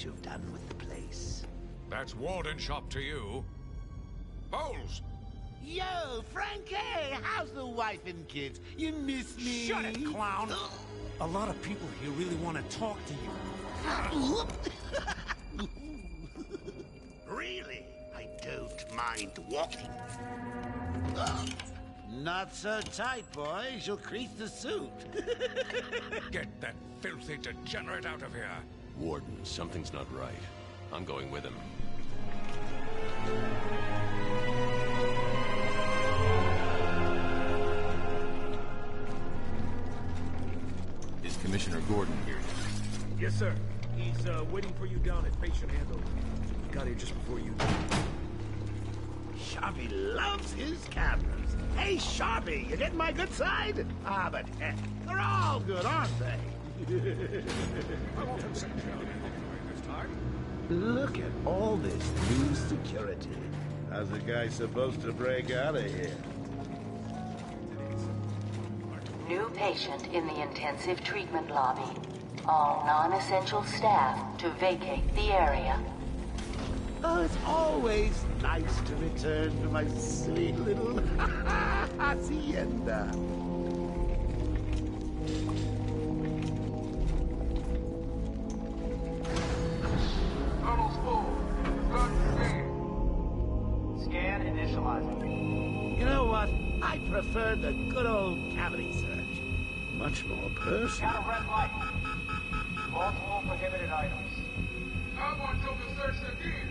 what you've done with the place. That's Warden Sharp to you. Bowles! Yo, Frankie! How's the wife and kids? You miss me? Shut it, clown! A lot of people here really want to talk to you. really? I don't mind walking. Not so tight, boys. You'll crease the suit. Get that filthy degenerate out of here! Warden, something's not right. I'm going with him. Is Commissioner Gordon here? Yes, sir. He's uh, waiting for you down at patient handle. He got here just before you. Sharpie loves his cameras. Hey, Sharpie, you getting my good side? Ah, but heck, they're all good, aren't they? Look at all this new security. How's a guy supposed to break out of here? New patient in the intensive treatment lobby. All non-essential staff to vacate the area. Oh, it's always nice to return to my sweet little hacienda. Prefer the good old cavity search. Much more personal. Got a red light. Multiple prohibited items. I want you to search again.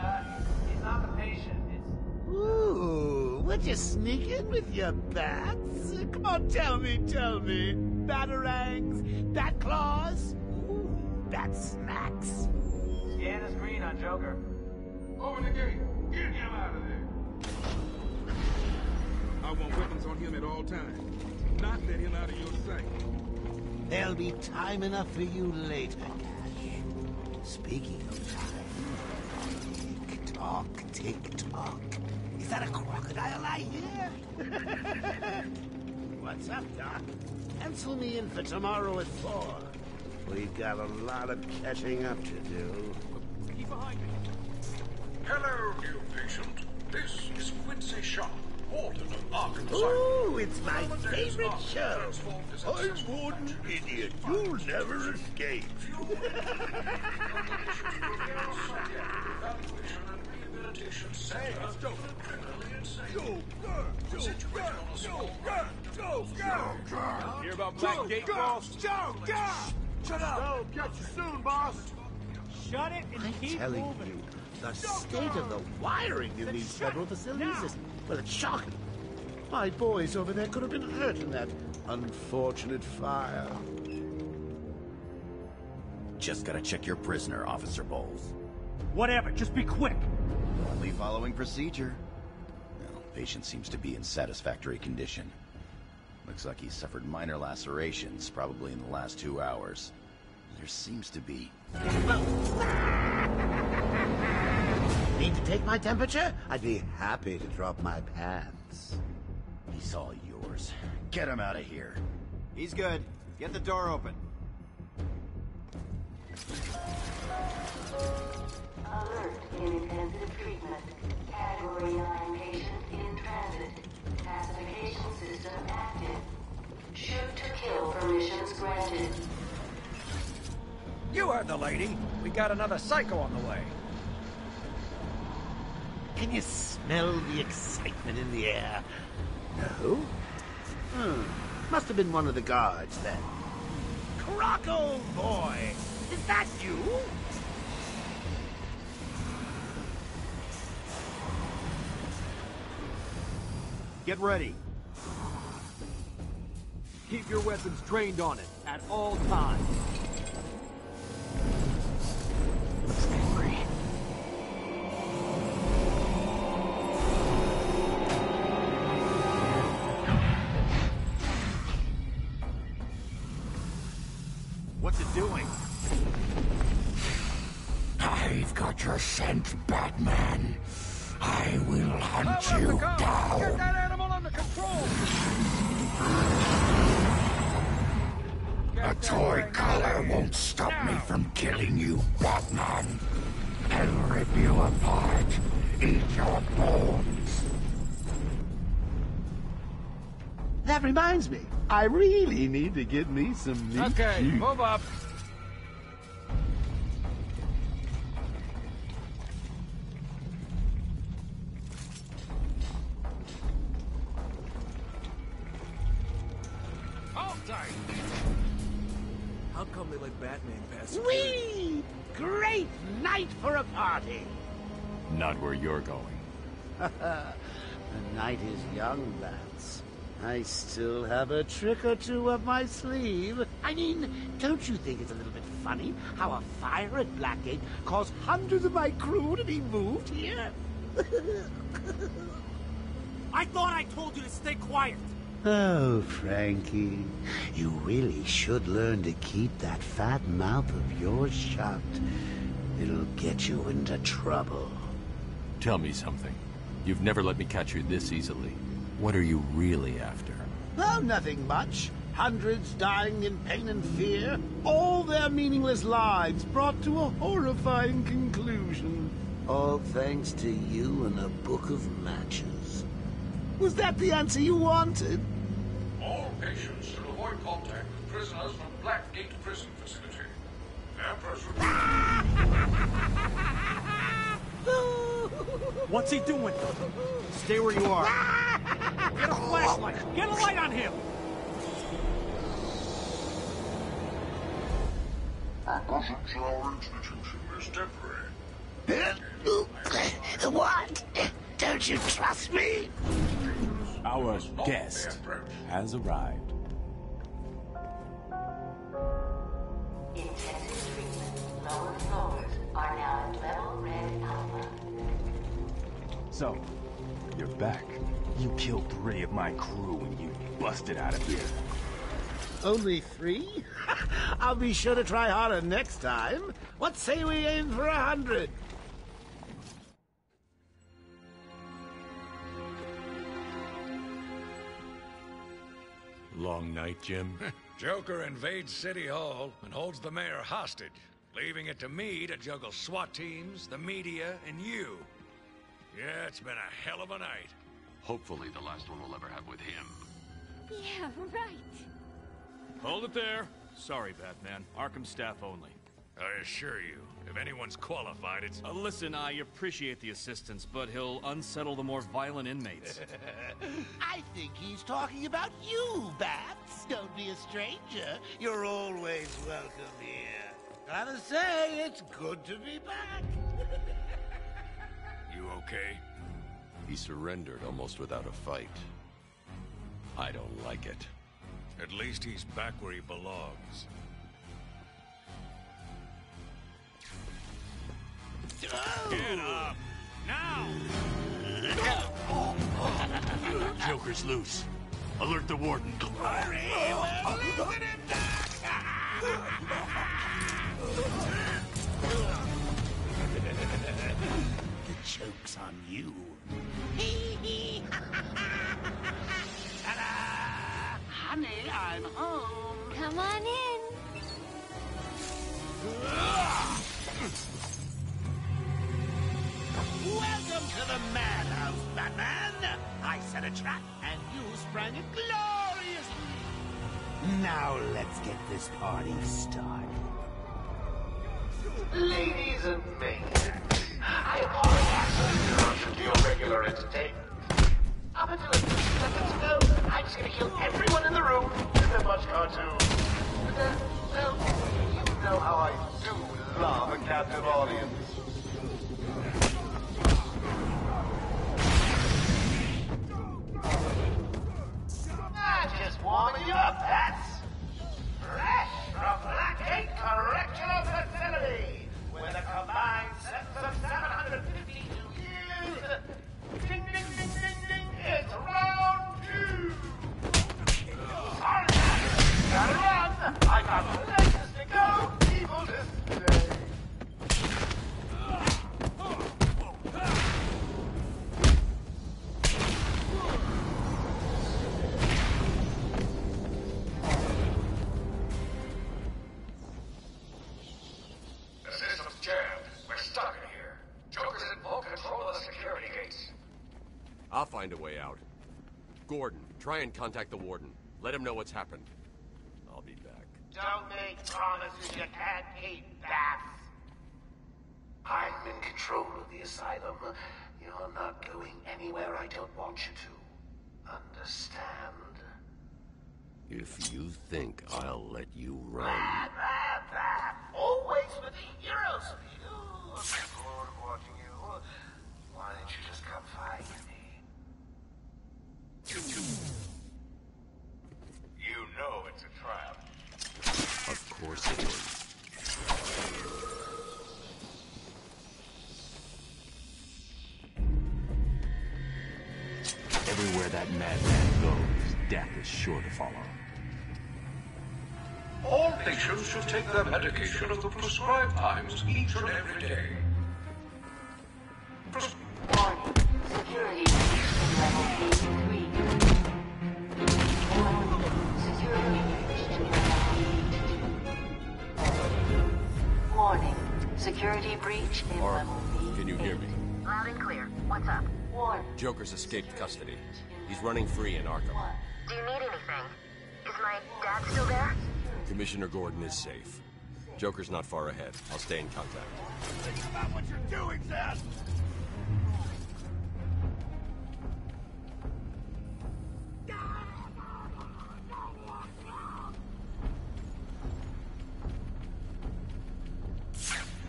Uh, he's not the patient. It's Ooh, would you sneak in with your bats? Come on, tell me, tell me. Batarangs, bat claws, ooh, bat smacks. scan is green on Joker. Open the gate. Get him out of there. I want weapons on him at all times. Not let him out of your sight. There'll be time enough for you later, Cash. Speaking of time, tick tock, tick tock. Is that a crocodile I hear? What's up, Doc? Pencil me in for tomorrow at four. We've got a lot of catching up to do. Keep behind me. Hello, new patient. This is Quincy Sharp, Warden of Arkham Ooh, it's my favorite show. I'm Warden Idiot. You'll never escape. Hey, let's go. Hear about Blackgate, boss? Shut up. Go, catch you soon, boss. Shut it and I'm keep telling moving. you, the state of the wiring in these federal facilities is, well, it's shocking. My boys over there could have been hurt in that unfortunate fire. Just gotta check your prisoner, Officer Bowles. Whatever, just be quick. Only following procedure. Well, patient seems to be in satisfactory condition. Looks like he suffered minor lacerations, probably in the last two hours. There seems to be... Need to take my temperature? I'd be happy to drop my pants. He's all yours. Get him out of here. He's good. Get the door open. Alert in intensive treatment. Category 9 patient in transit. Pacification system active. Shoot to kill permissions granted. You heard the lady. We got another psycho on the way. Can you smell the excitement in the air? No? Hmm. Must have been one of the guards then. Croc, old boy! Is that you? Get ready. Keep your weapons trained on it at all times. What's it doing? I've got your scent, Batman. I will hunt Power you the car! Get that animal under control! A toy collar won't stop me from killing you, Batman. I'll rip you apart. Eat your bones. That reminds me, I really need to get me some meat. Okay, move up. Oh, hold tight. How come they let Batman pass? Whee! Great night for a party! Not where you're going. the night is young, Bats. I still have a trick or two up my sleeve. I mean, don't you think it's a little bit funny how a fire at Blackgate caused hundreds of my crew to be moved here? I thought I told you to stay quiet. Oh, Frankie, you really should learn to keep that fat mouth of yours shut. It'll get you into trouble. Tell me something. You've never let me catch you this easily. What are you really after? Oh, nothing much. Hundreds dying in pain and fear. All their meaningless lives brought to a horrifying conclusion. All thanks to you and a book of matches. Was that the answer you wanted? All patients should avoid contact with prisoners from Blackgate Prison Facility. Their What's he doing? Stay where you are. Get a flashlight. Get a light on him. Our presence in our institution is temporary. What? Don't you trust me? Our guest has arrived. Intensive treatment. Lower floors are now at level red alpha. So, you're back. You killed three of my crew and you busted out of here. Only three? I'll be sure to try harder next time. What say we aim for a hundred? Long night, Jim? Joker invades City Hall and holds the mayor hostage, leaving it to me to juggle SWAT teams, the media, and you. Yeah, it's been a hell of a night. Hopefully the last one we'll ever have with him. Yeah, right. Hold it there. Sorry, Batman. Arkham staff only. I assure you, if anyone's qualified, it's... Uh, listen, I appreciate the assistance, but he'll unsettle the more violent inmates. I think he's talking about you, Bats. Don't be a stranger. You're always welcome here. Gotta say, it's good to be back. You okay? He surrendered almost without a fight. I don't like it. At least he's back where he belongs. Get up! Now! Joker's loose. Alert the warden. The joke's on you. Ta-da! Honey, I'm home. Come on in. Welcome to the madhouse, Batman. I set a trap, and you sprang it gloriously. Now let's get this party started. Ladies and maids, I for the interruption to your regular entertainment. Up until a few seconds ago, I was to kill everyone in the room or two. Well, you know how I do love a captive audience. Ah, just warming you up, Bats. Fresh from Blackgate Correctional Facility, with a combined sentence of Gordon, try and contact the warden. Let him know what's happened. I'll be back. Don't make promises you can't keep, Bats. I'm in control of the asylum. You're not going anywhere I don't want you to. Understand? If you think I'll let you run... Bad, bad, bad. Always with the heroes of you. Bored of watching you. Why don't you just come find me? You know it's a trap. Of course it is. Everywhere that madman goes, death is sure to follow. All patients should take their medication at the prescribed times each and every day. Pres- Security breach in level Warning. Security breach in level B. Can you hear me? Loud and clear. What's up? Warning. Joker's escaped custody. He's running free in Arkham. Do you need anything? Is my dad still there? Commissioner Gordon is safe. Joker's not far ahead. I'll stay in contact. Think about what you're doing, Zed!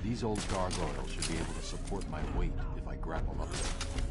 These old gargoyles should be able to support my weight if I grapple up them.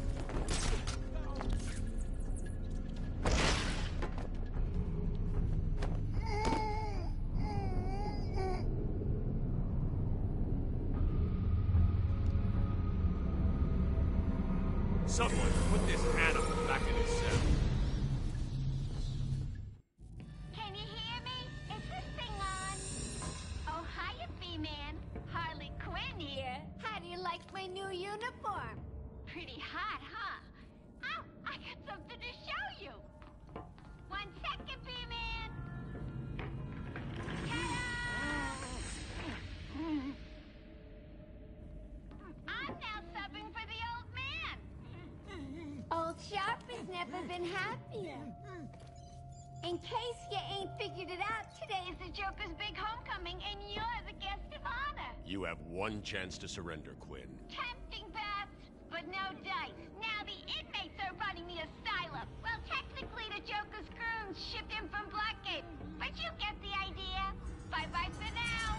Never happier. Mm. In case you ain't figured it out, today is the Joker's big homecoming, and you're the guest of honor. You have one chance to surrender, Quinn. Tempting, Bats, but no dice. Now the inmates are running the asylum. Well, technically, the Joker's goons shipped in from Blackgate, but you get the idea. Bye-bye for now.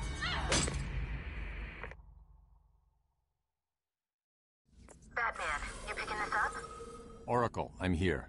Batman, you picking this up? Oracle, I'm here.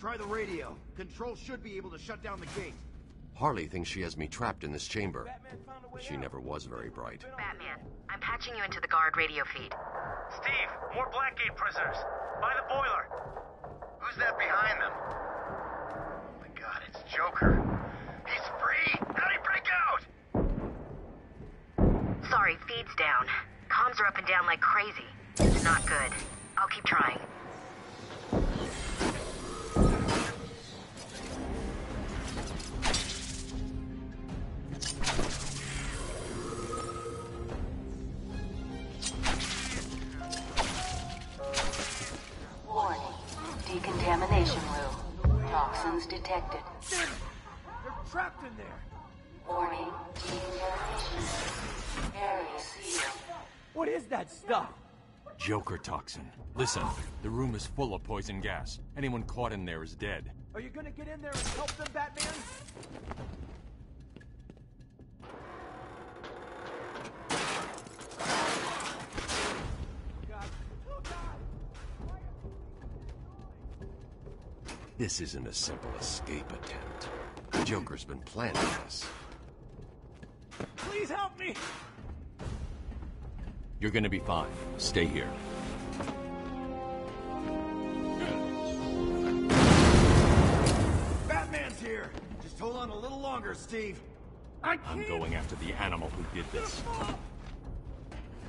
Try the radio. Control should be able to shut down the gate. Harley thinks she has me trapped in this chamber. She never was very bright. Batman, I'm patching you into the guard radio feed. Steve, more Blackgate prisoners. By the boiler. Who's that behind them? Oh my god, it's Joker. He's free! How'd he break out? Sorry, feed's down. Comms are up and down like crazy. It's not good. I'll keep trying. Decontamination room. Toxins detected. They're trapped in there. Warning, decontamination. Area sealed. What is that stuff? Joker toxin. Listen, the room is full of poison gas. Anyone caught in there is dead. Are you gonna get in there and help them, Batman? This isn't a simple escape attempt. The Joker's been planning this. Please help me! You're gonna be fine. Stay here. Batman's here! Just hold on a little longer, Steve. I can't. I'm going after the animal who did this.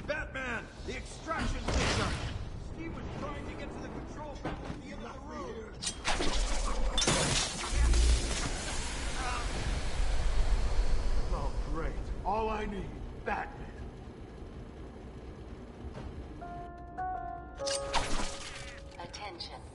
Batman! The extraction laser! Steve was trying to get to the control panel at the end of the room. Oh, great. All I need, Batman. Attention.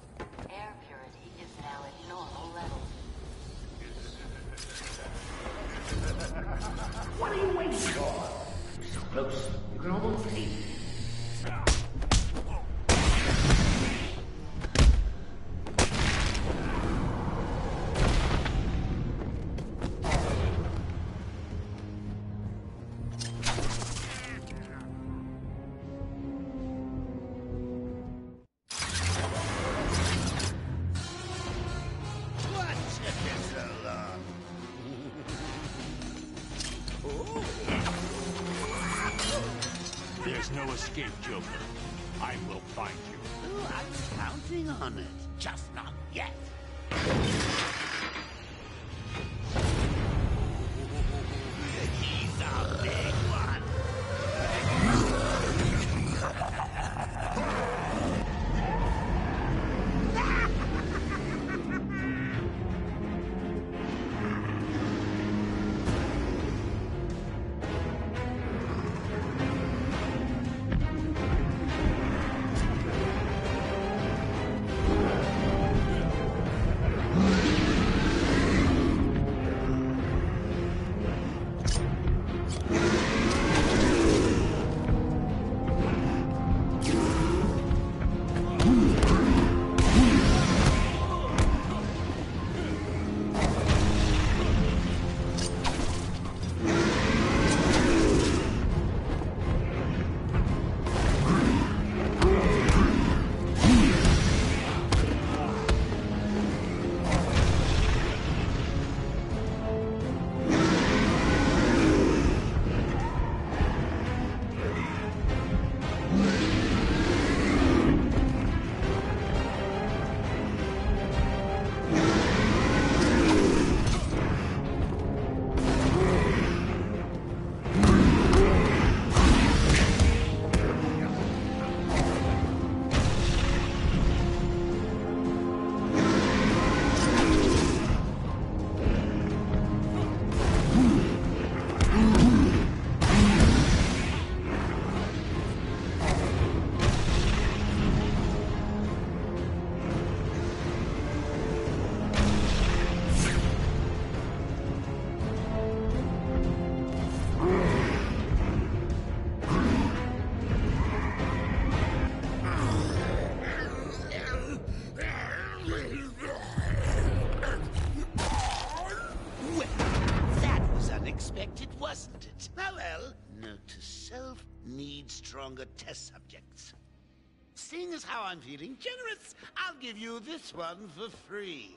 Seeing as how I'm feeling generous, I'll give you this one for free.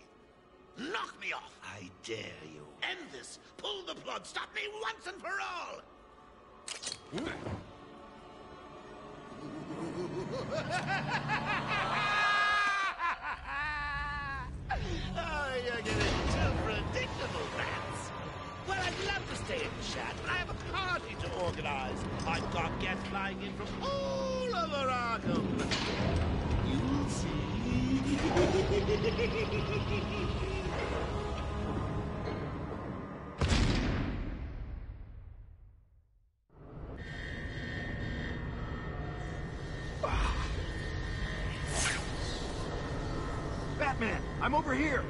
Knock me off, I dare you. End this. Pull the plug. Stop me once and for all. oh, you're getting too predictable, Bats. Well, I'd love to stay and chat, but I have a party to organize. I've got guests flying in from all over Arkham. You'll see. Batman! I'm over here!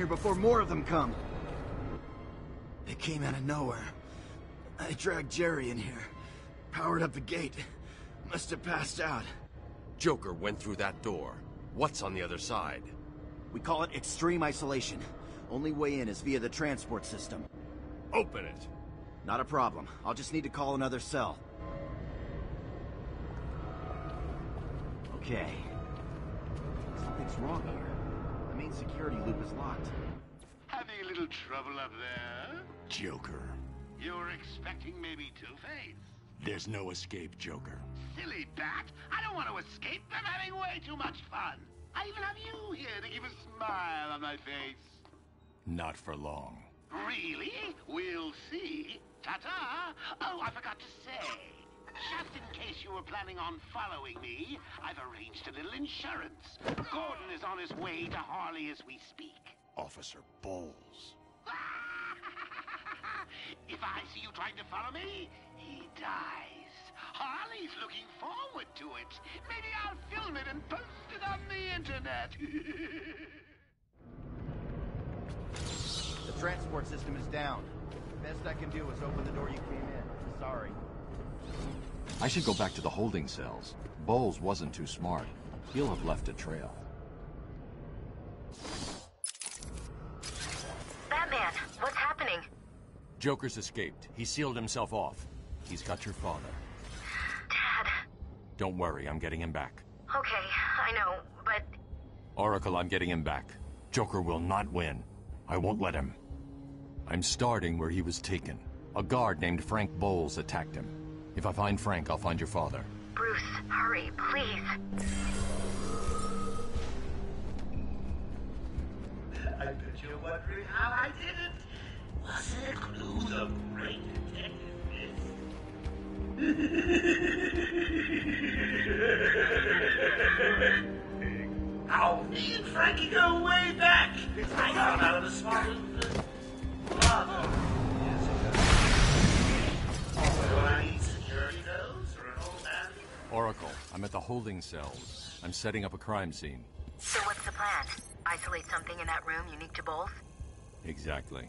Here before more of them come! They came out of nowhere. I dragged Jerry in here. Powered up the gate. Must have passed out. Joker went through that door. What's on the other side? We call it extreme isolation. Only way in is via the transport system. Open it! Not a problem. I'll just need to call another cell. Okay. Something's wrong here. The main security loop is locked. Having a little trouble up there? Joker. You're expecting maybe Two-Face? There's no escape, Joker. Silly bat! I don't want to escape. I'm having way too much fun. I even have you here to keep a smile on my face. Not for long. Really? We'll see. Ta-ta! Oh, I forgot to say. Just in case you were planning on following me, I've arranged a little insurance. Gordon is on his way to Harley as we speak. Officer Bowles. If I see you trying to follow me, he dies. Harley's looking forward to it. Maybe I'll film it and post it on the internet. The transport system is down. Best I can do is open the door you came in. Sorry. I should go back to the holding cells. Bowles wasn't too smart. He'll have left a trail. Batman, what's happening? Joker's escaped. He sealed himself off. He's got your father. Dad. Don't worry, I'm getting him back. Okay, I know, but Oracle, I'm getting him back. Joker will not win. I won't let him. I'm starting where he was taken. A guard named Frank Bowles attacked him. If I find Frank, I'll find your father. Bruce, hurry, please. I bet you're wondering how I did it. Was it a clue the great detective How me and Frankie go way back. I got him out of the swamp. Father. Do I need security Oracle, I'm at the holding cells. I'm setting up a crime scene. So what's the plan? Isolate something in that room unique to both? Exactly.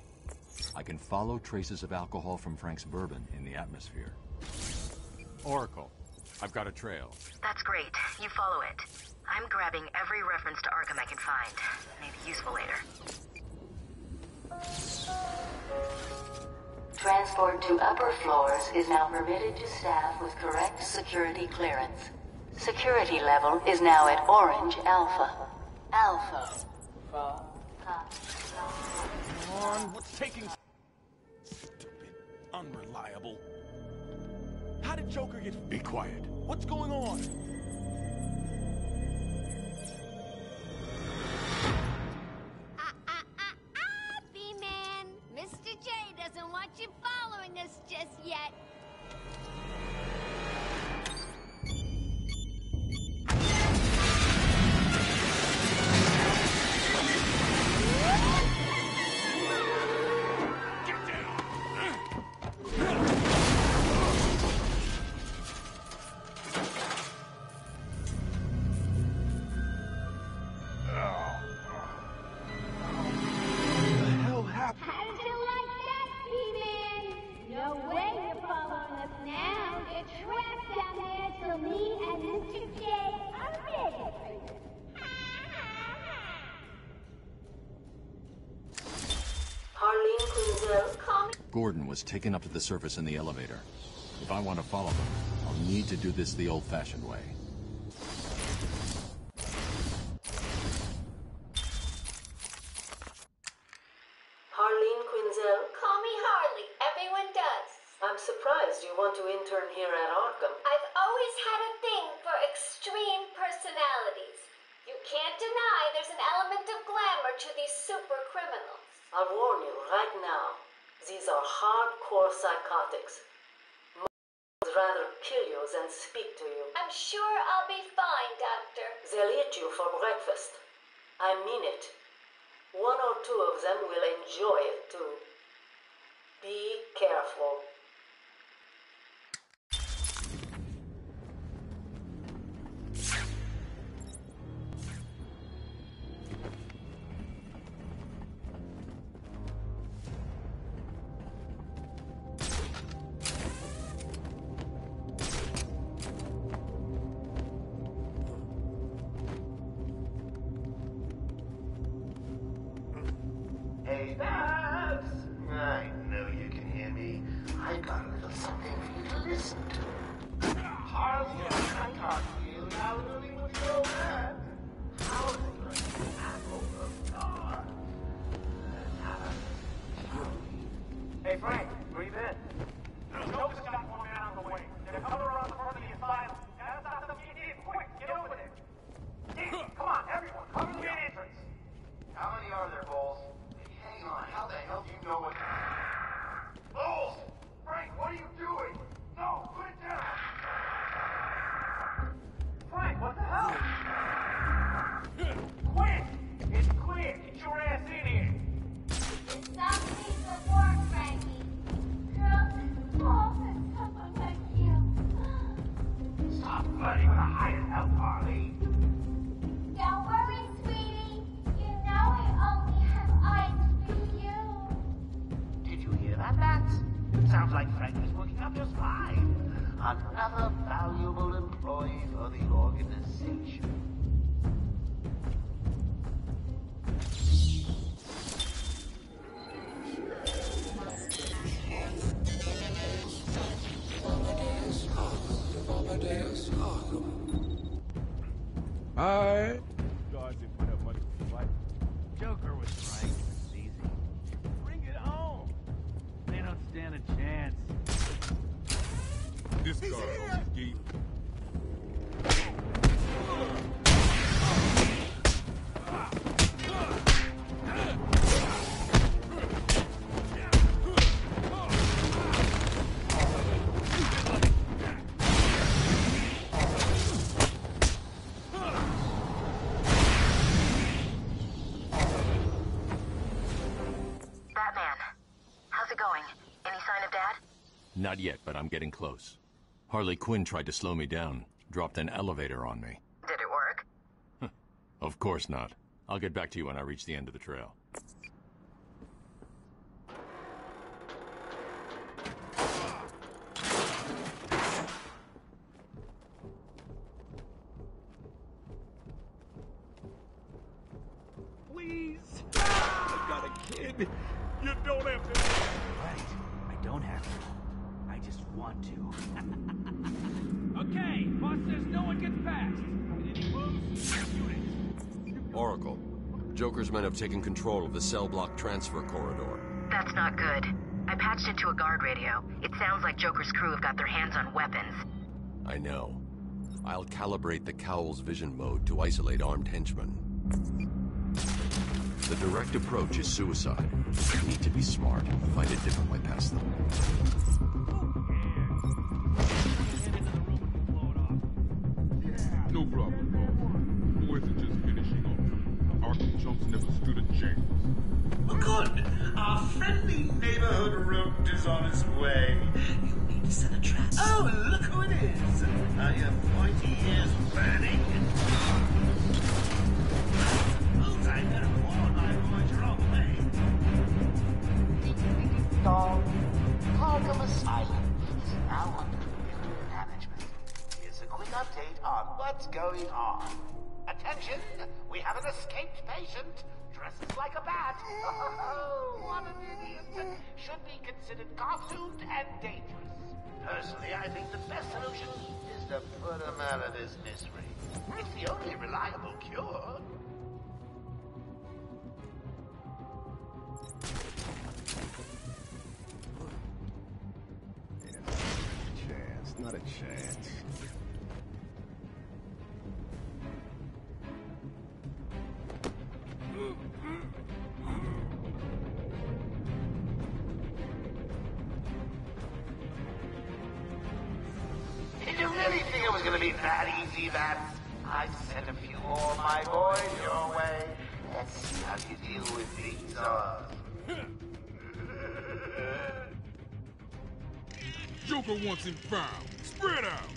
I can follow traces of alcohol from Frank's bourbon in the atmosphere. Oracle, I've got a trail. That's great. You follow it. I'm grabbing every reference to Arkham I can find. Maybe useful later. Transport to upper floors is now permitted to staff with correct security clearance. Security level is now at Orange Alpha. Alpha. Come on, what's taking... Stupid. Unreliable. How did Joker get... Be quiet. What's going on? Doesn't you following us just yet. Was taken up to the surface in the elevator. If I want to follow them, I'll need to do this the old-fashioned way. Harleen Quinzel, Call me Harley. Everyone does. I'm surprised you want to intern here at Arkham. I've always had a thing for extreme personalities. You can't deny there's an element of glamour to these super criminals. I'll warn you right now. These are hardcore psychotics. Would rather kill you than speak to you. I'm sure I'll be fine, Doctor. They'll eat you for breakfast. I mean it. One or two of them will enjoy it too. Be careful. I'm getting close. Harley Quinn tried to slow me down, dropped an elevator on me. Did it work? Of course not. I'll get back to you when I reach the end of the trail. Taken control of the cell block transfer corridor. That's not good. I patched into a guard radio. It sounds like Joker's crew have got their hands on weapons. I know. I'll calibrate the Cowl's vision mode to isolate armed henchmen. The direct approach is suicide. You need to be smart and find a different way past them. Off. Arkham chumps never stood a chance. Good. Our friendly neighborhood rodent is on its way. You need to set a trap. Oh, look who it is. Are your pointy ears burning? Suppose I better warn my boys you're on the way. Dog. Arkham Asylum is now under new management. Here's a quick update on what's going on. Attention! We have an escaped patient. Dresses like a bat. Oh, what an idiot. Should be considered costumed and dangerous. Personally, I think the best solution is to put him out of his misery. It's the only reliable cure. Chance, not a chance. my boys your way. Let's see how you deal with these dogs. Joker wants him found. Spread out!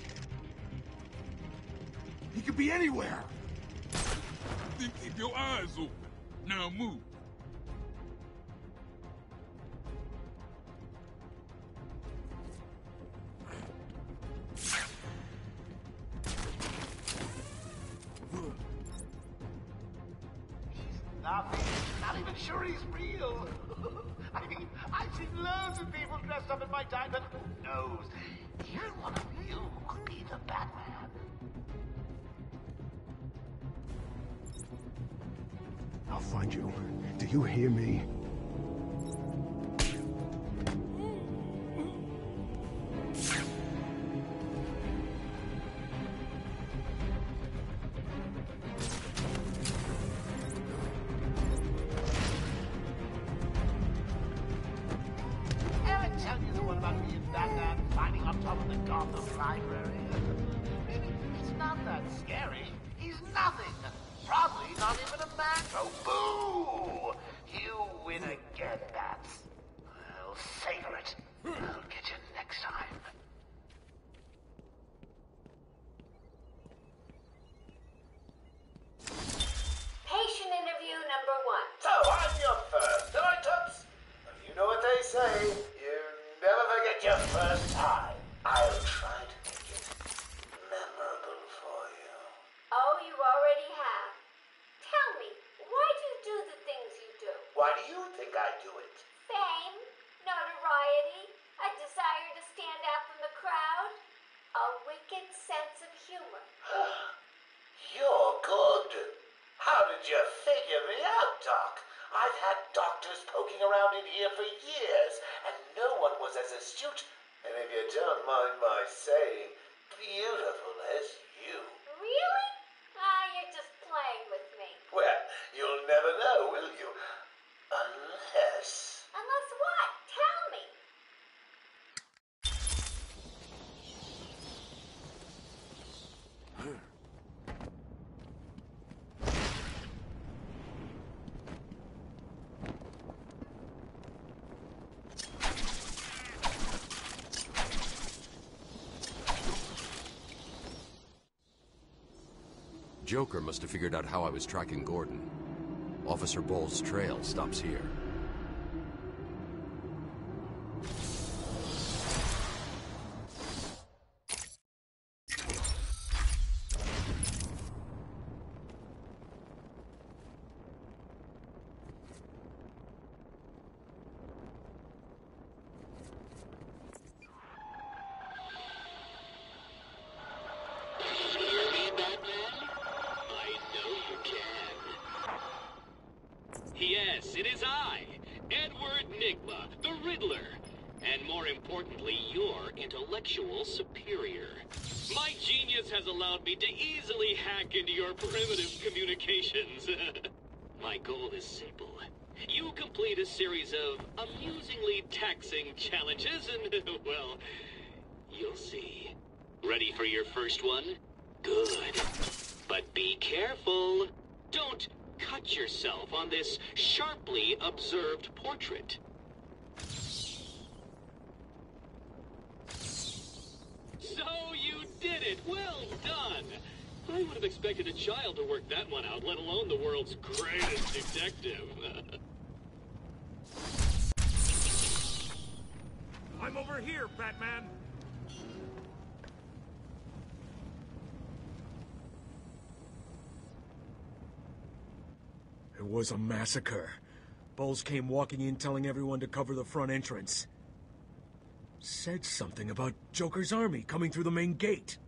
He could be anywhere! Then keep your eyes open. Now move. Nothing. Not even sure he's real. I mean, I've seen loads of people dressed up in my time, but who knows? Here, one of you could be the Batman. I'll find you. Do you hear me? Mm-hmm. In here for years, and no one was as astute, and if you don't mind my saying, beautiful as you. Really? Ah, you're just playing with me. Well, you'll never know, will you? Unless... Unless what? Tell me. Joker must have figured out how I was tracking Gordon. Officer Boles' trail stops here. Challenges, and, well, you'll see. Ready for your first one? Good. But be careful. Don't cut yourself on this sharply observed portrait. So you did it! Well done! I would have expected a child to work that one out, let alone the world's greatest detective. I'm over here, Batman! It was a massacre. Boles came walking in telling everyone to cover the front entrance. Said something about Joker's army coming through the main gate.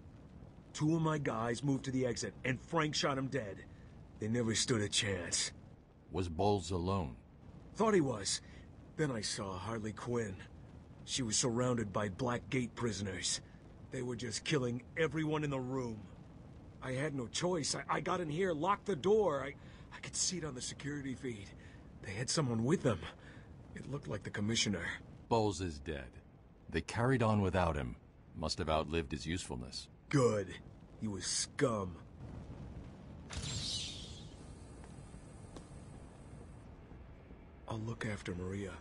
Two of my guys moved to the exit, and Frank shot him dead. They never stood a chance. Was Boles alone? Thought he was. Then I saw Harley Quinn. She was surrounded by Blackgate prisoners. They were just killing everyone in the room. I had no choice. I, I got in here, locked the door. I, I could see it on the security feed. They had someone with them. It looked like the commissioner. Boles is dead. They carried on without him. Must have outlived his usefulness. Good. He was scum. I'll look after Maria.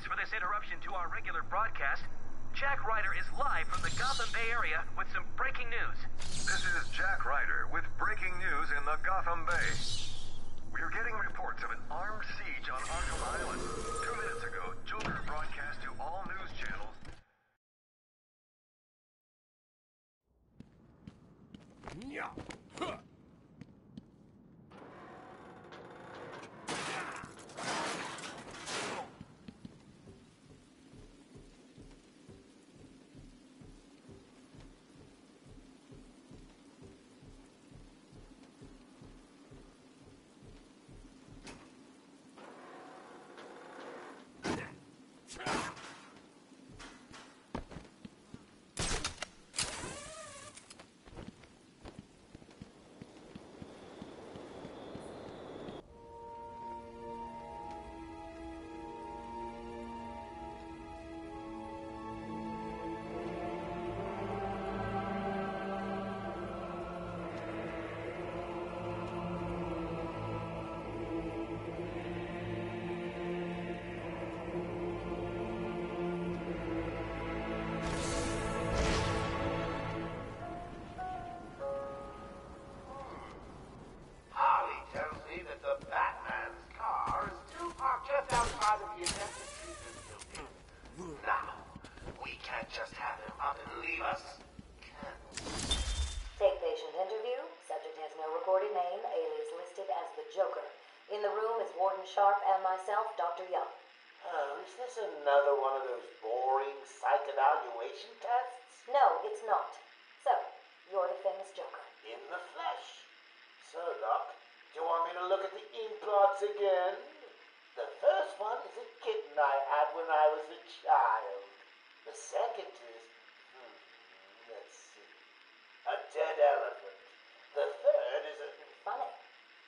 Apologize for this interruption to our regular broadcast. Jack Ryder is live from the Gotham Bay Area with some breaking news. This is Jack Ryder with breaking news in the Gotham Bay. We are getting reports of an armed siege on Arkham Island. Two minutes ago, Joker broadcast to all news channels. Myself, Dr. Young. Oh, is this another one of those boring psych evaluation tests? No, it's not. So, you're the famous Joker. In the flesh. So, Doc, do you want me to look at the ink blots again? The first one is a kitten I had when I was a child. The second is, hmm, let's see, a dead elephant. The third is a... Funny.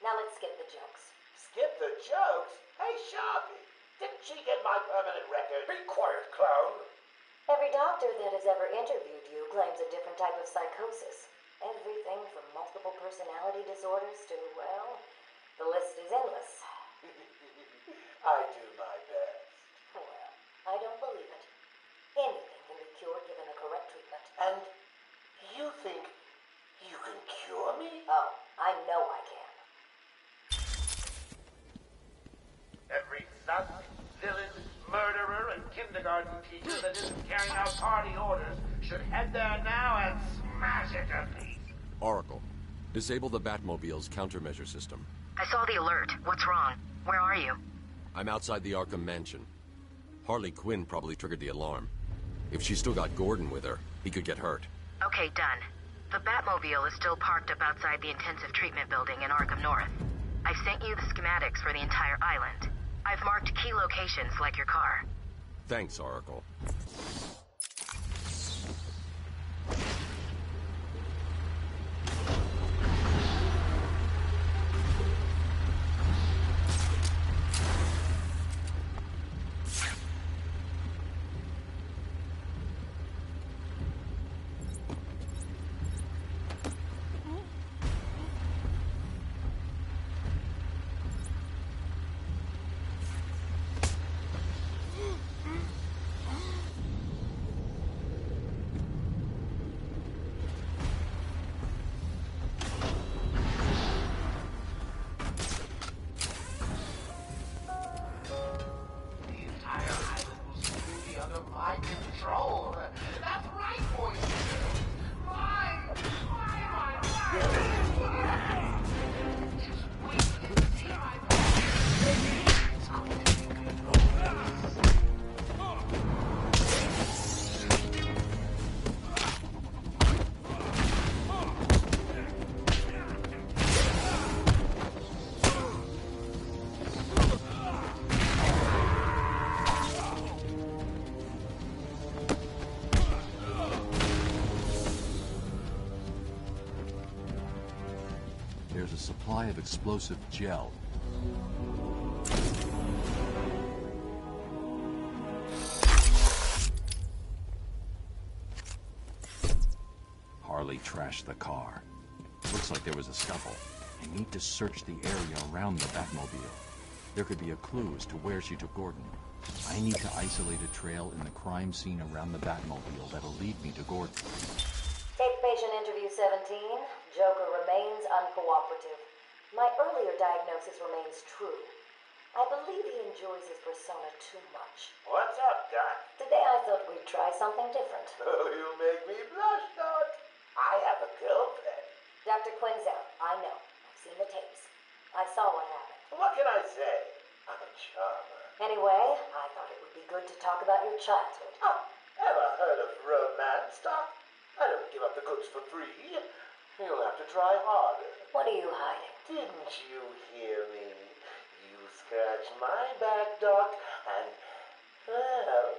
Now let's skip the jokes. Skip the jokes? Hey, Sharpie, didn't she get my record? Be quiet, clown. Every doctor that has ever interviewed you claims a different type of psychosis. Everything from multiple personality disorders to, well, the list is endless. I do my best. Well, I don't believe it. Anything can be cured given the correct treatment. And you think you can cure me? Oh, I know I can. Every thug, villain, murderer, and kindergarten teacher that isn't carrying out party orders should head there now and smash it to pieces. Oracle, disable the Batmobile's countermeasure system. I saw the alert. What's wrong? Where are you? I'm outside the Arkham Mansion. Harley Quinn probably triggered the alarm. If she's still got Gordon with her, he could get hurt. Okay, done. The Batmobile is still parked up outside the intensive treatment building in Arkham North. I've sent you the schematics for the entire island. I've marked key locations like your car. Thanks, Oracle. Explosive gel. Harley trashed the car. Looks like there was a scuffle. I need to search the area around the Batmobile. There could be a clue as to where she took Gordon. I need to isolate a trail in the crime scene around the Batmobile that'll lead me to Gordon. Take patient interview 17. Joker remains uncooperative. My earlier remains true. I believe he enjoys his persona too much. What's up, Doc? Today I thought we'd try something different. Oh, you make me blush, Doc. I have a girlfriend. Dr. Quinn's out. I know. I've seen the tapes. I saw what happened. What can I say? I'm a charmer. Anyway, I thought it would be good to talk about your childhood. Oh, ever heard of romance, Doc? I don't give up the goods for free. You'll have to try harder. What are you hiding? Didn't you hear me? Scratch my back, Doc, and, well,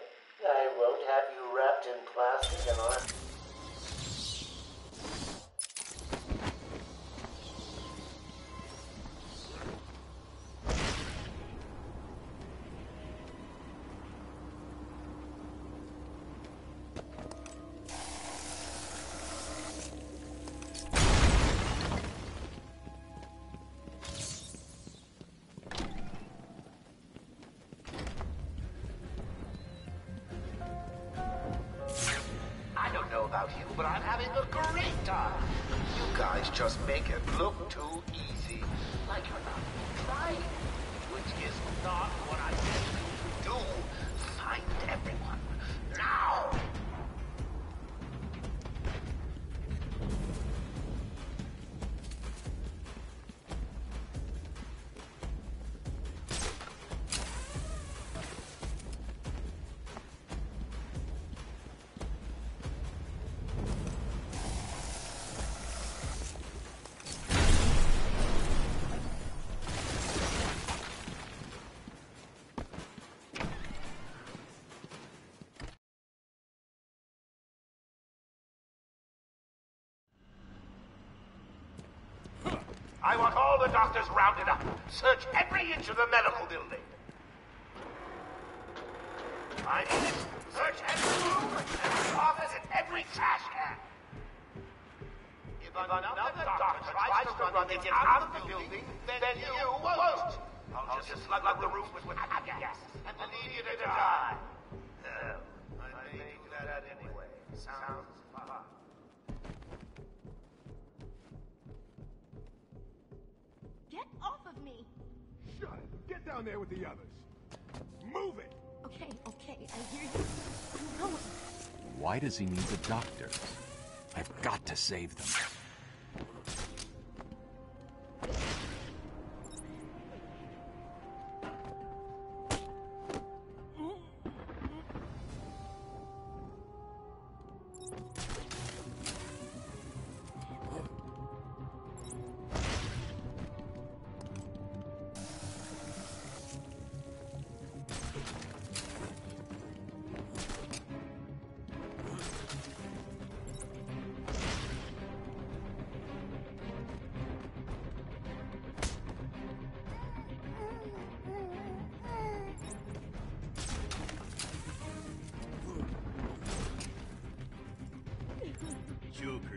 I won't have you wrapped in plastic and on. I want all the doctors rounded up. Search every inch of the medical building. I mean it. Search every room, every office, and every trash can. If another doctor tries to run out of the building, then you won't. I'll just slug up the roof with gas and leave you to die. Get down there with the others. Move it. Okay, okay, I hear you. I'm going. Why does he need the doctor? I've got to save them.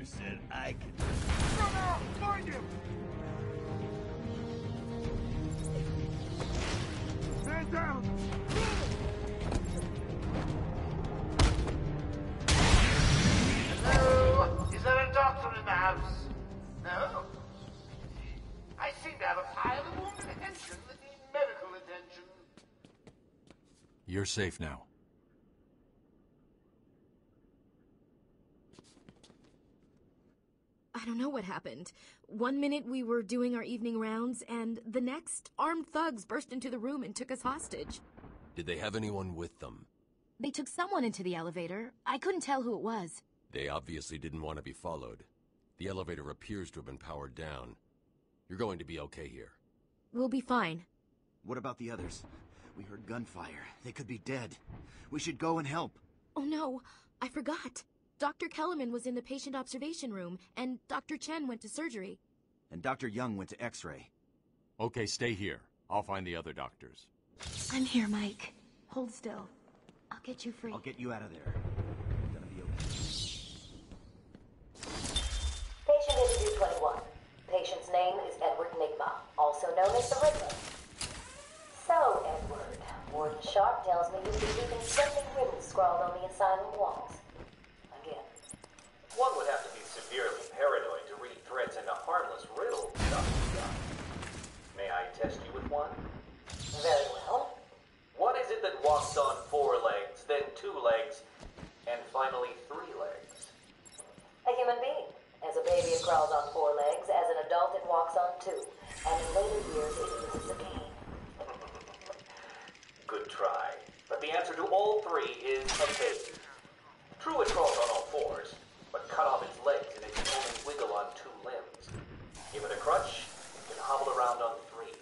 Said I could. Run out! Find him! Stand down! Hello? Is there a doctor in the house? No? I seem to have a pile of wounded attention that need medical attention. You're safe now. I don't know what happened. One minute we were doing our evening rounds, and the next, armed thugs burst into the room and took us hostage. Did they have anyone with them? They took someone into the elevator. I couldn't tell who it was. They obviously didn't want to be followed. The elevator appears to have been powered down. You're going to be okay here. We'll be fine. What about the others? We heard gunfire. They could be dead. We should go and help. Oh no, I forgot. Dr. Kellerman was in the patient observation room, and Dr. Chen went to surgery. And Dr. Young went to X-ray. Okay, stay here. I'll find the other doctors. I'm here, Mike. Hold still. I'll get you free. I'll get you out of there. Gonna be okay. Patient interview 21. Patient's name is Edward Nigma, also known as the Riddler. So, Edward, Warden Sharp tells me you've been keeping threatening riddles scrawled on the asylum walls. One would have to be severely paranoid to read threats into harmless riddles. May I test you with one? Very well. What is it that walks on four legs, then two legs, and finally three legs? A human being. As a baby, it crawls on four legs. As an adult, it walks on two. And in later years, it uses a cane. Good try. But the answer to all three is a baby. True, it crawls on all fours, but cut off its legs and it can only wiggle on two limbs. Give it a crutch, it can hobble around on three.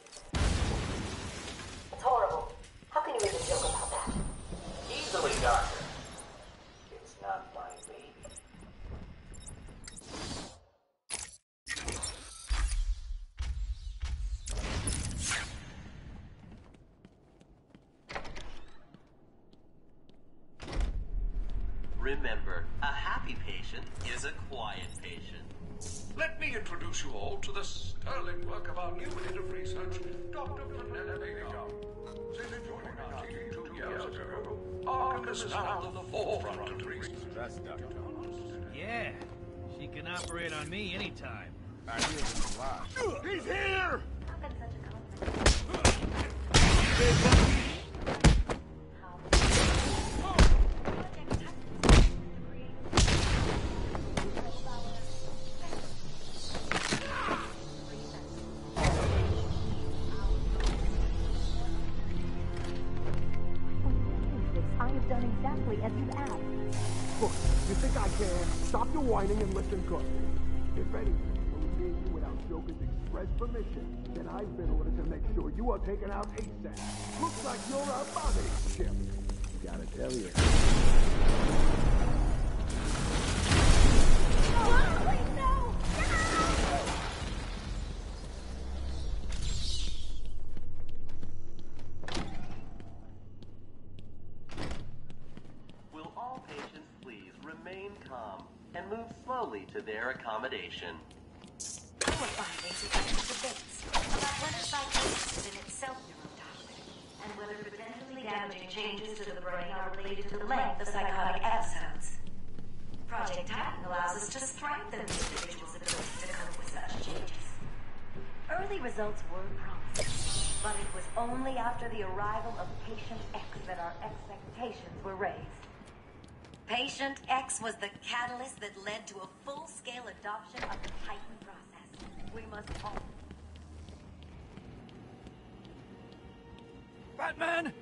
It's horrible. How can you make a joke about that? Easily, Doctor. It's not my baby. Remember, a happy patient is a quiet patient. Let me introduce you all to the sterling work of our new head of research, Dr. Penelope Young. Since joining our team two years ago, Arkham is now at the forefront of research. That's Dr. Yeah, she can operate on me anytime. I hear this a lot. He's here! I and good. If anything, will leave you without Joker's express permission, then I've been ordered to make sure you are taken out ASAP. Looks like you're a body chip. Gotta tell you. Their accommodation? Our findings debates about whether psychosis is in itself neurotoxic, and whether potentially damaging changes to the brain are related to the length of psychotic episodes. Project Titan allows us to strengthen the individual's ability to cope with such changes. Early results were promising, but it was only after the arrival of Patient X that our expectations were raised. Patient X was the catalyst that led to a full-scale adoption of the Titan process. We must all... Batman!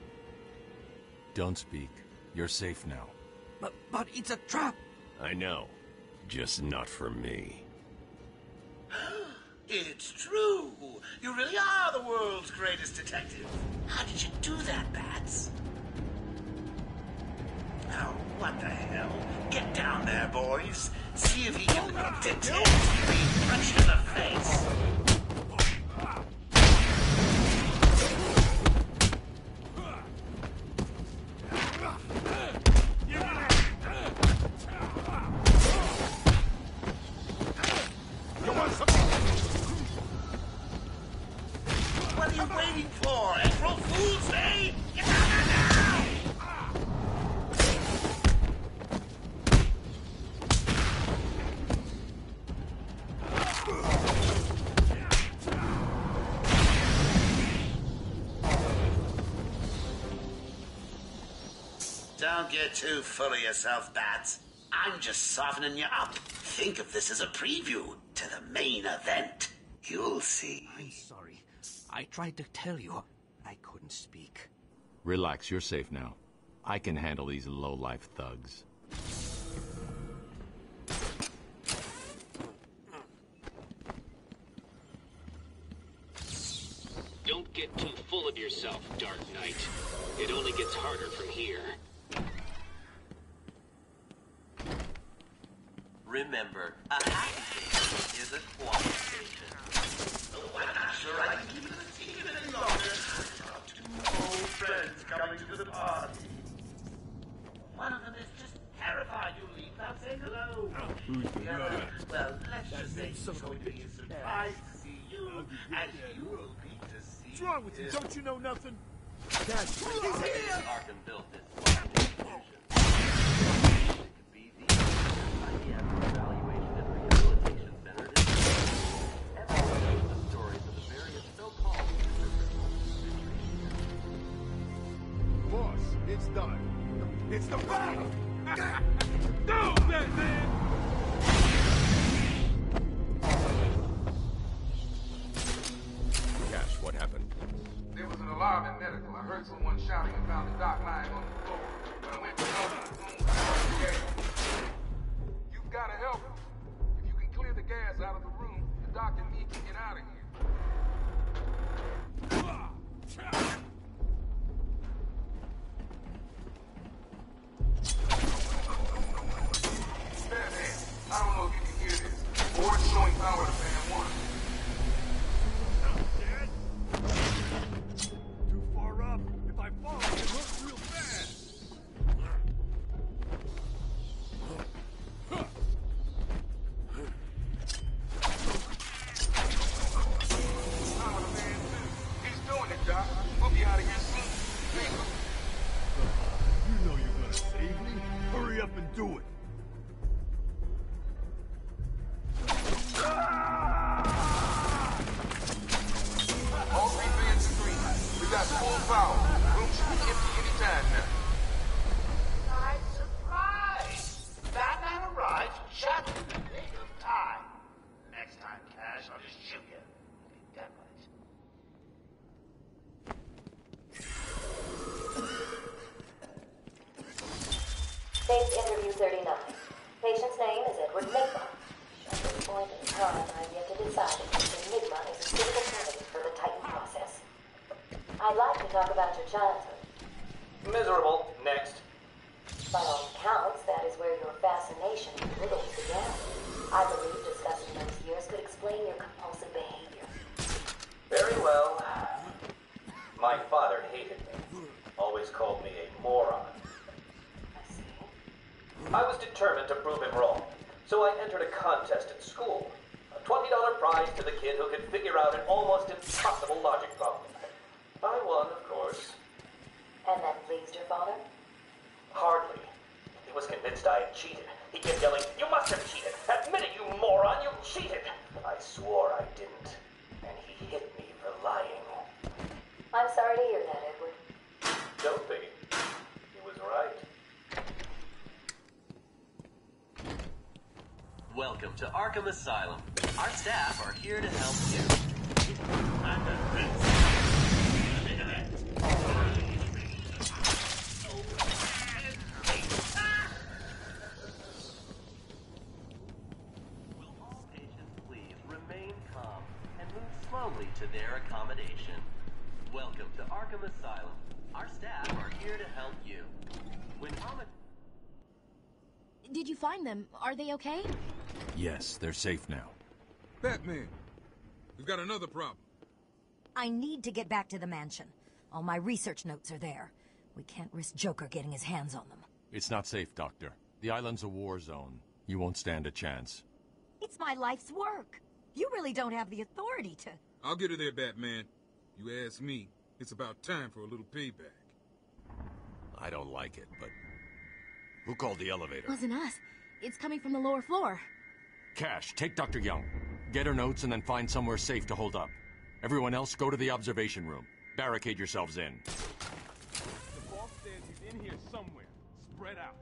Don't speak. You're safe now. But, but it's a trap! I know. Just not for me. It's true. You really are the world's greatest detective. How did you do that, Bats? Oh, what the hell? Get down there, boys. See if he can detect being punched in the face. Too full of yourself, Bats. I'm just softening you up. Think of this as a preview to the main event. You'll see. I'm sorry. I tried to tell you. I couldn't speak. Relax, you're safe now. I can handle these low-life thugs. Don't get too full of yourself, Dark Knight. It only gets harder from here. Remember, a happy patient is a quiet patient. Oh, I'm not sure I can keep it a secret any longer. I've two old friends coming to the party. One of them is just terrified you'll leave without saying hello. Who's the other, guy? well, let's just say he's going to be a surprise to see you, as you will be to see What's wrong with you? Don't you know nothing? That's Arkham built this I heard someone shouting and found the doc lying on the floor. When I went to help him, You've got to help him. If you can clear the gas out of the room, the doc and me can get out of here. Arkham Asylum. Our staff are here to help you. Will all patients please remain calm and move slowly to their accommodation? Welcome to Arkham Asylum. Our staff are here to help you. Did you find them? Are they okay? Yes, they're safe now. Batman, we've got another problem. I need to get back to the mansion. All my research notes are there. We can't risk Joker getting his hands on them. It's not safe, Doctor. The island's a war zone. You won't stand a chance. It's my life's work. You really don't have the authority to. I'll get her there, Batman. You ask me, it's about time for a little payback. I don't like it, but... Who called the elevator? Wasn't us. It's coming from the lower floor. Cash, take Dr. Young. Get her notes and then find somewhere safe to hold up. Everyone else, go to the observation room. Barricade yourselves in. The boss says he's in here somewhere. Spread out.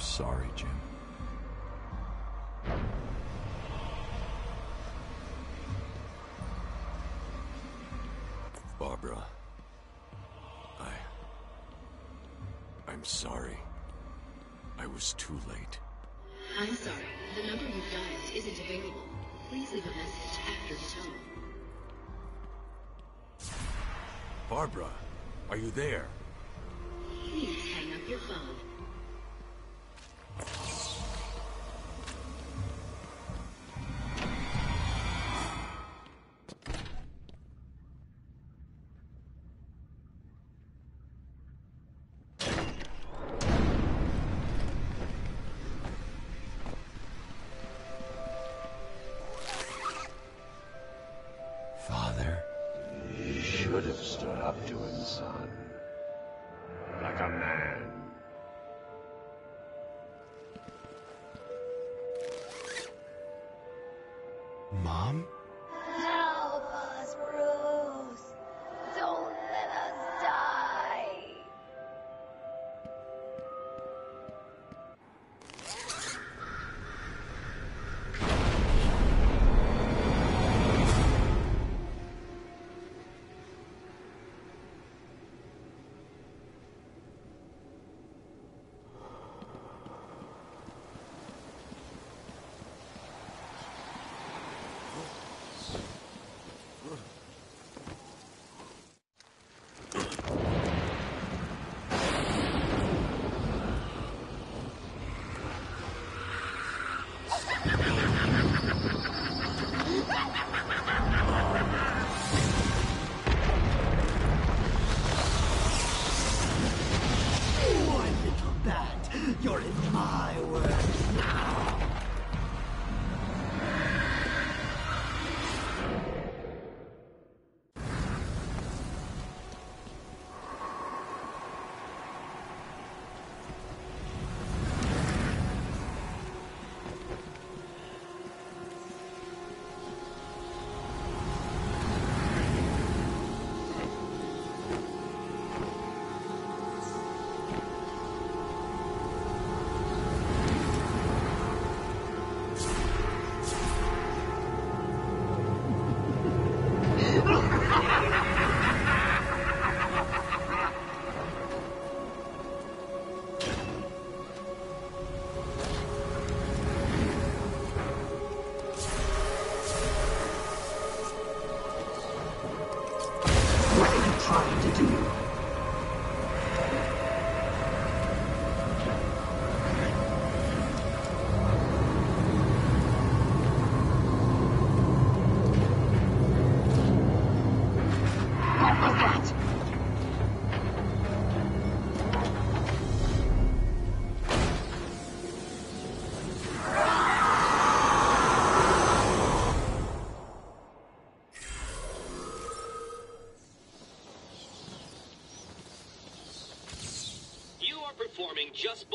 I'm sorry, Jim. Barbara. I. I'm sorry. I was too late. I'm sorry. The number you've dialed isn't available. Please leave a message after the tone. Barbara, are you there? Please hang up your phone.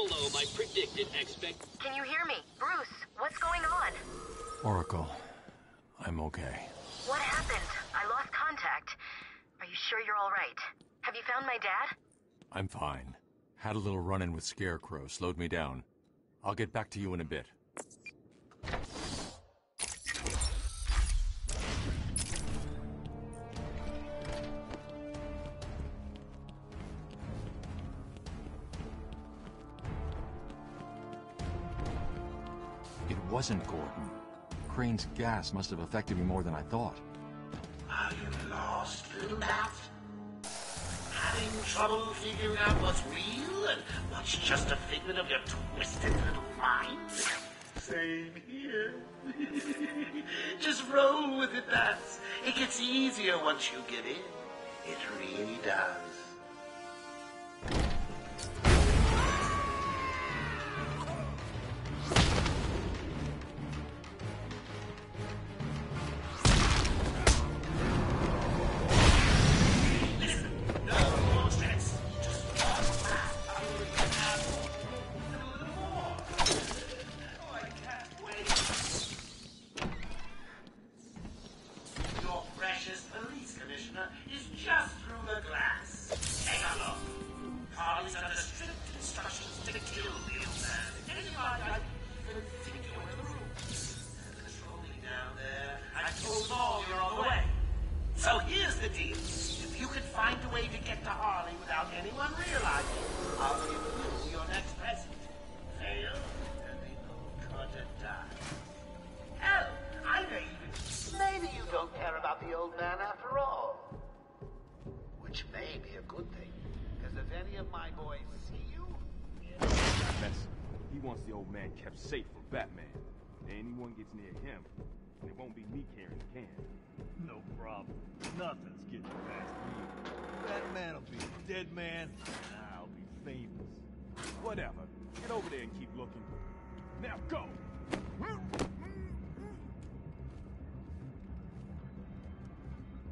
Below my predicted expect. Can you hear me? Bruce, what's going on? Oracle, I'm okay. What happened? I lost contact. Are you sure you're all right? Have you found my dad? I'm fine. Had a little run-in with Scarecrow, slowed me down. I'll get back to you in a bit. Wasn't Gordon. Crane's gas must have affected me more than I thought. Are you lost, little bat? Having trouble figuring out what's real and what's just a figment of your twisted little mind? Same here. Just roll with it, Bats. It gets easier once you get in. It really does. Gets near him, and it won't be me carrying the can. No problem. Nothing's getting past me. Batman'll be a dead man, and I'll be famous. Whatever. Get over there and keep looking. Now go!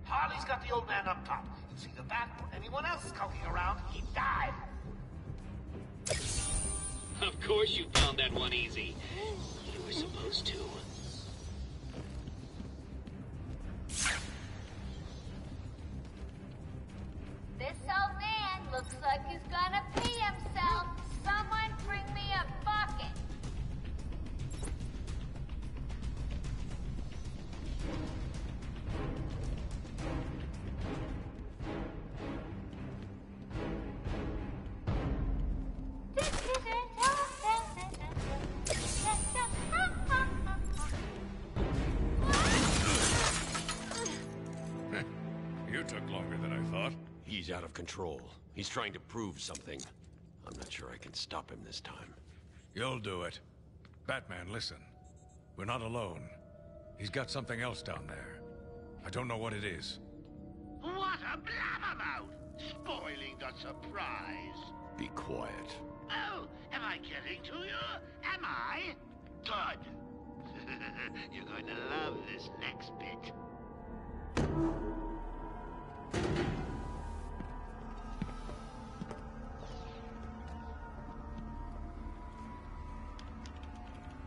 Harley's got the old man up top. It's either that or anyone else skulking around. He died. Of course you found that one easy. Supposed to. This old man looks like he's gonna pee himself. Someone bring me a control. He's trying to prove something. I'm not sure I can stop him this time. You'll do it. Batman, listen. We're not alone. He's got something else down there. I don't know what it is. What a blabbermouth! Spoiling the surprise. Be quiet. Oh, am I getting to you? Am I? Good. You're going to love this next bit.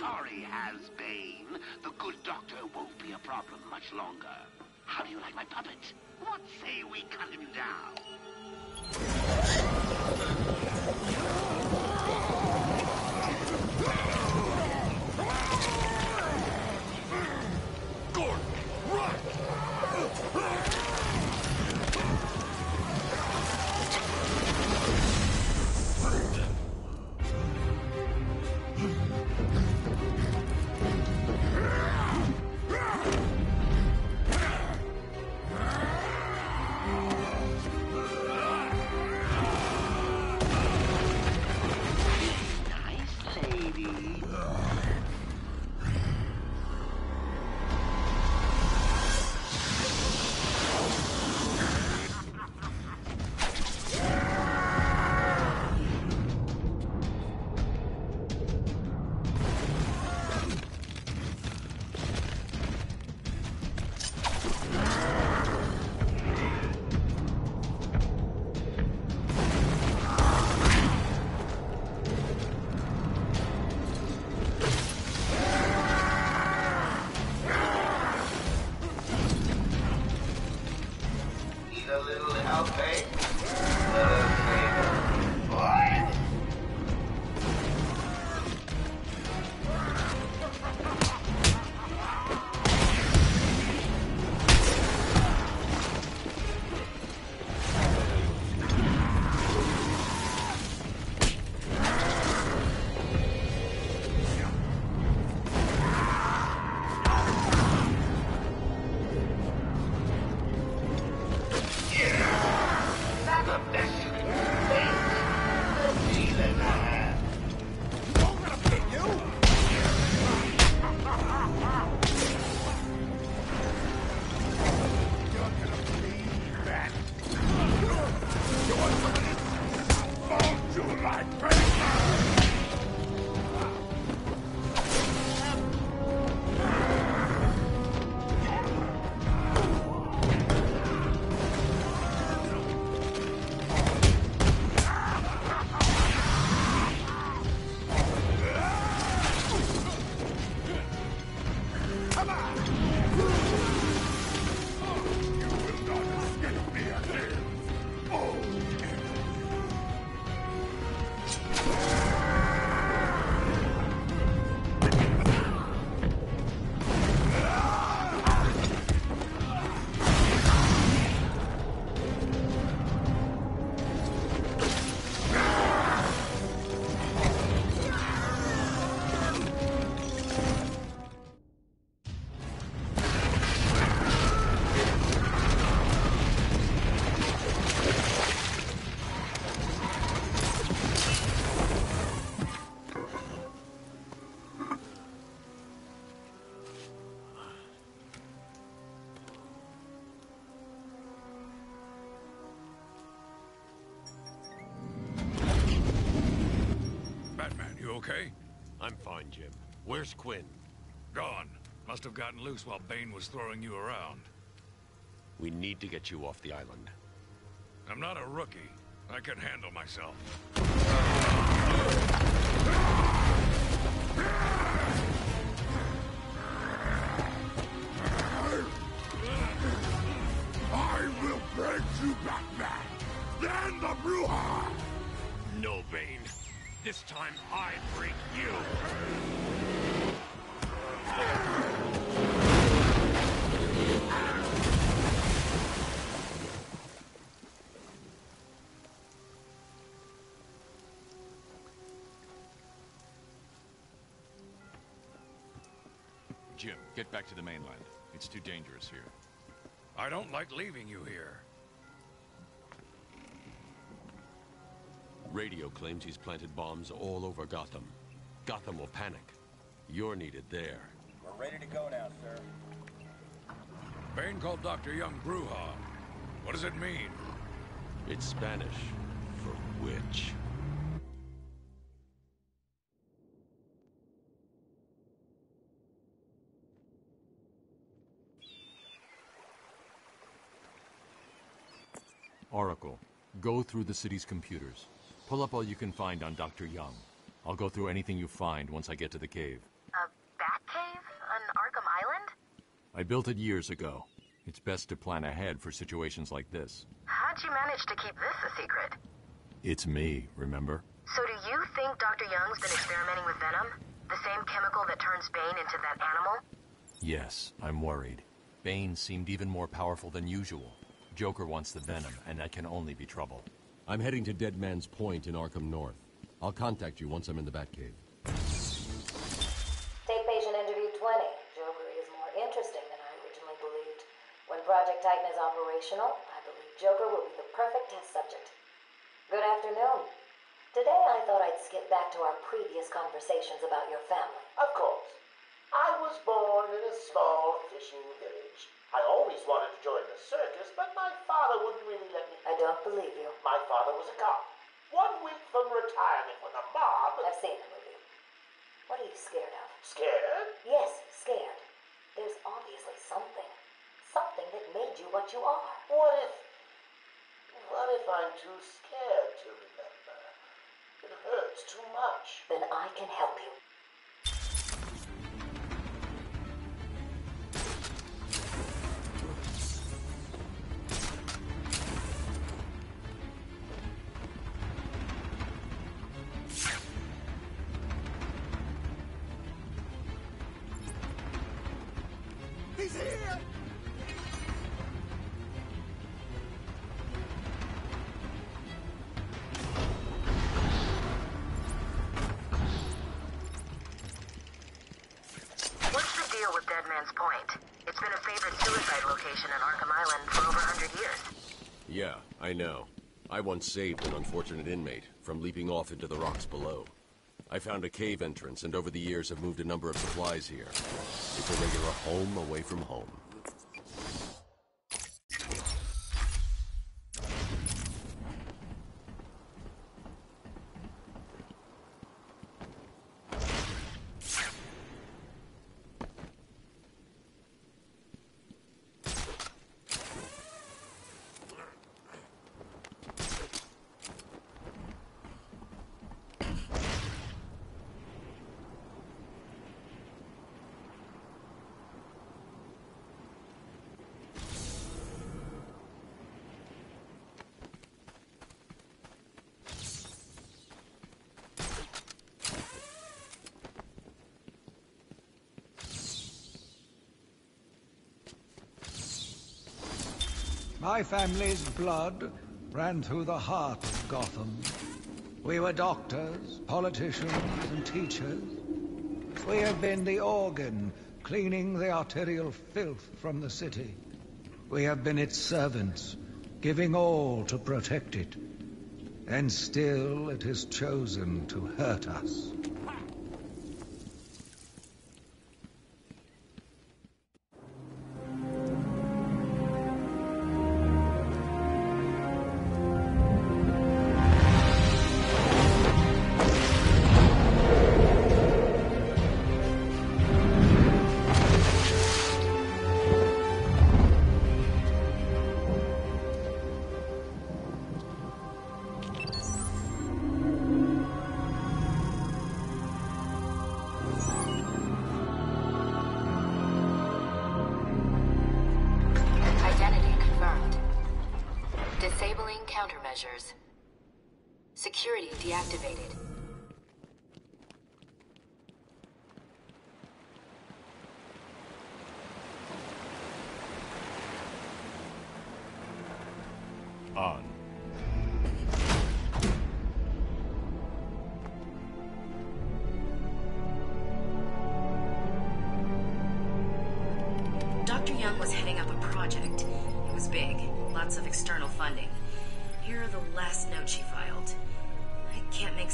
Sorry, Hasbane. The good doctor won't be a problem much longer. How do you like my puppet? What say we cut him down? Quinn? Gone. Must have gotten loose while Bane was throwing you around. We need to get you off the island. I'm not a rookie. I can handle myself. Jim, get back to the mainland. It's too dangerous here. I don't like leaving you here. Radio claims he's planted bombs all over Gotham. Gotham will panic. You're needed there. We're ready to go now, sir. Bane called Dr. Young Bruja. What does it mean? It's Spanish for witch. Oracle, go through the city's computers. Pull up all you can find on Dr. Young. I'll go through anything you find once I get to the cave. A bat cave on Arkham Island? I built it years ago. It's best to plan ahead for situations like this. How'd you manage to keep this a secret? It's me, remember? So do you think Dr. Young's been experimenting with venom? The same chemical that turns Bane into that animal? Yes, I'm worried. Bane seemed even more powerful than usual. Joker wants the venom, and that can only be trouble. I'm heading to Dead Man's Point in Arkham North. I'll contact you once I'm in the Batcave. Take patient interview 20. Joker is more interesting than I originally believed. When Project Titan is operational, I believe Joker will be the perfect test subject. Good afternoon. Today I thought I'd skip back to our previous conversations about your family. Of course. I was born in a small fishing village. I always wanted to join the circus, but my father wouldn't really let me. I don't believe you. My father was a cop. One week from retirement the mob. I've seen the movie. What are you scared of? Scared? Yes, scared. There's obviously something. Something that made you what you are. What if. What if I'm too scared to remember? It hurts too much. Then I can help you. I know. I once saved an unfortunate inmate from leaping off into the rocks below. I found a cave entrance and over the years have moved a number of supplies here. It's a regular home away from home. My family's blood ran through the heart of Gotham. We were doctors, politicians, and teachers. We have been the organ cleaning the arterial filth from the city. We have been its servants, giving all to protect it. And still it has chosen to hurt us.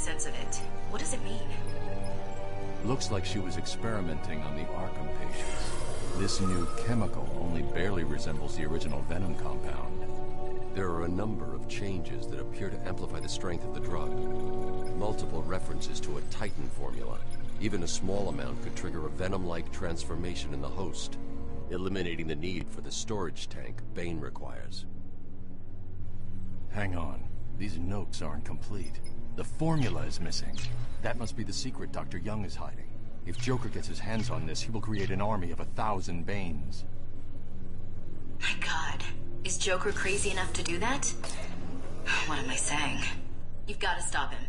Sense of it. What does it mean? Looks like she was experimenting on the Arkham patients. This new chemical only barely resembles the original Venom compound. There are a number of changes that appear to amplify the strength of the drug. Multiple references to a Titan formula. Even a small amount could trigger a Venom-like transformation in the host, eliminating the need for the storage tank Bane requires. Hang on. These notes aren't complete. The formula is missing. That must be the secret Dr. Young is hiding. If Joker gets his hands on this, he will create an army of a thousand Banes. My god. Is Joker crazy enough to do that? What am I saying? You've got to stop him.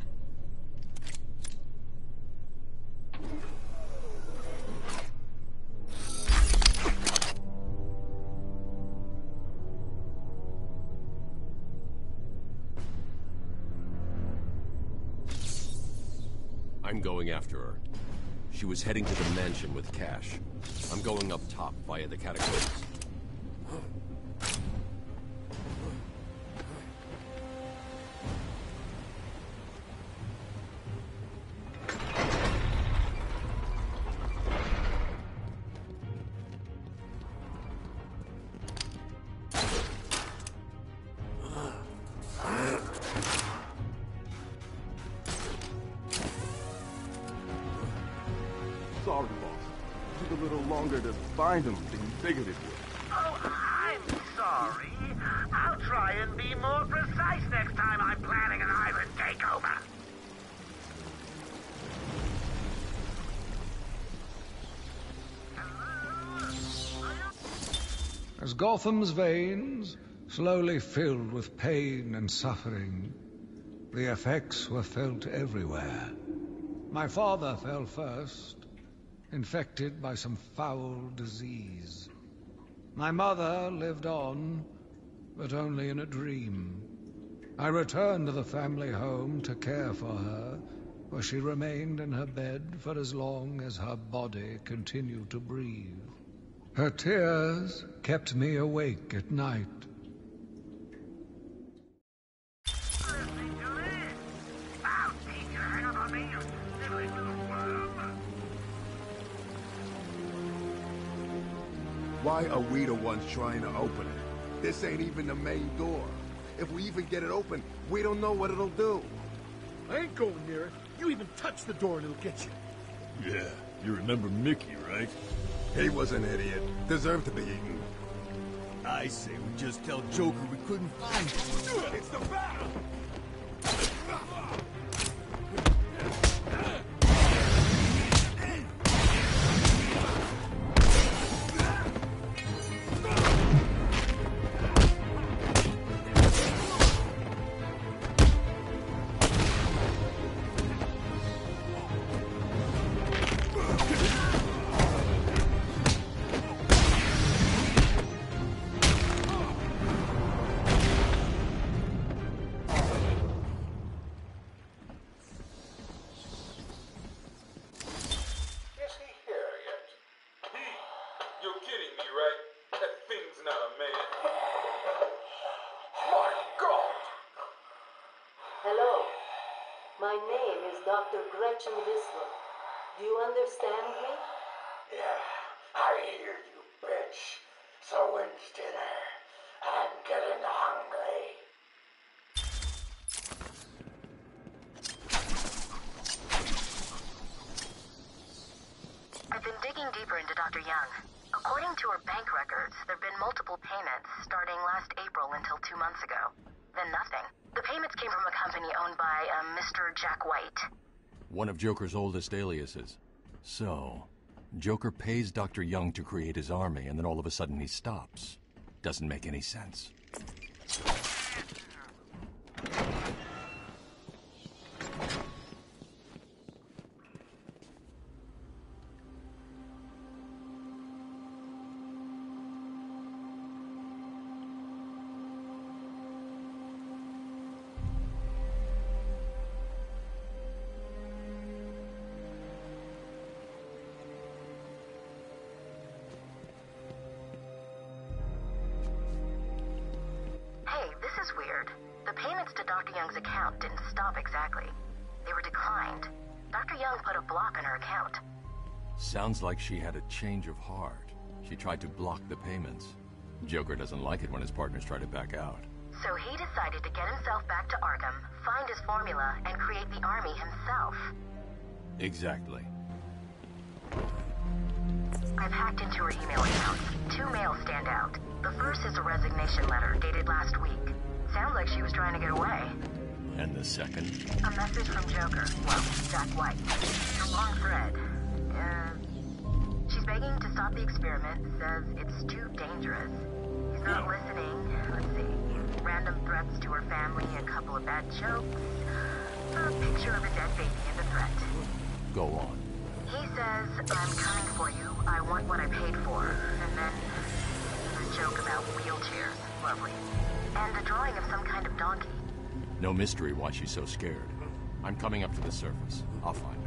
She was heading to the mansion with cash. I'm going up top via the catacombs. Gotham's veins slowly filled with pain and suffering, the effects were felt everywhere. My father fell first, infected by some foul disease. My mother lived on, but only in a dream. I returned to the family home to care for her, where she remained in her bed for as long as her body continued to breathe. Her tears kept me awake at night. Why are we the ones trying to open it? This ain't even the main door. If we even get it open, we don't know what it'll do. I ain't going near it. You even touch the door and it'll get you. Yeah, you remember Mickey, right? He was an idiot. Deserved to be eaten. I say we just tell Joker we couldn't find him. It's the battle! Dr. Gretchen Whistler. Do you understand me? Yeah, I hear you, bitch. So when's dinner? I'm getting hungry. I've been digging deeper into Dr. Young. According to her bank records, there have been multiple payments starting last April until two months ago. Then nothing. The payments came from a company owned by uh, a Mr. Jack White. One of Joker's oldest aliases. So, Joker pays Dr. Young to create his army, and then all of a sudden he stops. Doesn't make any sense. Change of heart. She tried to block the payments. Joker doesn't like it when his partners try to back out. So he decided to get himself back to Arkham, find his formula, and create the army himself. Exactly. I've hacked into her email accounts. Two mails stand out. The first is a resignation letter dated last week. Sounds like she was trying to get away. And the second? A message from Joker. Well, Jack White. A long thread. The experiment, says it's too dangerous. He's not listening. Let's see. Random threats to her family, a couple of bad jokes, a picture of a dead baby in the threat. Go on. He says, I'm coming for you, I want what I paid for. And then a joke about wheelchairs. Lovely. And a drawing of some kind of donkey. No mystery why she's so scared. I'm coming up to the surface. I'll find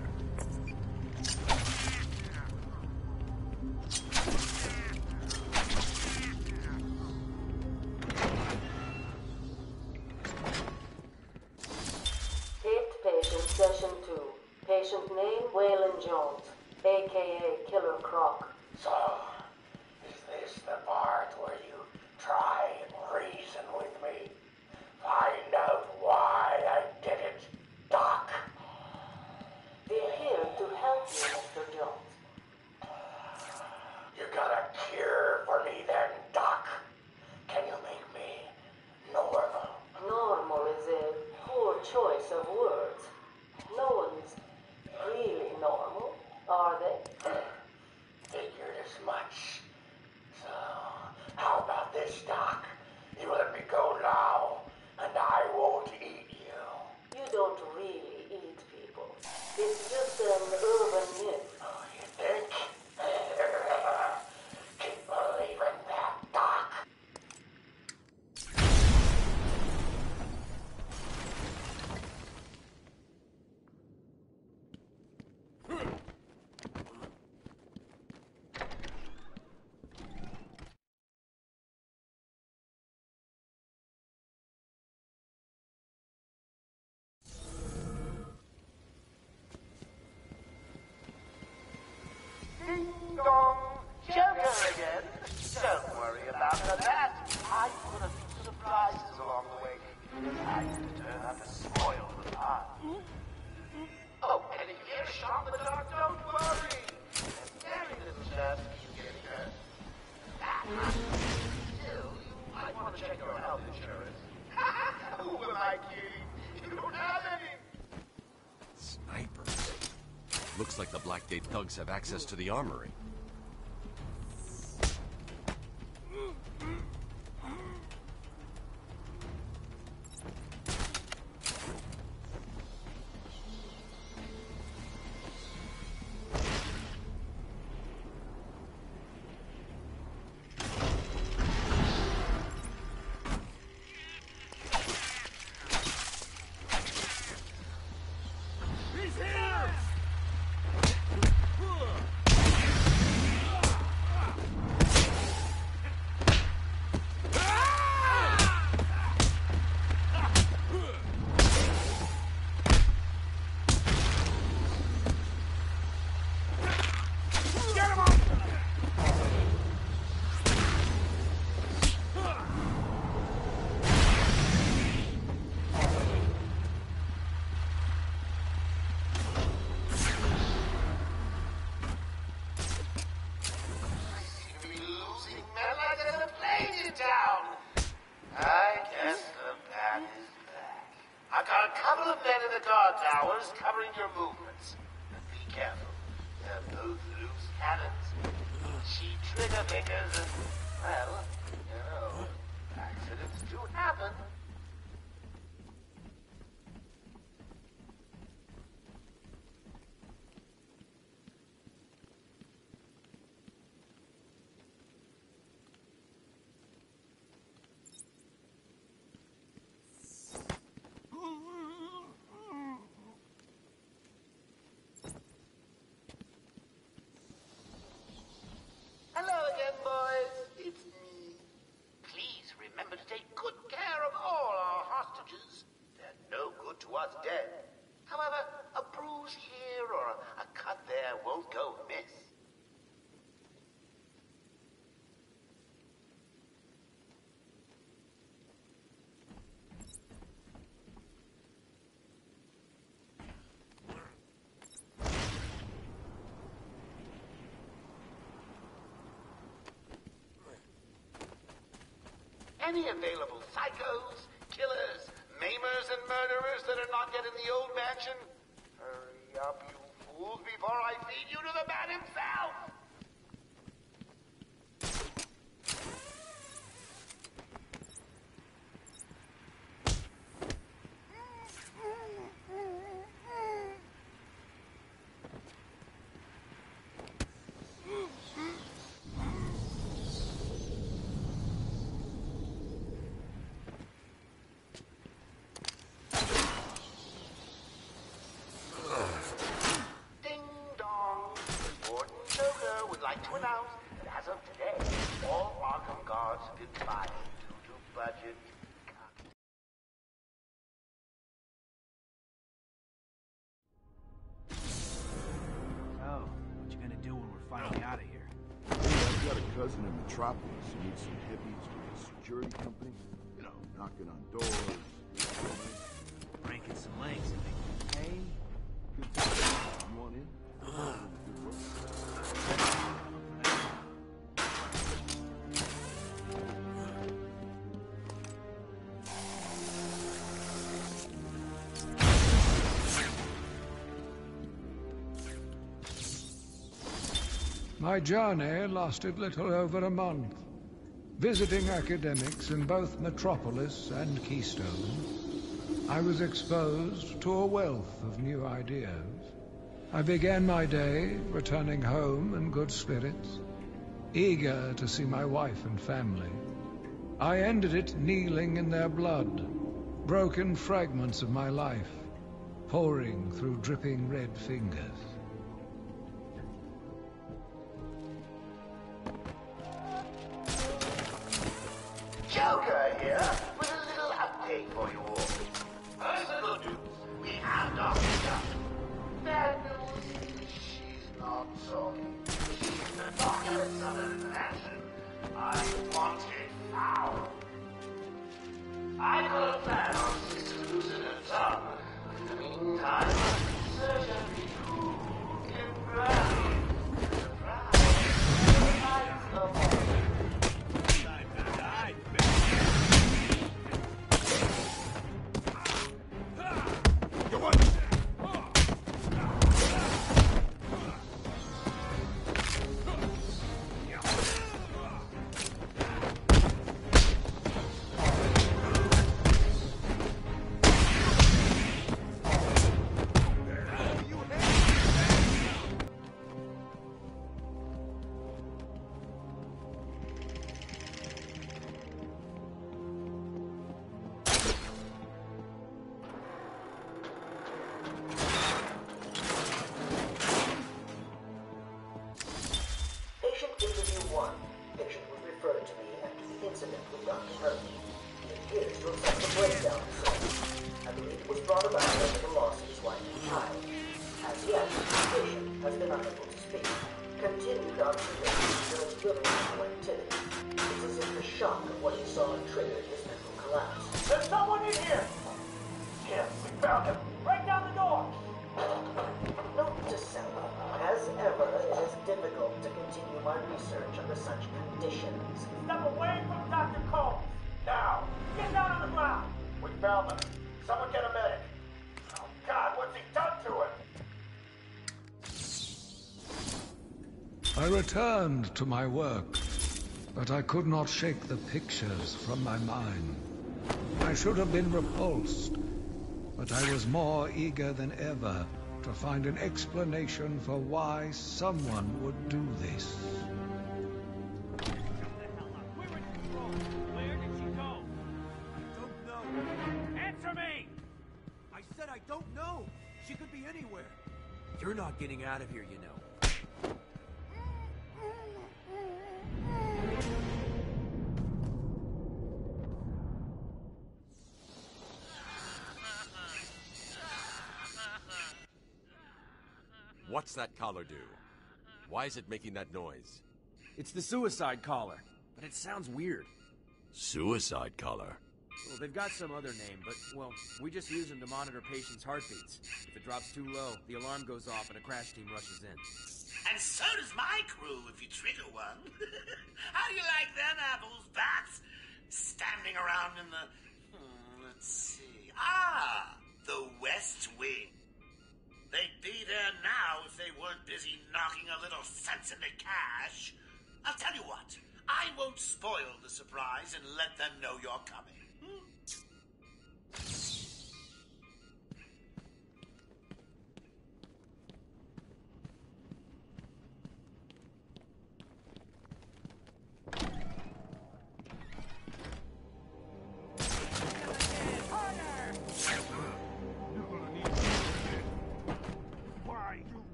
Looks like the Black Blackgate thugs have access to the armory. charges, they're no good to us dead. However, a bruise here or a, a cut there won't go amiss. Any available psychos gamblers and murderers that are not yet in the old mansion? Hurry up, you fools, before I feed you to the man himself! Metropolis needs some hippies to a security company. You know, knocking on doors, breaking some legs My journey lasted little over a month, visiting academics in both Metropolis and Keystone. I was exposed to a wealth of new ideas. I began my day returning home in good spirits, eager to see my wife and family. I ended it kneeling in their blood, broken fragments of my life, pouring through dripping red fingers. Yeah. Returned to my work, but I could not shake the pictures from my mind. I should have been repulsed, but I was more eager than ever to find an explanation for why someone would do this. What's that collar do? Why is it making that noise? It's the suicide collar, but it sounds weird. Suicide collar? Well, they've got some other name, but, well, we just use them to monitor patients' heartbeats. If it drops too low, the alarm goes off and a crash team rushes in. And so does my crew if you trigger one. How do you like them apples, bats? Standing around in the. hmm, let's see. Ah! The West Wing. They'd be there now if they weren't busy knocking a little sense into Cash. I'll tell you what. I won't spoil the surprise and let them know you're coming. Hmm?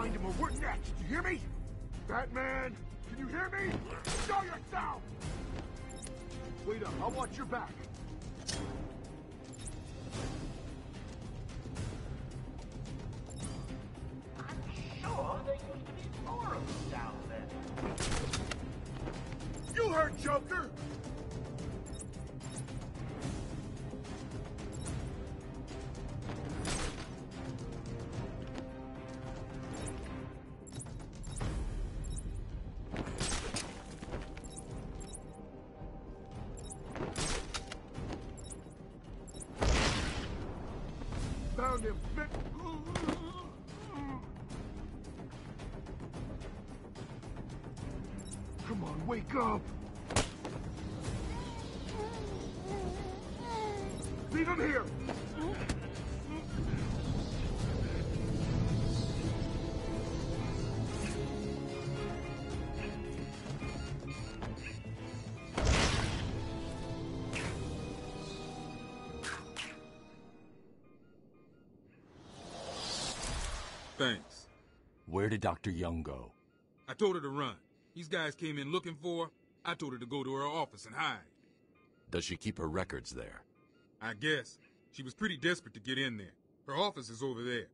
Find him or we're next. You hear me? Wake up! Leave him here! Thanks. Where did Dr. Young go? I told her to run. These guys came in looking for her. I told her to go to her office and hide. Does she keep her records there? I guess. She was pretty desperate to get in there. Her office is over there.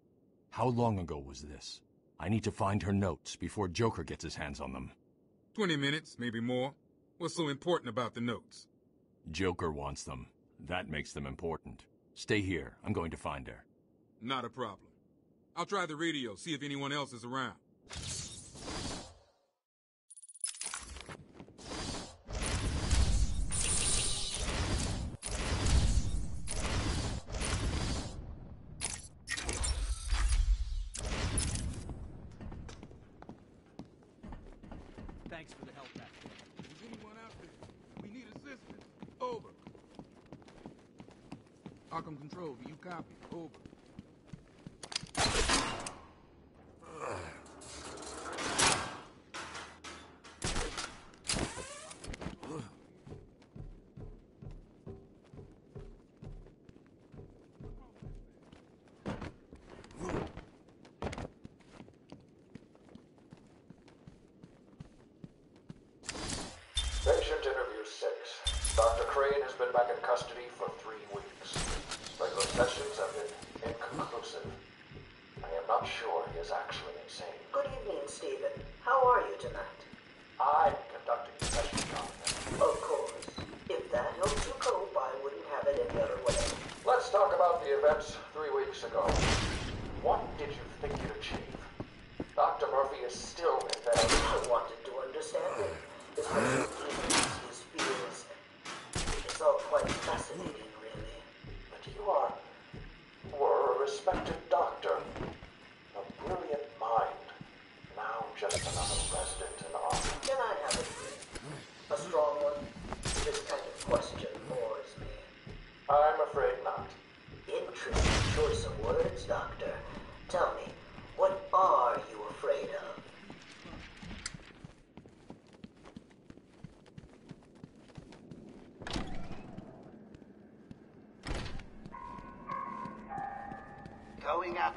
How long ago was this? I need to find her notes before Joker gets his hands on them. Twenty minutes, maybe more. What's so important about the notes? Joker wants them. That makes them important. Stay here. I'm going to find her. Not a problem. I'll try the radio, see if anyone else is around.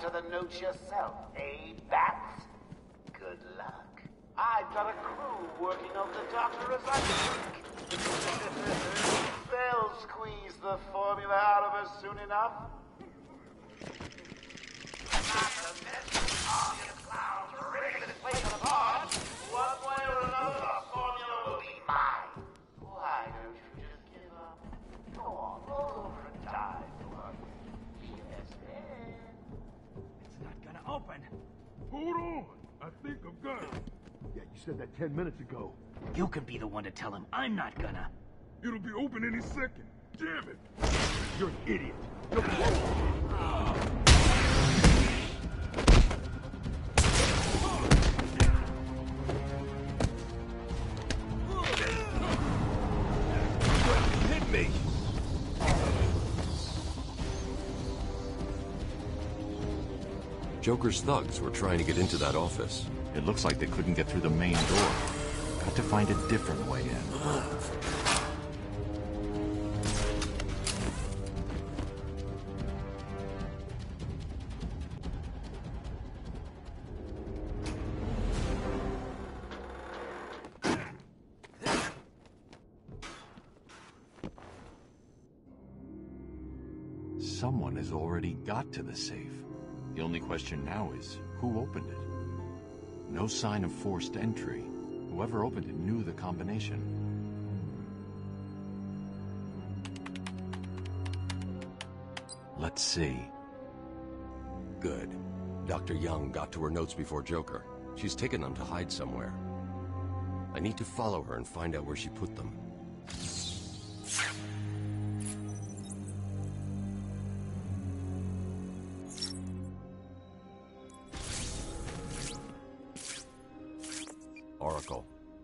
After the notes yourself, eh, Bats? Good luck. I've got a crew working on the doctor as I ten minutes ago. You can be the one to tell him. I'm not gonna. It'll be open any second. Damn it. You're an idiot. Hit me! Joker's thugs were trying to get into that office. It looks like they couldn't get through the main door. Got to find a different way in. Someone has already got to the safe. The only question now is, who opened it? No sign of forced entry. Whoever opened it knew the combination. Let's see. Good. Dr. Young got to her notes before Joker. She's taken them to hide somewhere. I need to follow her and find out where she put them.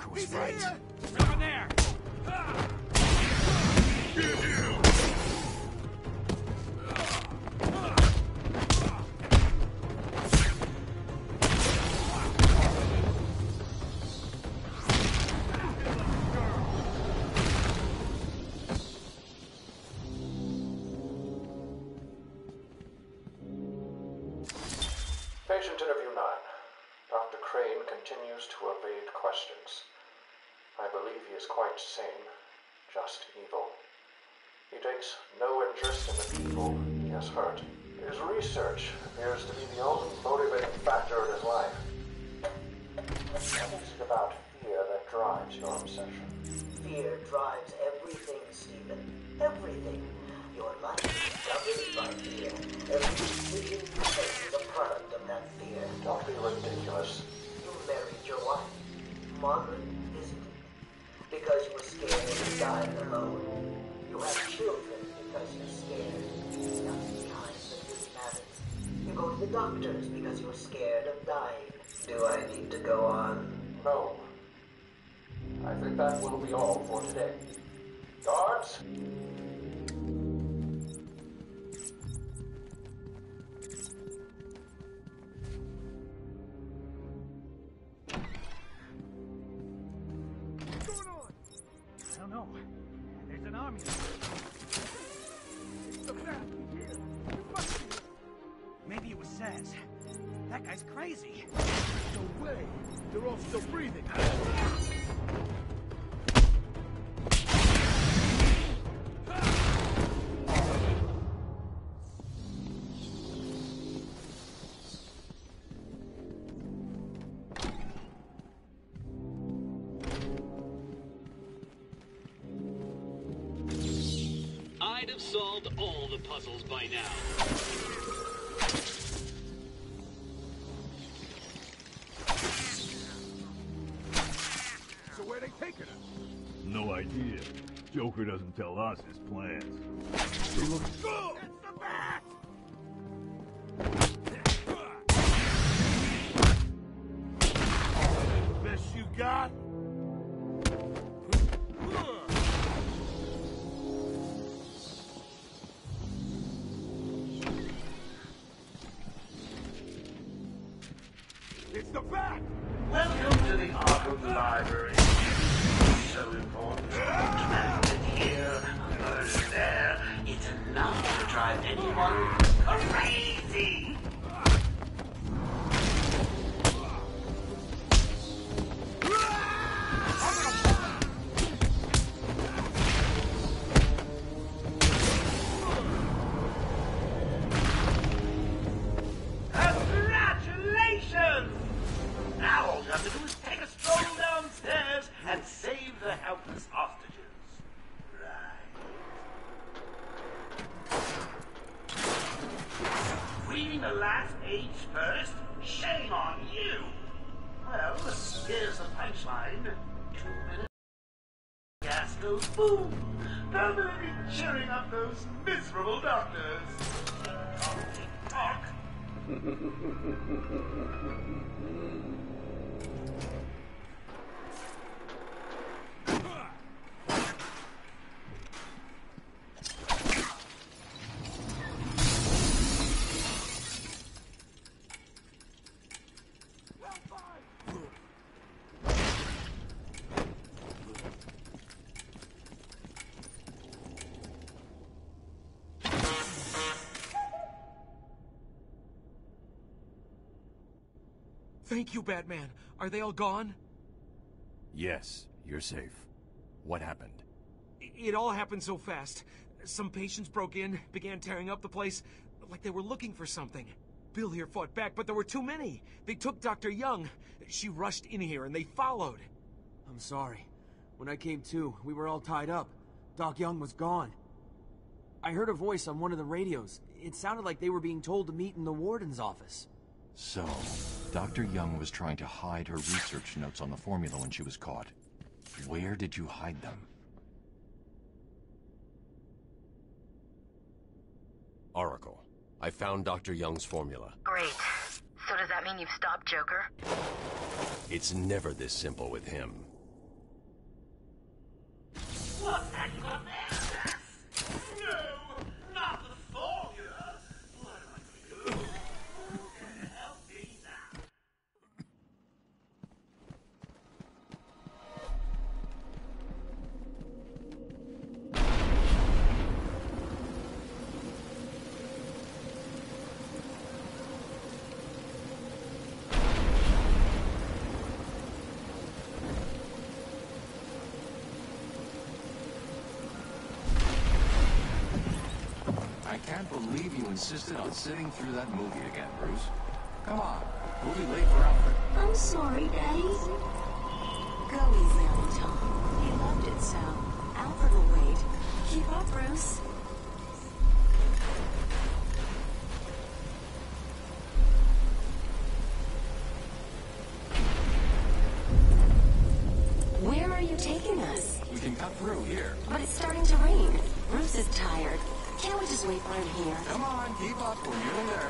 Joker was right. I'd have solved all the puzzles by now. So where they taking us? No idea. Joker doesn't tell us his plans. They look Batman. Are they all gone? Yes, you're safe. What happened? It all happened so fast. Some patients broke in, began tearing up the place, like they were looking for something. Bill here fought back, but there were too many. They took Dr. Young. She rushed in here and they followed. I'm sorry. When I came to, we were all tied up. Doc Young was gone. I heard a voice on one of the radios. It sounded like they were being told to meet in the warden's office. So, Dr. Young was trying to hide her research notes on the formula when she was caught. Where did you hide them? Oracle, I found Dr. Young's formula. Great. So does that mean you've stopped Joker? It's never this simple with him. What's insisted on sitting through that movie again, Bruce. Come on, we'll be late for Alfred. I'm sorry, Daddy. Go easy on Tom. He loved it so. Alfred will wait. Keep up, Bruce. Here? Come on, keep up. We're there.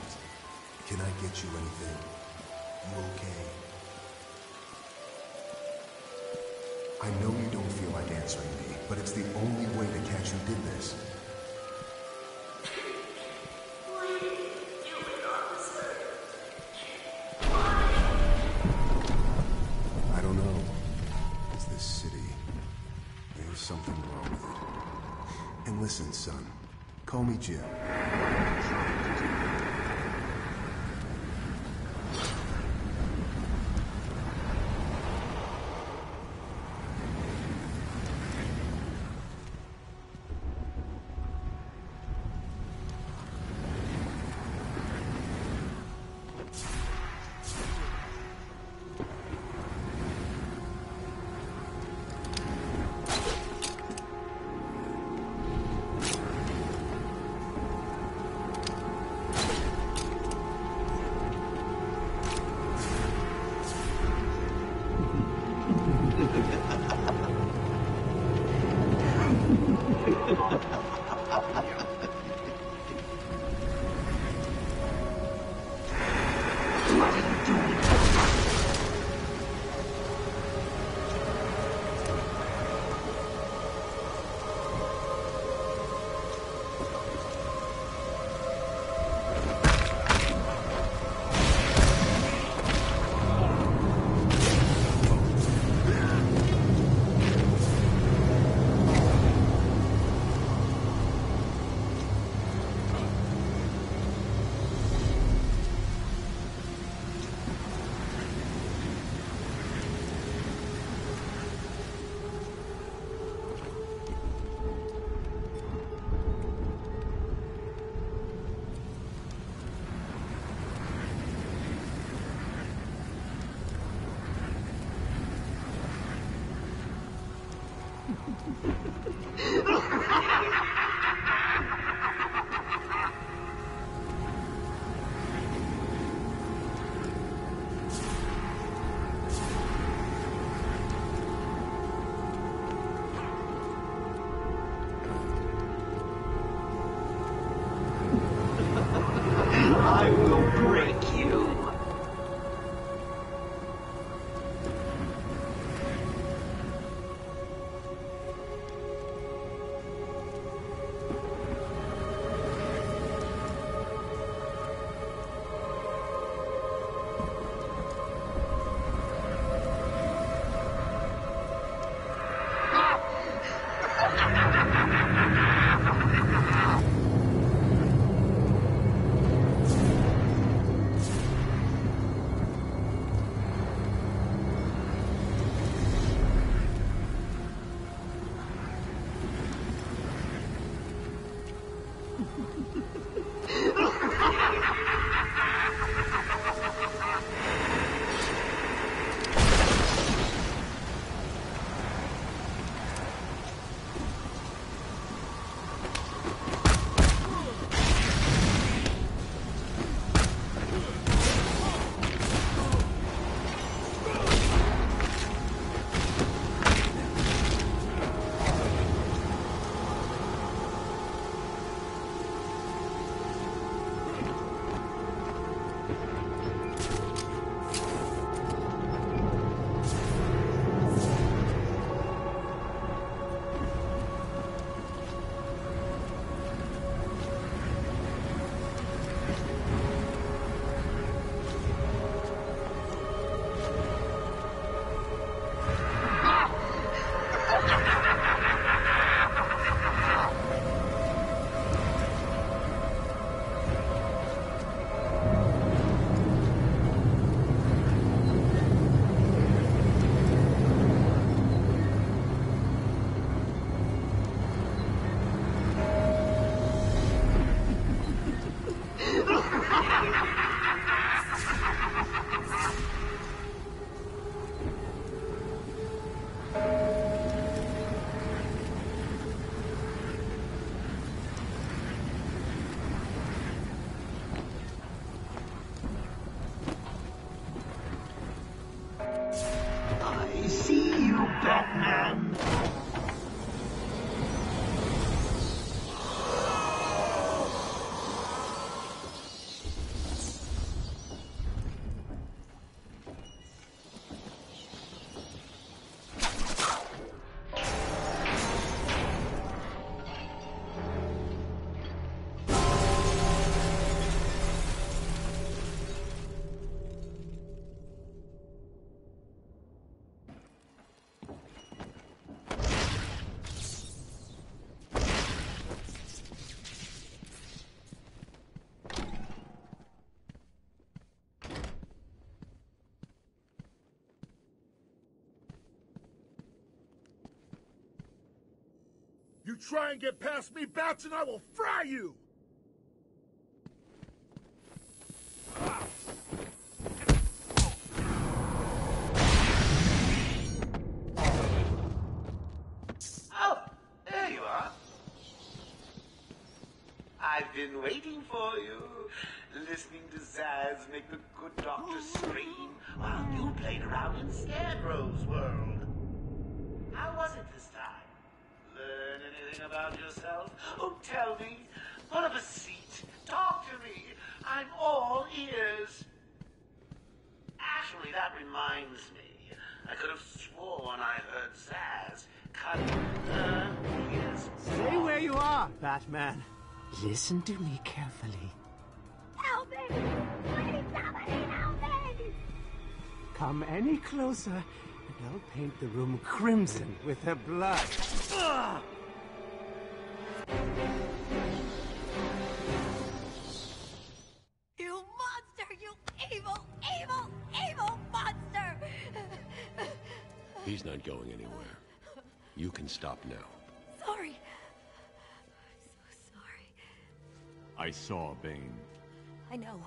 Can I get you anything? You okay? I know you don't feel like answering me, but it's the only way to catch who did this. Try and get past me, Bats, and I will fry you! Oh, there you are. I've been waiting for you, listening to Zsasz make the good doctor scream while you played around in Scarecrow's world. How was it this time? Learn anything about yourself? Oh, tell me. Pull up a seat. Talk to me. I'm all ears. Actually, that reminds me. I could have sworn I heard Zsasz cut. Uh, yes. Stay where you are, Batman. Listen to me carefully. Help me! Please, somebody help me! Come any closer, and I'll paint the room crimson with her blood. Ugh! Stop now. Sorry. I'm so sorry. I saw Bane. I know.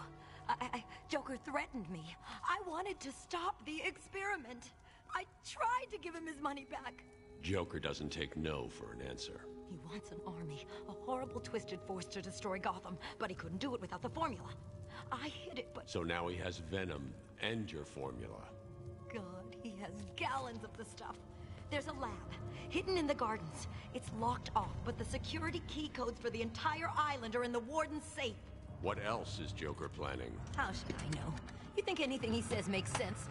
I, I, Joker threatened me. I wanted to stop the experiment. I tried to give him his money back. Joker doesn't take no for an answer. He wants an army, a horrible twisted force to destroy Gotham, but he couldn't do it without the formula. I hid it, but So now he has Venom and your formula. God, he has gallons of the stuff. There's a lab, hidden in the gardens. It's locked off, but the security key codes for the entire island are in the warden's safe. What else is Joker planning? How should I know? You think anything he says makes sense?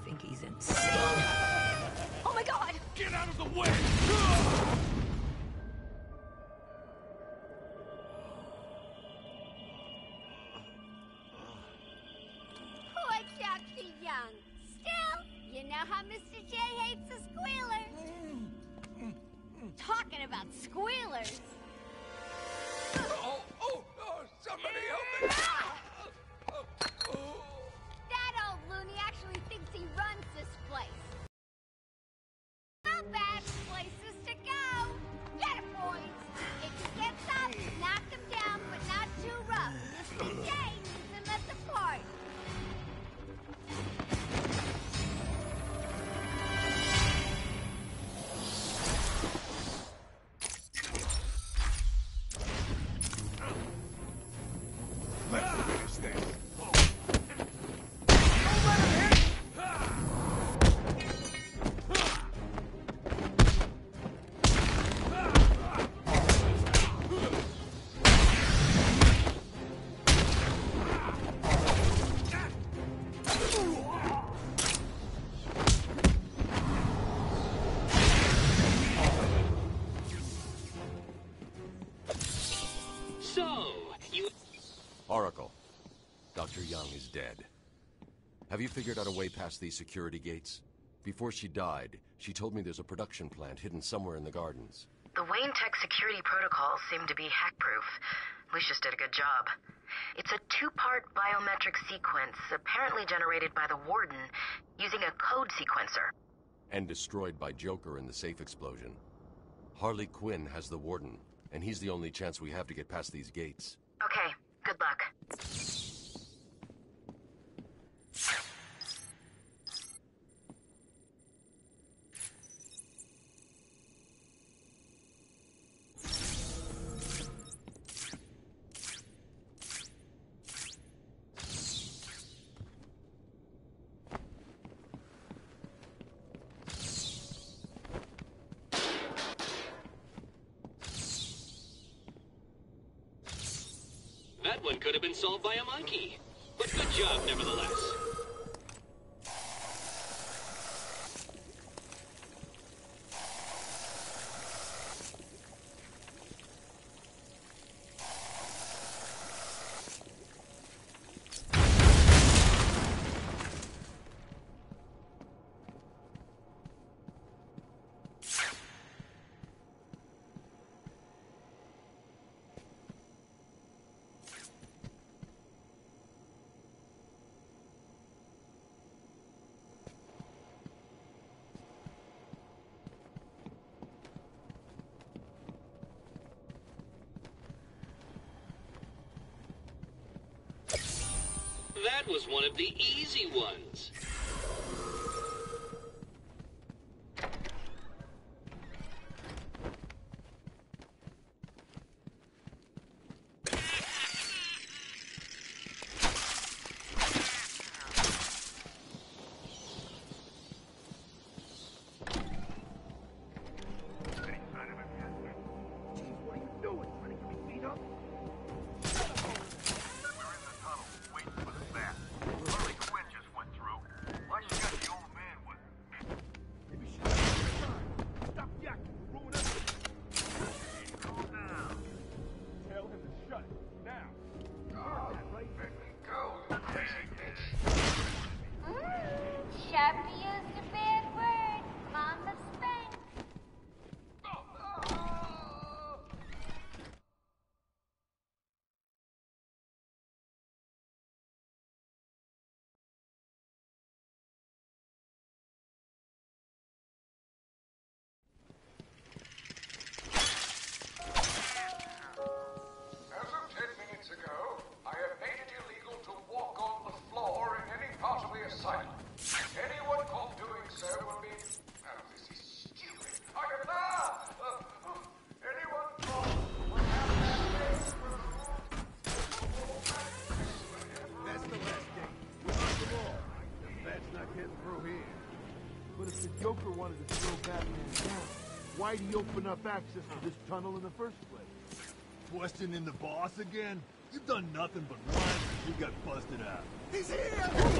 I think he's insane. oh my god! Get out of the way! Have you figured out a way past these security gates? Before she died, she told me there's a production plant hidden somewhere in the gardens. The Wayne Tech security protocols seem to be hack-proof. Lucius did a good job. It's a two-part biometric sequence, apparently generated by the Warden using a code sequencer. And destroyed by Joker in the safe explosion. Harley Quinn has the Warden, and he's the only chance we have to get past these gates. Okay, good luck. Was one of the easy ones. Joker wanted to throw Batman down, why'd he open up access to this tunnel in the first place? Questioning the boss again? You've done nothing but run you got busted out. He's here! This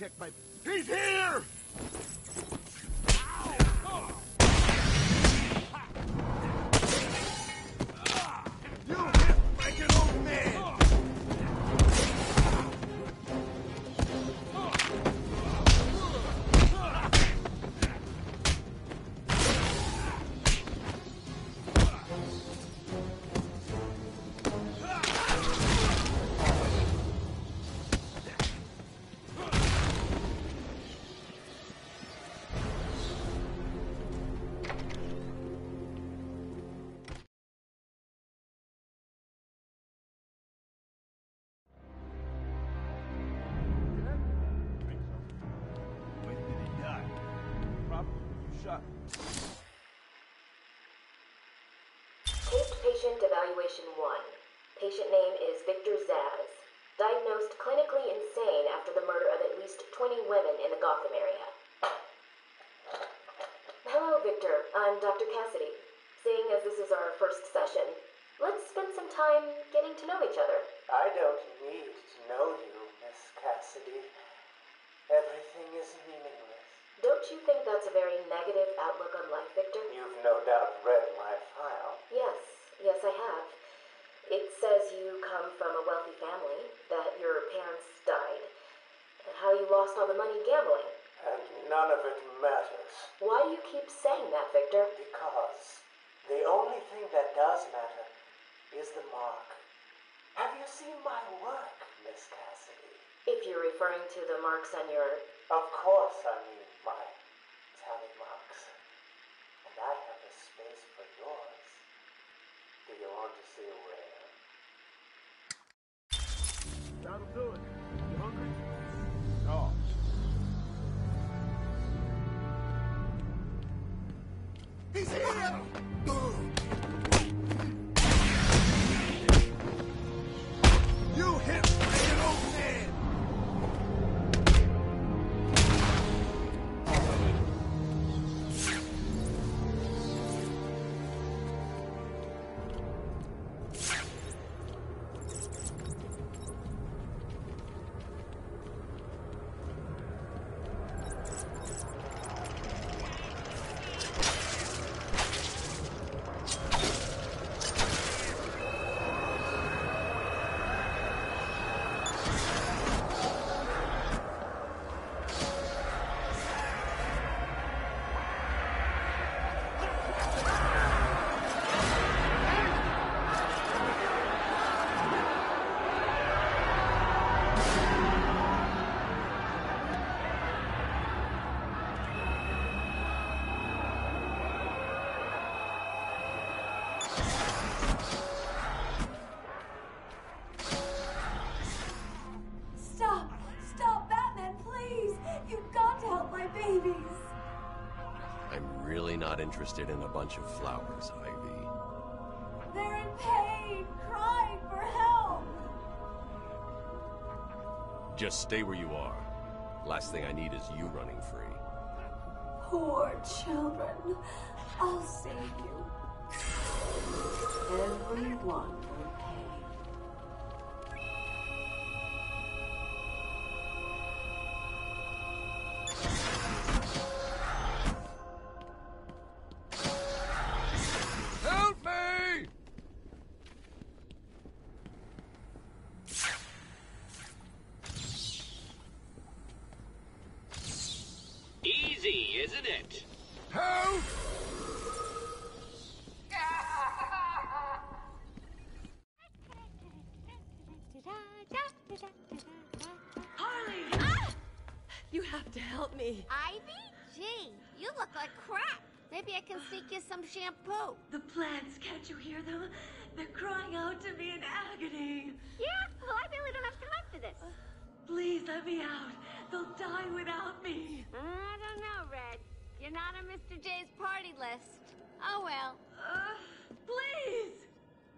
check my... He's here! Evaluation 1. Patient name is Victor Zsasz. Diagnosed clinically insane after the murder of at least 20 women in the Gotham area. Hello, Victor. I'm Dr. Cassidy. Seeing as this is our first session, let's spend some time getting to know each other. I don't need to know you, Miss Cassidy. Everything is meaningless. Don't you think that's a very negative outlook on life, Victor? You've no doubt read my file. Yes, yes, I have. It says you come from a wealthy family, that your parents died, and how you lost all the money gambling. And none of it matters. Why do you keep saying that, Victor? Because the only thing that does matter is the mark. Have you seen my work, Miss Cassidy? If you're referring to the marks on your. Of course I mean my tally marks. And I have a space for yours. Do you want to see where? That'll do it. You hungry? No. He's here! Interested in a bunch of flowers, Ivy. They're in pain, crying for help! Just stay where you are. Last thing I need is you running free. Poor children. I'll save you. Everyone Easy, isn't? Help! Harley! Ah! You have to help me. Ivy? Gee, you look like crap. Maybe I can sneak you some shampoo. The plants, can't you hear them? They're crying out to me in agony. Yeah? Well, I really don't have time for this. Please let me out. They'll die without me. I don't know, Red. You're not on Mr. J's party list. Oh well. Uh, please!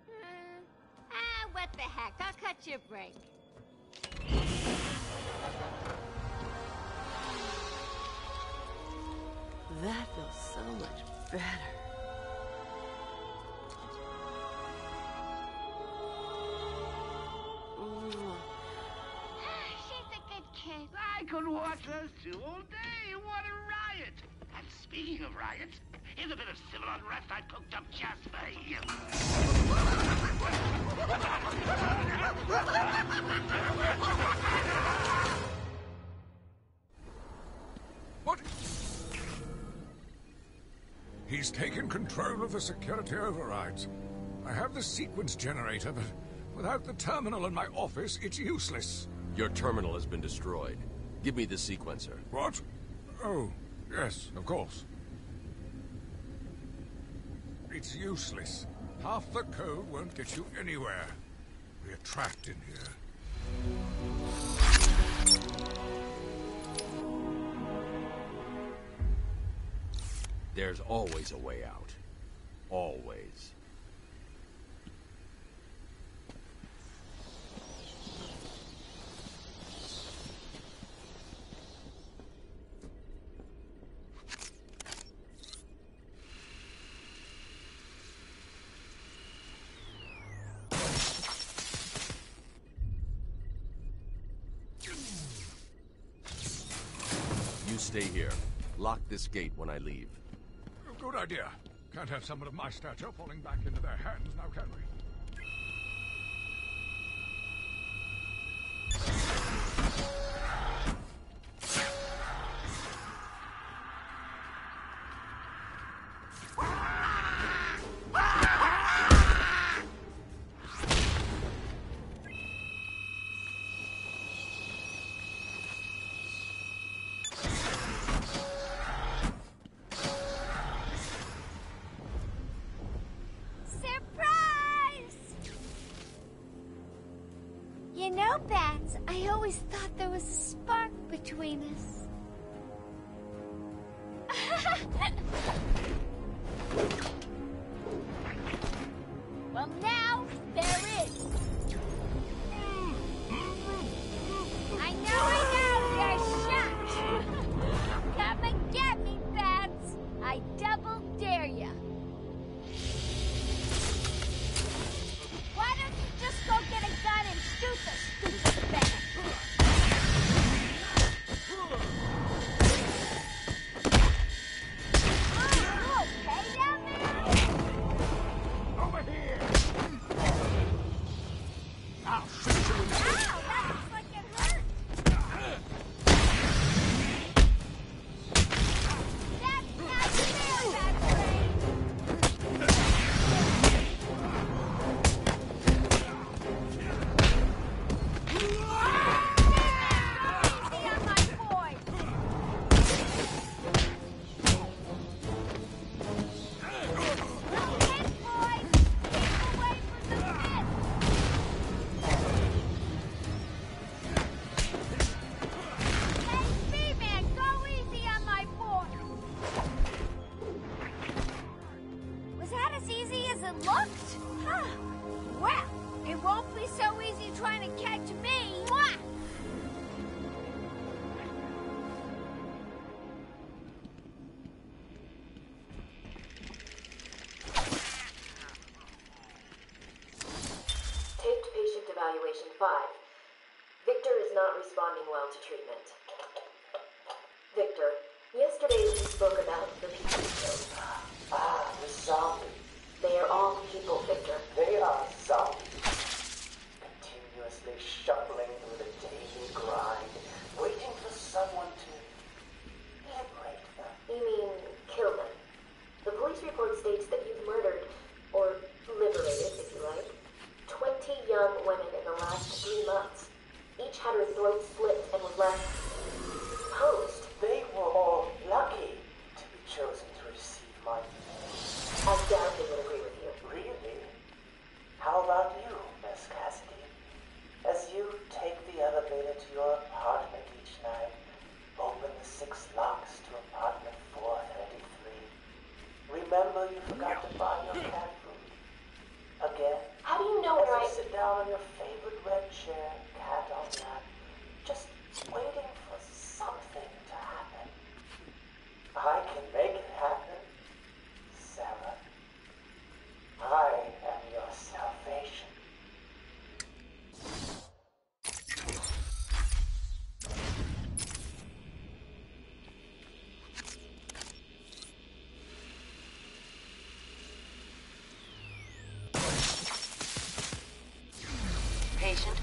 Uh, ah, what the heck? I'll cut your break. That feels so much better. Mwah. She's a good kid. I could watch those two all day. What a riot! And speaking of riots, here's a bit of civil unrest I cooked up just for you. What? He's taken control of the security overrides. I have the sequence generator, but without the terminal in my office, it's useless. Your terminal has been destroyed. Give me the sequencer. What? Oh, yes, of course. It's useless. Half the code won't get you anywhere. We're trapped in here. There's always a way out. Always. this gate when I leave. Good idea. Can't have someone of my stature falling back into their hands now, can we? always thought there was a spark between us.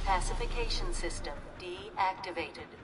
Classification system deactivated.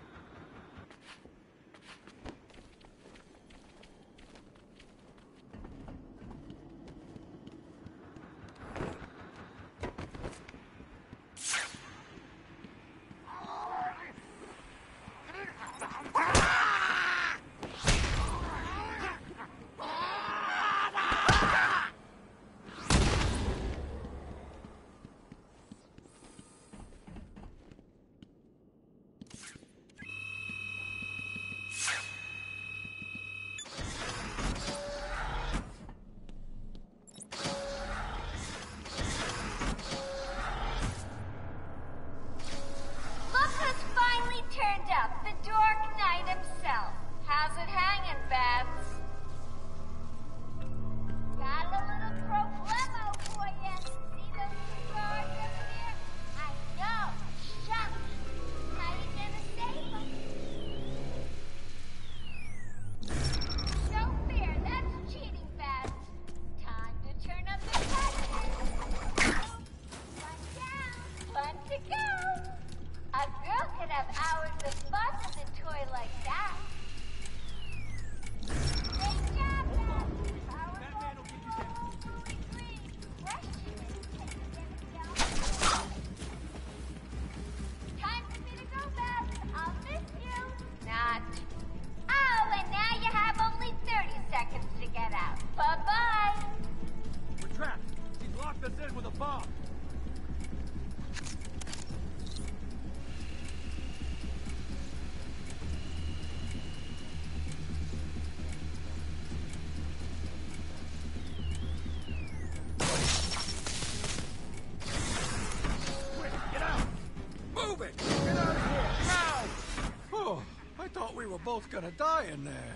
Both gonna die in there.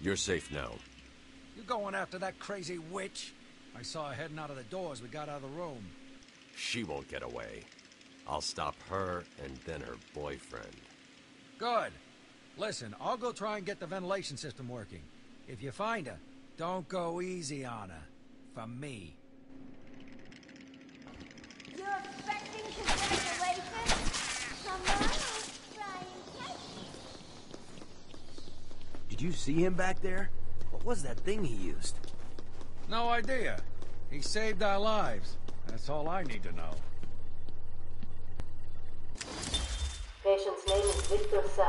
You're safe now. You going after that crazy witch? I saw her heading out of the door as we got out of the room. She won't get away. I'll stop her and then her boyfriend. Good. Listen, I'll go try and get the ventilation system working. If you find her, don't go easy on her. For me. You're expecting congratulations? Someone will try and catch Did you see him back there? What was that thing he used? No idea. He saved our lives. That's all I need to know. Patient's name is Victor Zsasz.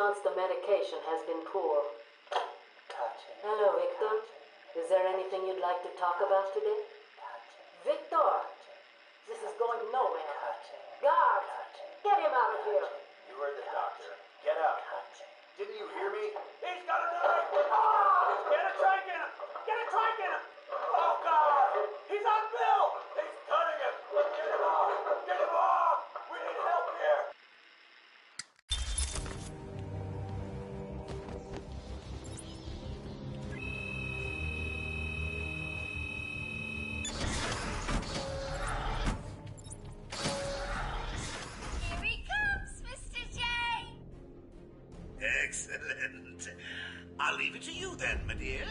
To medication has been poor. Hello, Victor. Is there anything you'd like to talk about today? Victor! This is going nowhere. Guards! Get him out of here! You heard the doctor. Get out. Didn't you hear me? He's got a knife! Ah! Get a trike in him! Get a trike in him! To you then, my dear.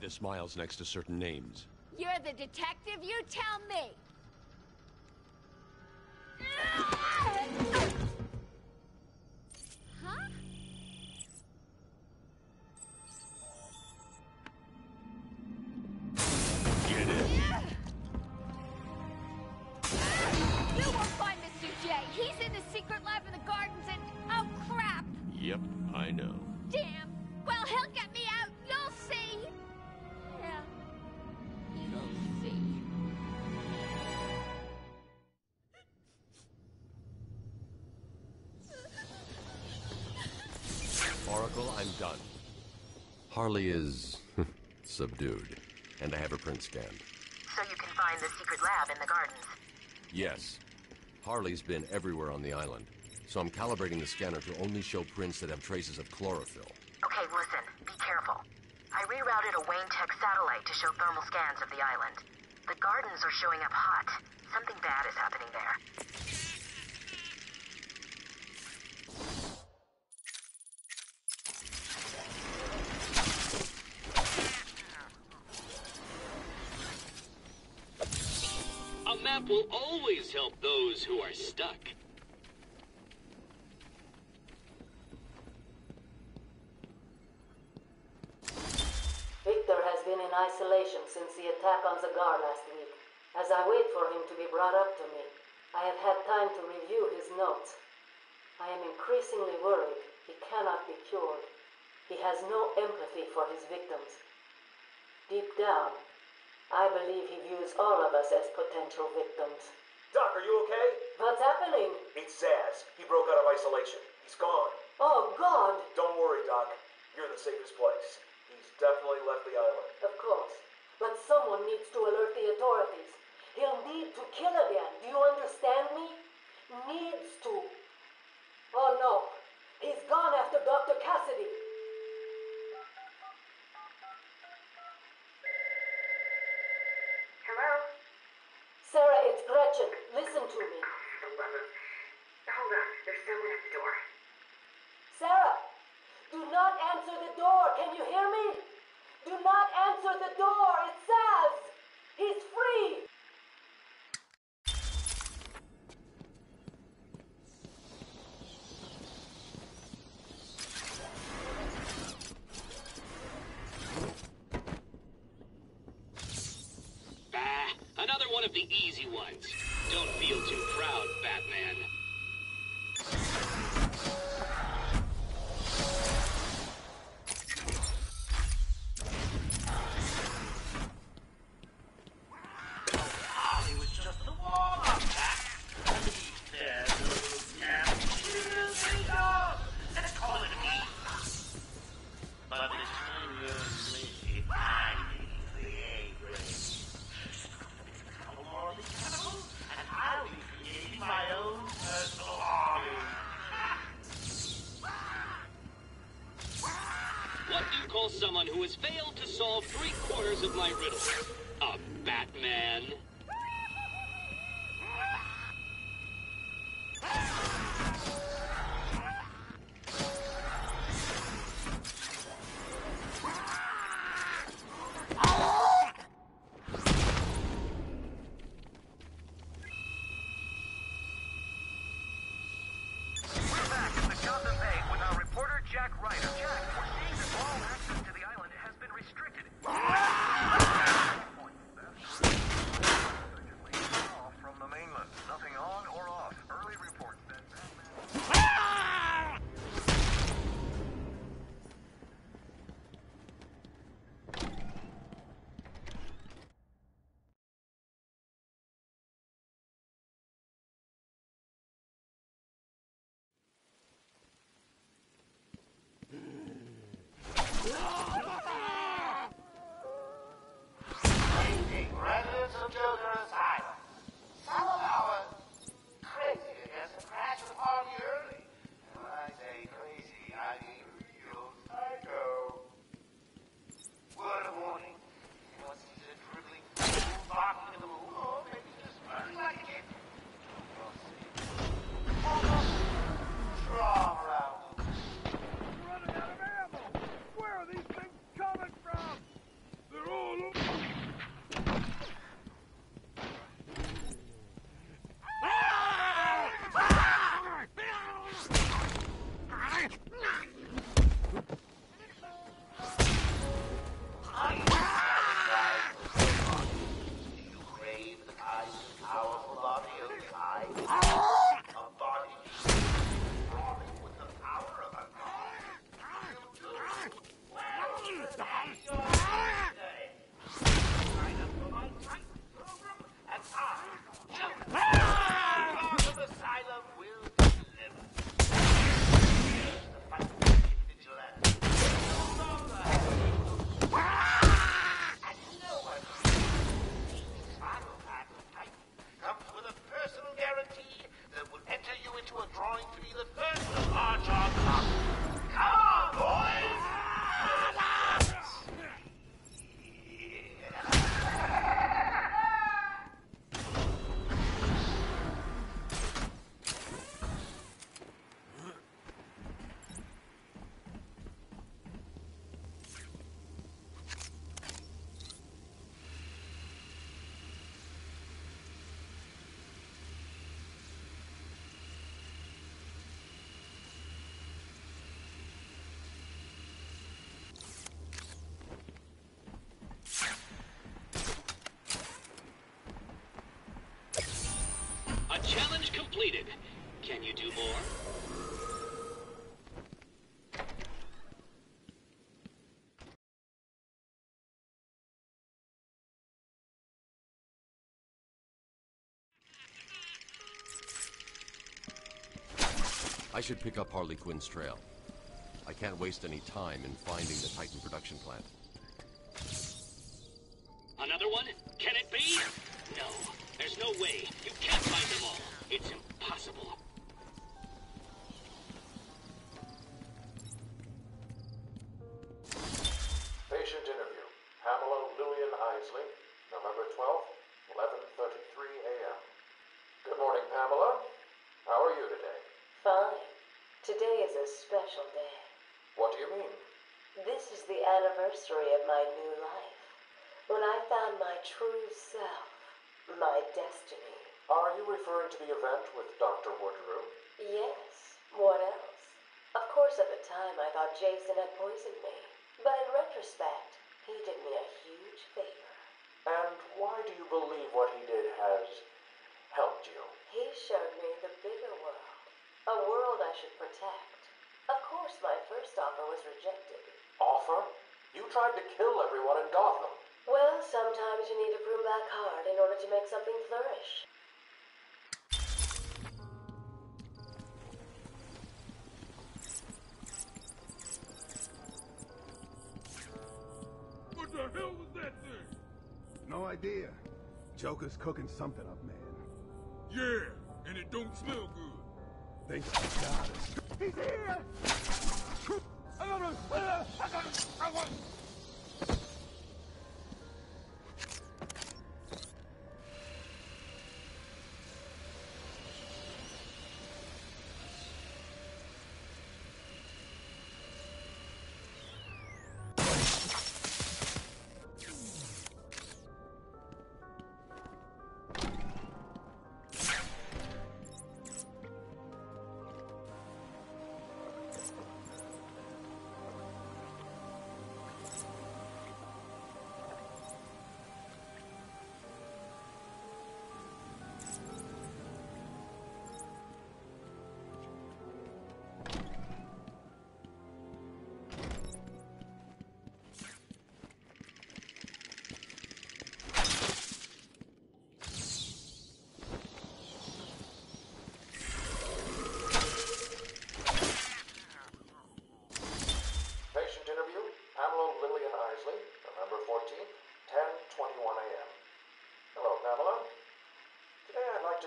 Why the smiles next to certain names? You're the detective, you tell me! Harley is subdued, and I have her print scanned. So you can find the secret lab in the gardens. Yes, Harley's been everywhere on the island, so I'm calibrating the scanner to only show prints that have traces of chlorophyll. Okay, listen. Be careful. I rerouted a Wayne Tech satellite to show thermal scans of the island. The gardens are showing up hot. Something bad is happening there. Will always help those who are stuck. Victor has been in isolation since the attack on Zagar last week. As I wait for him to be brought up to me, I have had time to review his notes. I am increasingly worried he cannot be cured. He has no empathy for his victims. Deep down, I believe he views all of us as potential victims. Doc, are you okay? What's happening? It's Zsasz. He broke out of isolation. He's gone. Oh, God! Don't worry, Doc. You're in the safest place. He's definitely left the island. Of course. But someone needs to alert the authorities. He'll need to kill again. Do you understand me? Needs to. Oh no. He's gone after Dr. Cassidy. Hello? Sarah, it's Gretchen. Listen to me. Hold on. There's someone at the door. Sarah! Do not answer the door. Can you hear me? Do not answer the door. It says he's free. Jack Ryder. Jack, completed. Can you do more? I should pick up Harley Quinn's trail. I can't waste any time in finding the Titan production plant. Idea. Joker's cooking something up, man. Yeah, and it don't smell good. Thanks to God. He's here!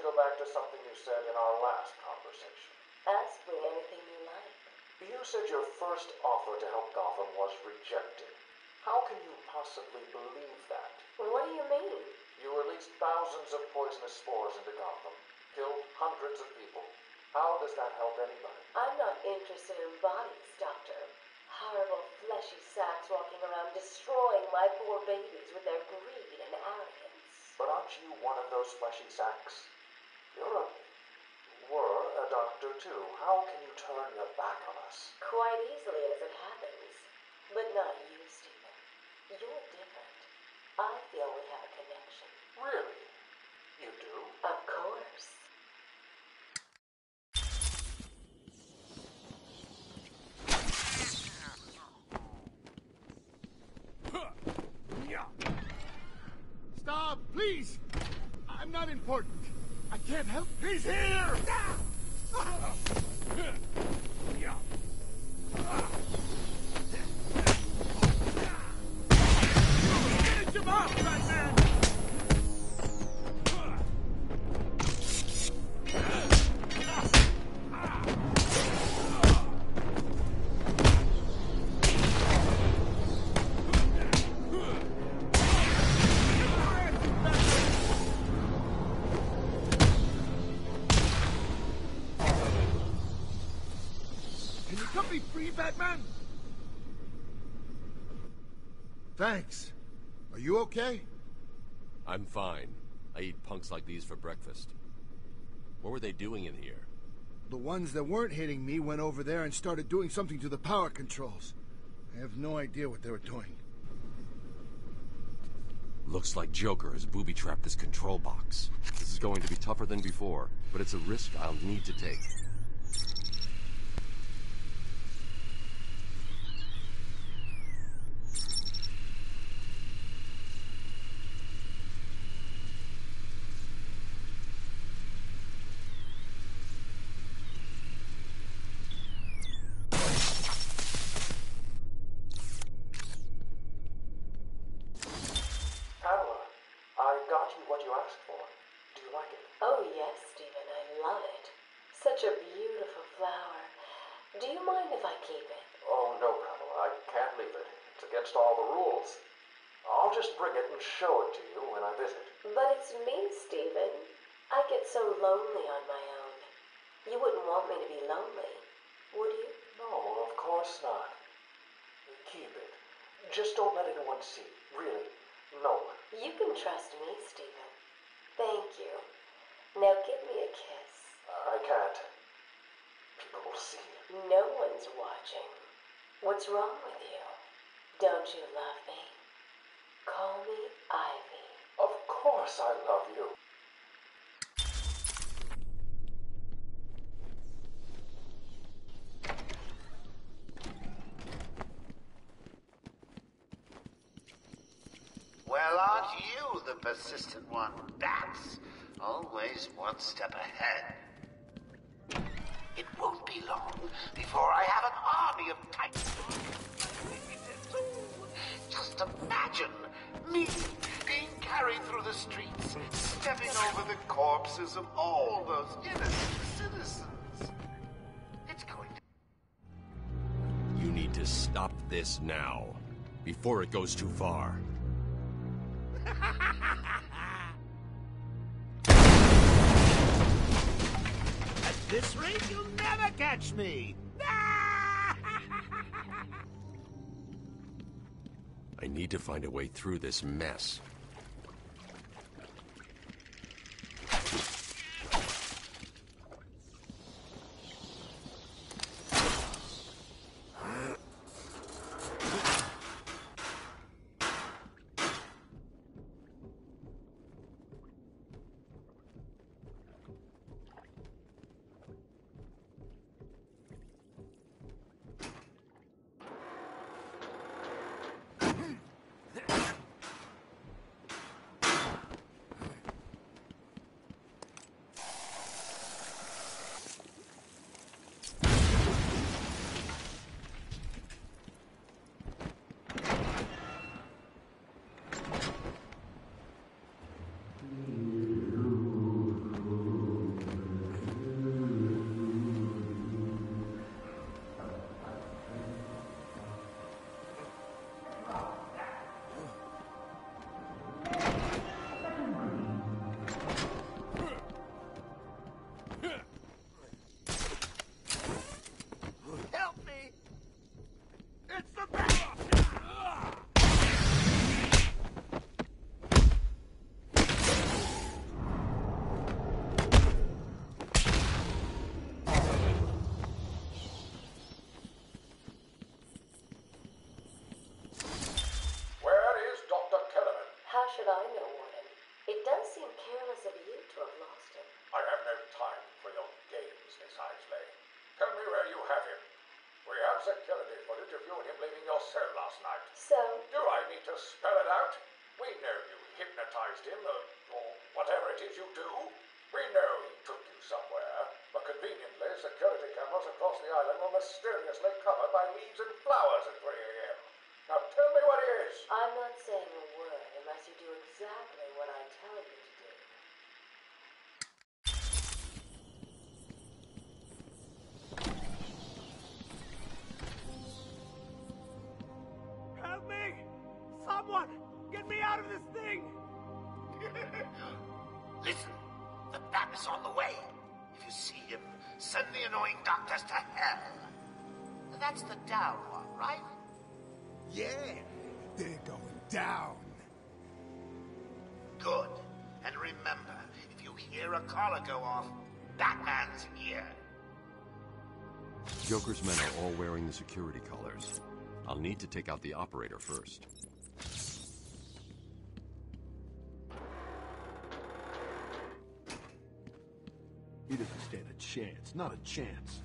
To go back to something you said in our last conversation. Ask me anything you like. You said your first offer to help Gotham was rejected. How can you possibly believe that? What do you mean? You released thousands of poisonous spores into Gotham, killed hundreds of people. How does that help anybody? I'm not interested in bodies, Doctor. Horrible fleshy sacks walking around destroying my poor babies with their greed and arrogance. But aren't you one of those fleshy sacks? You're a. were a doctor too. How can you turn your back on us? Quite easily as it happens. But not you, Stephen. You're different. I feel we have a connection. Really? You do? Of course. Stop, please! I'm not important. Can't help. He's here! Finish okay? I'm fine. I eat punks like these for breakfast. What were they doing in here? The ones that weren't hitting me went over there and started doing something to the power controls. I have no idea what they were doing. Looks like Joker has booby-trapped this control box. This is going to be tougher than before, but it's a risk I'll need to take. Pamela, I got you what you asked for. Do you like it? Oh, yes, Stephen, I love it. Such a beautiful flower. Do you mind if I keep it? Oh, no, Pamela, I can't leave it. It's against all the rules. I'll just bring it and show it to you when I visit. But it's me, Stephen. I get so lonely on my own. You wouldn't want me to be lonely, would you? No, of course not. Keep it. Just don't let anyone see. Really, no one. You can trust me, Stephen. Thank you. Now give me a kiss. I can't. People will see. No one's watching. What's wrong with you? Don't you love me? Call me Ivy. Of course I love you. Well, aren't you the persistent one, Bats? Always one step ahead. It won't be long before I have an army of titans. Just imagine me being carried through the streets, stepping over the corpses of all those innocent citizens. It's going to You need to stop this now, before it goes too far. this rate, you'll never catch me! I need to find a way through this mess. Spell it out? Annoying doctors to hell. That's the down one, right? Yeah, they're going down. Good. And remember, if you hear a collar go off, Batman's here. Joker's men are all wearing the security colors. I'll need to take out the operator first. chance. Not a chance.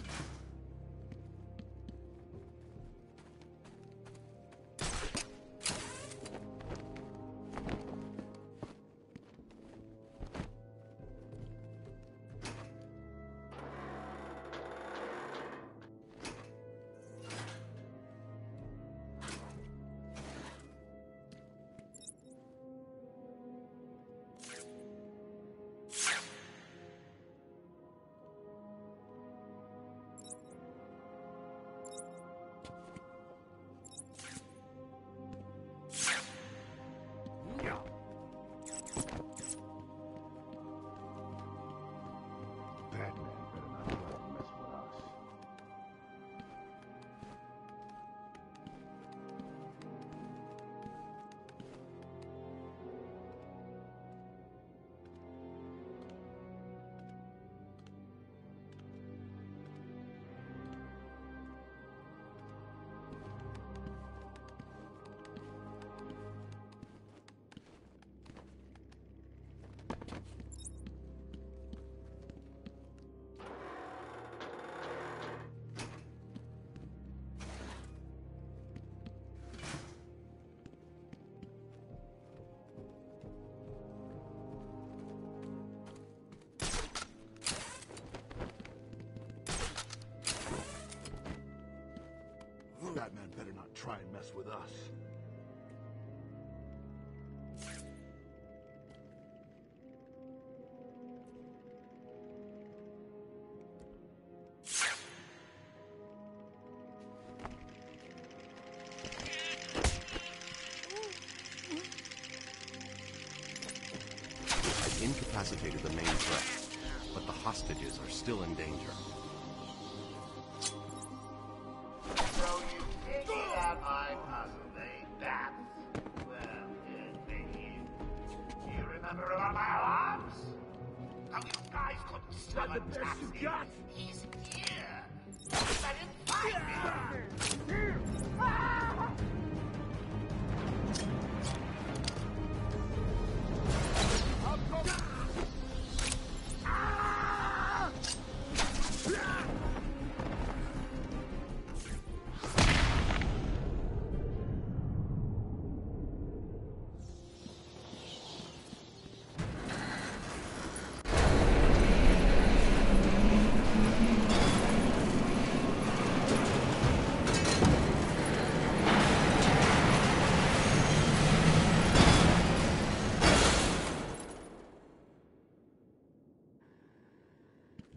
pacificated the main threat, but the hostages are still in danger.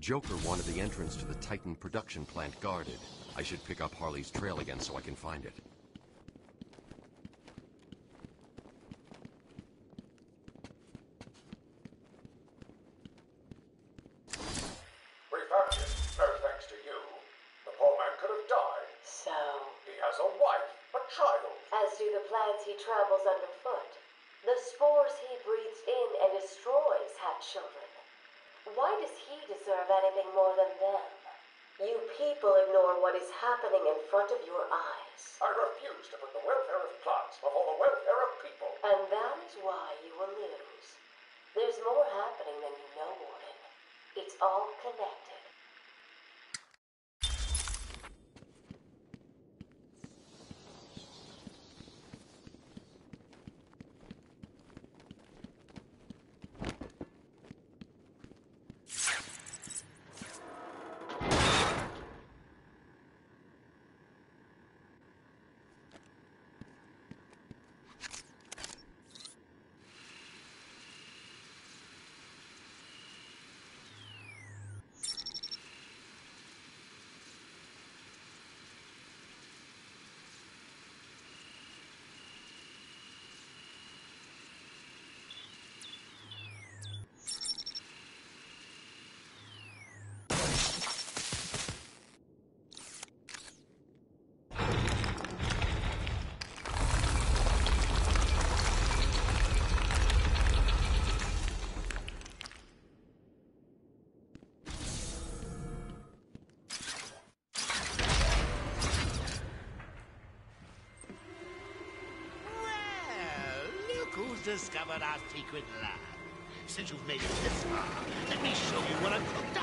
Joker wanted the entrance to the Titan production plant guarded. I should pick up Harley's trail again so I can find it. discovered our secret lab. Since you've made it this far, let me show you what I've cooked up.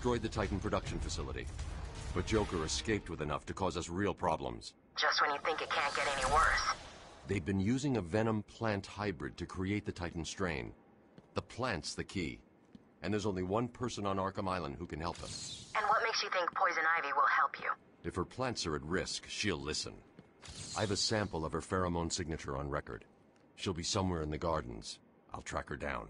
Destroyed the Titan production facility. But Joker escaped with enough to cause us real problems. Just when you think it can't get any worse. They've been using a venom plant hybrid to create the Titan strain. The plant's the key. And there's only one person on Arkham Island who can help us. And what makes you think Poison Ivy will help you? If her plants are at risk, she'll listen. I have a sample of her pheromone signature on record. She'll be somewhere in the gardens. I'll track her down.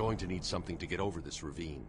Going to need something to get over this ravine.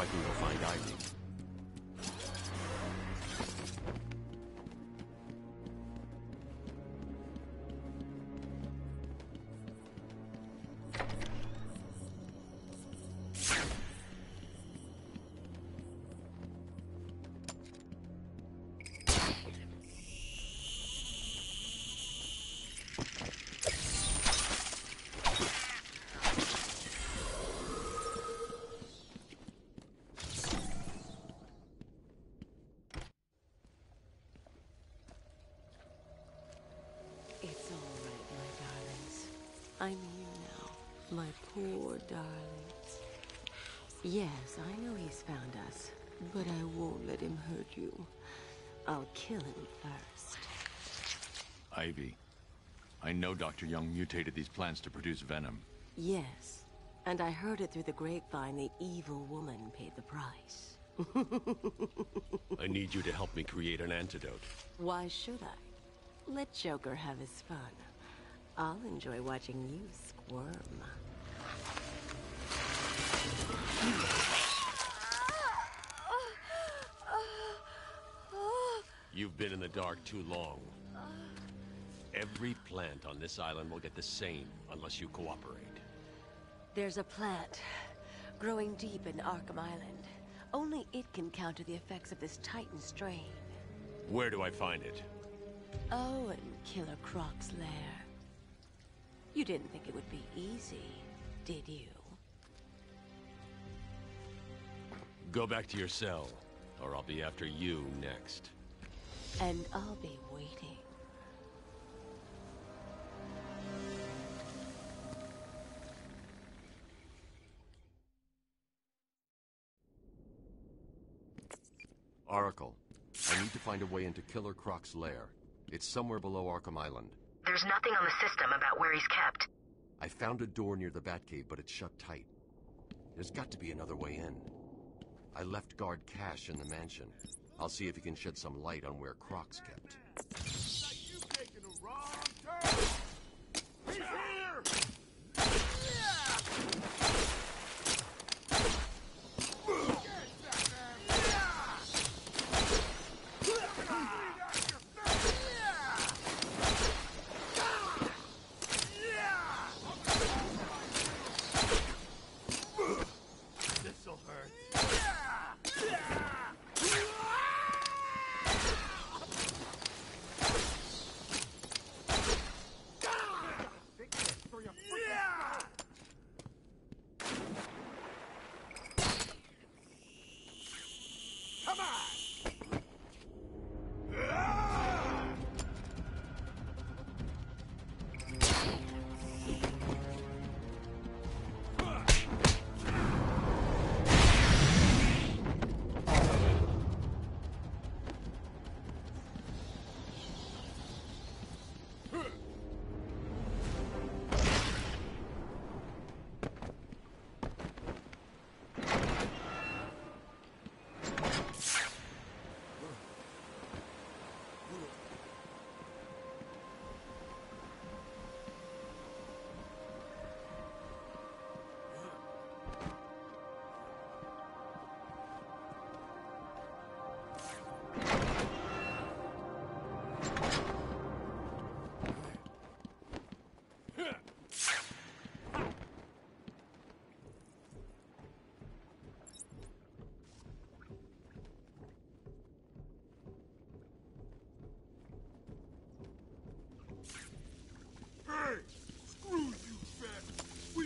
I can go find Ivy. I'm here now, my poor darlings. Yes, I know he's found us, but I won't let him hurt you. I'll kill him first. Ivy. I know Dr. Young mutated these plants to produce venom. Yes, and I heard it through the grapevine the evil woman paid the price. I need you to help me create an antidote. Why should I? Let Joker have his fun. I'll enjoy watching you squirm. You've been in the dark too long. Every plant on this island will get the same unless you cooperate. There's a plant growing deep in Arkham Island. Only it can counter the effects of this Titan strain. Where do I find it? Oh, in Killer Croc's lair. You didn't think it would be easy, did you? Go back to your cell, or I'll be after you next. And I'll be waiting. Oracle, I need to find a way into Killer Croc's lair. It's somewhere below Arkham Island. There's nothing on the system about where he's kept. I found a door near the Batcave, but it's shut tight. There's got to be another way in. I left guard Cash in the mansion. I'll see if he can shed some light on where Croc's kept.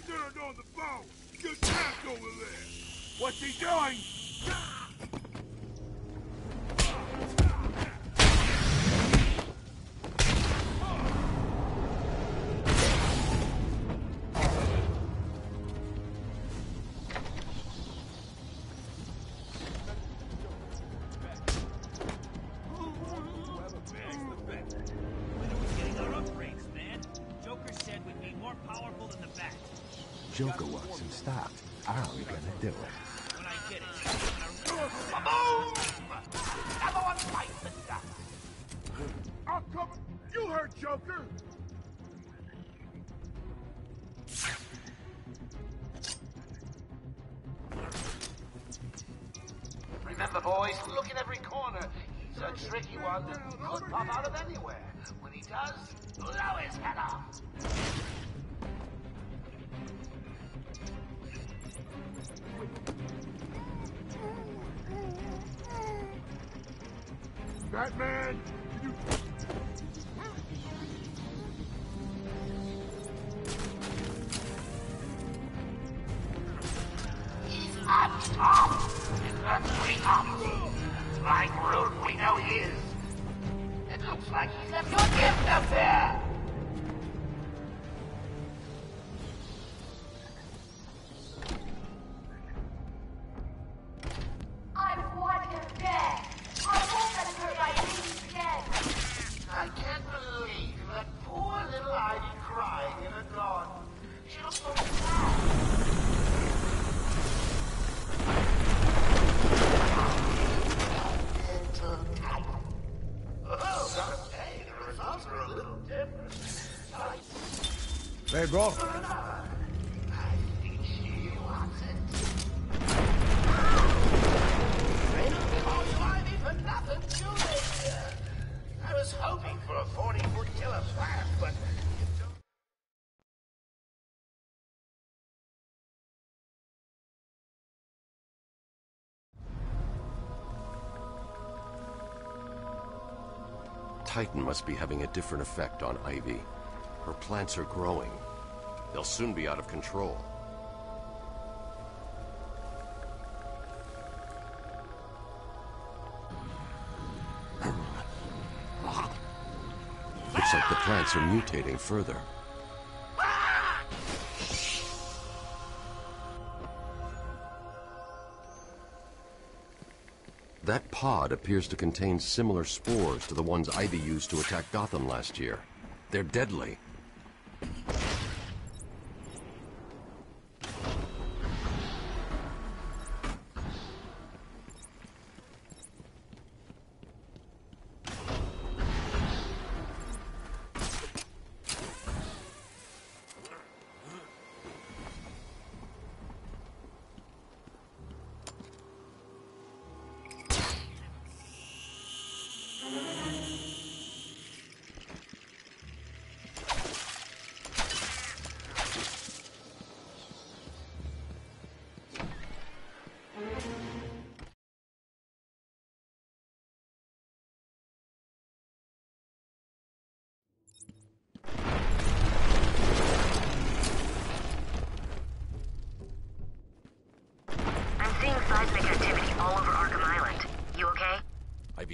turned on the phone. Get tapped over there. What's he doing? Joker wants. How are we gonna do it? When I get it, I'm gonna... You heard Joker! Remember, boys, look in every corner. He's a tricky one that could pop out of anywhere. When he does, blow his head off. Batman! You don't... Titan must be having a different effect on Ivy. Her plants are growing. They'll soon be out of control. Looks like the plants are mutating further. That pod appears to contain similar spores to the ones Ivy used to attack Gotham last year. They're deadly.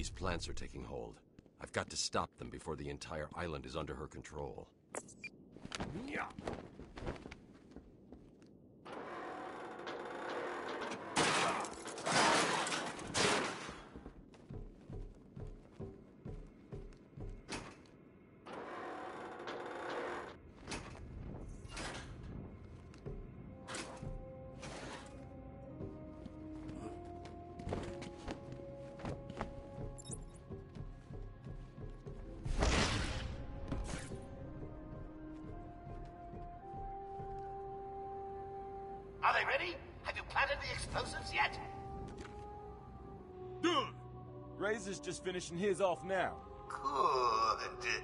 Ivy's plants are taking hold. I've got to stop them before the entire island is under her control. Are finishing his off now. Good.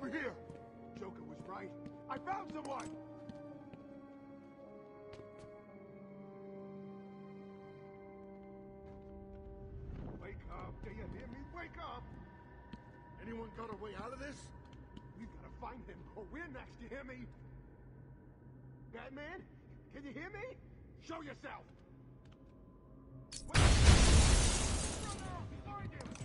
over here! Joker was right. I found someone! Wake up! Do you hear me? Wake up! Anyone got a way out of this? We've got to find him, or we're next, you hear me? Batman? Can you hear me? Show yourself! Wait! Run out! Find him!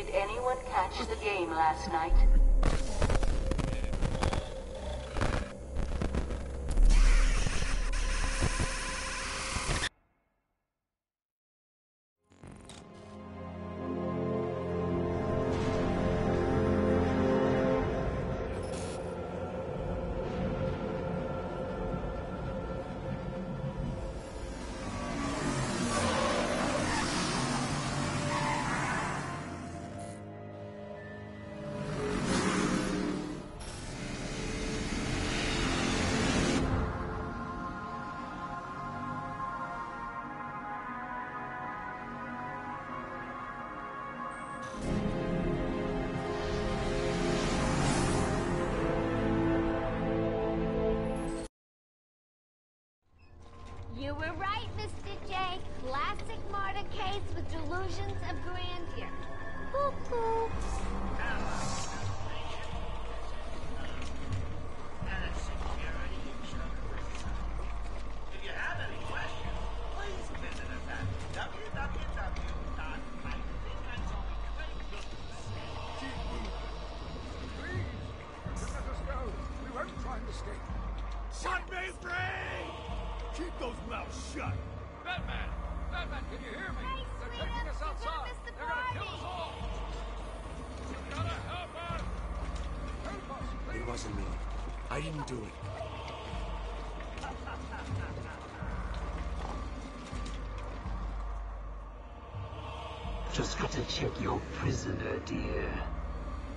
Did anyone catch the game last night? We're right, Mr. J. Classic martyr case with delusions of grandeur. Cuckoo. Just got to check your prisoner, dear.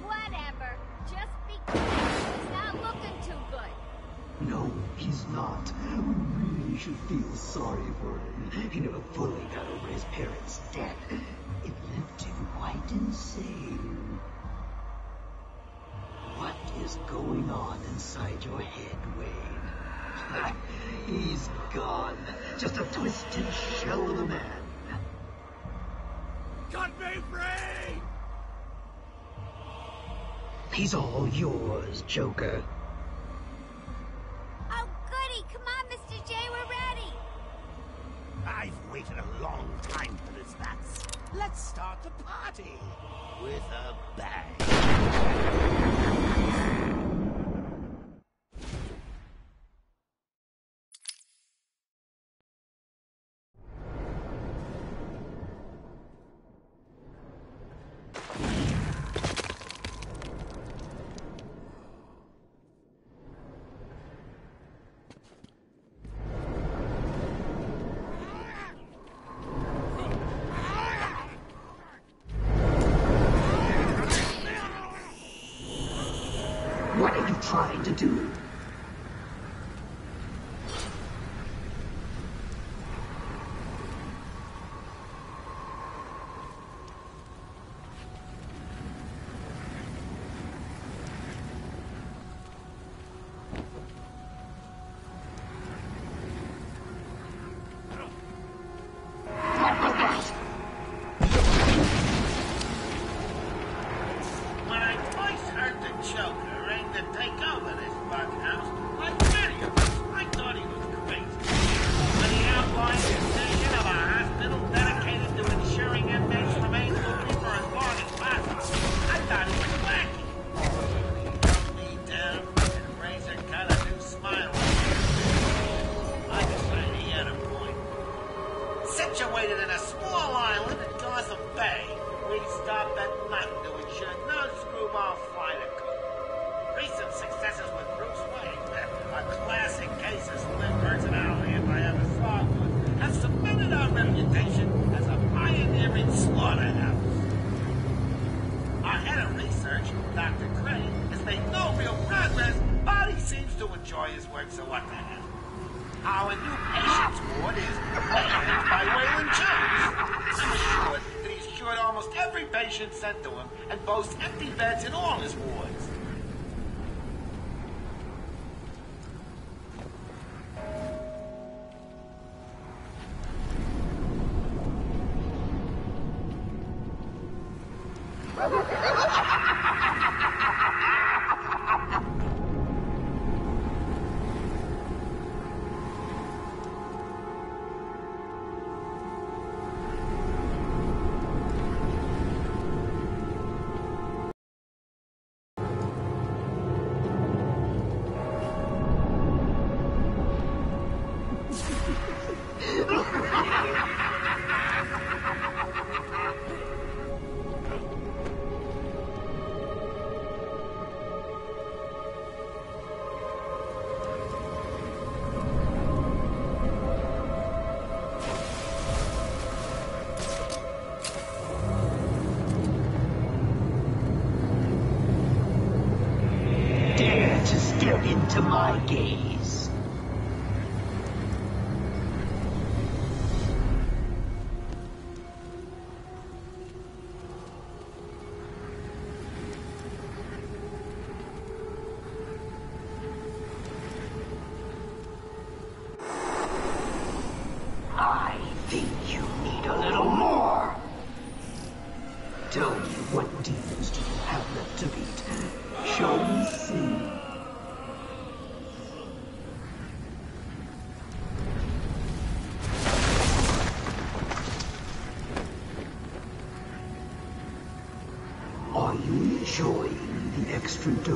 Whatever. Just be. He's not looking too good. No, he's not. We really should feel sorry for him. He never fully got over his parents' death. It left him quite insane. What is going on inside your head, Wayne? he's gone. Just a twisted shell of a man. He's all yours, Joker.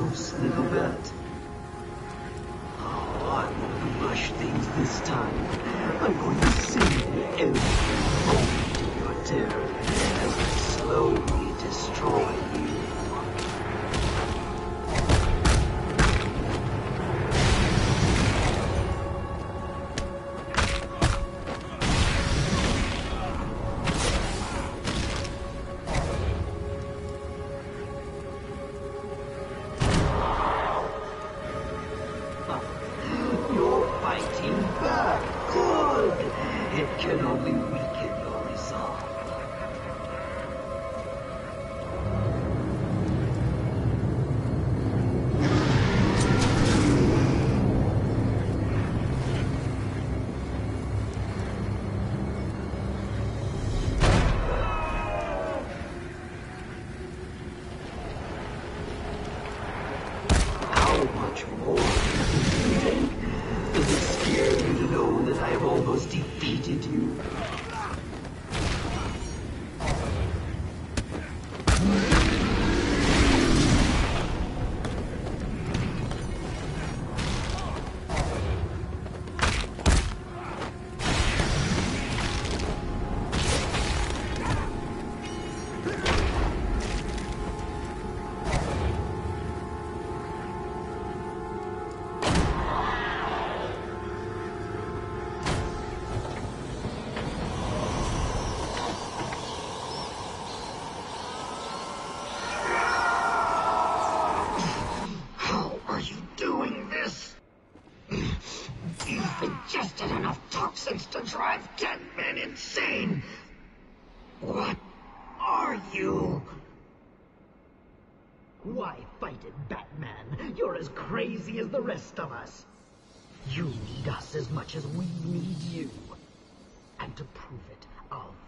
house.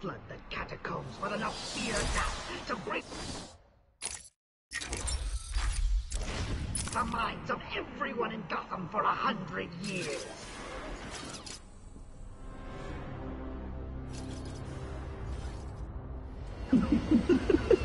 Flood the catacombs with enough fear gas to break the minds of everyone in Gotham for a hundred years.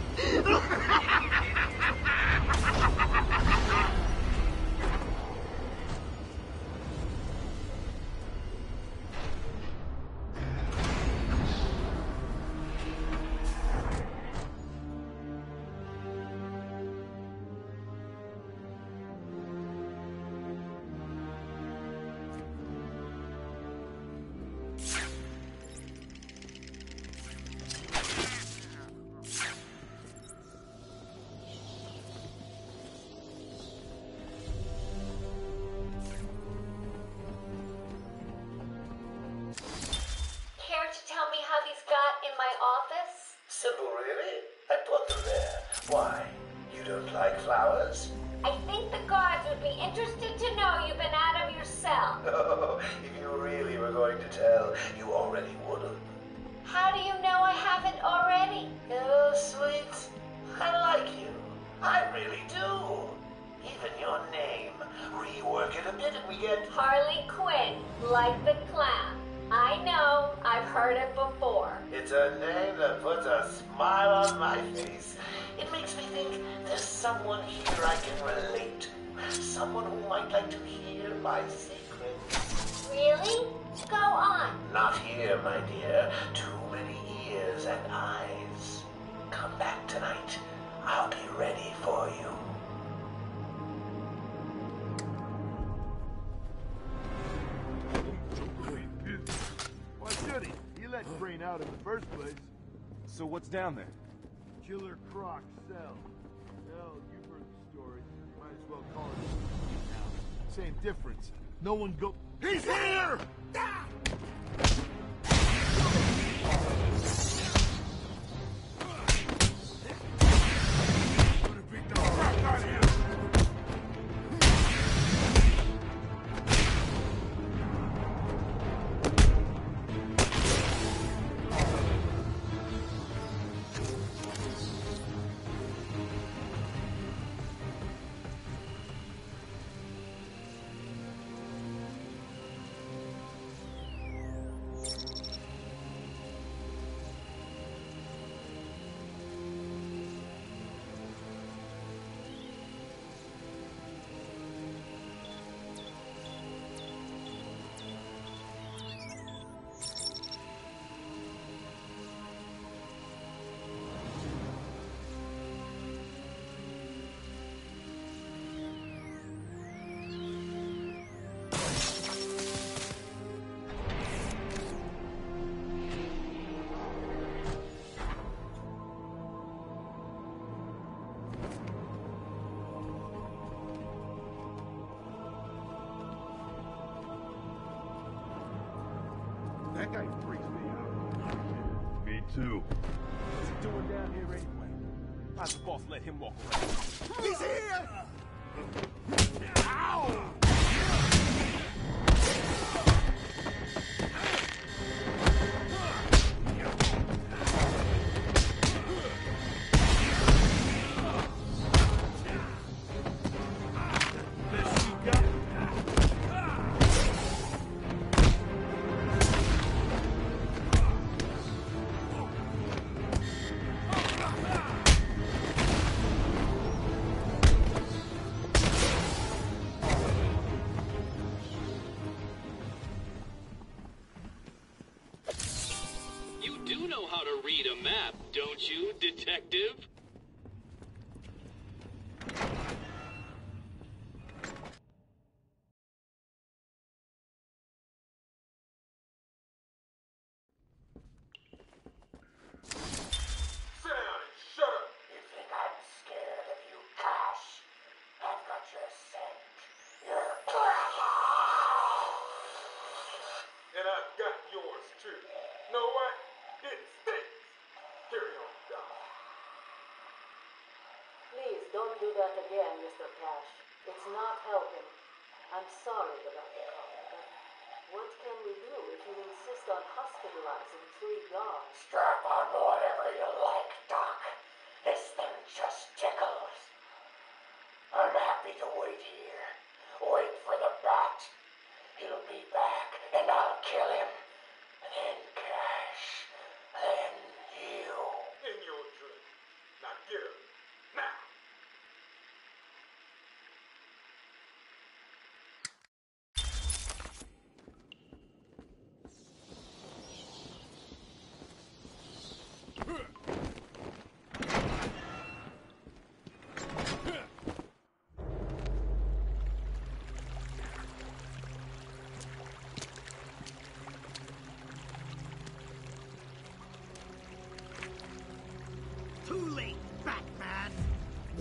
Even your name. Rework it a bit and we get Harley Quinn, like the clown. I know, I've heard it before. It's a name that puts a smile on my face. It makes me think there's someone here I can relate to. Someone who might like to hear my secrets. Really? Go on. Not here, my dear. Too many ears and eyes. Come back tonight. I'll be ready for you. Out in the first place. So what's down there? Killer Croc cell. Well, you've heard the story. Might as well call it now. Same difference. No one go. He's here! Ah! That guy freaks me out. Me too. What's he doing down here anyway? How's the boss let him walk around? Don't do that again, Mr. Cash. It's not helping. I'm sorry about the comment, but what can we do if you insist on hospitalizing three guards? Strap on whatever you like,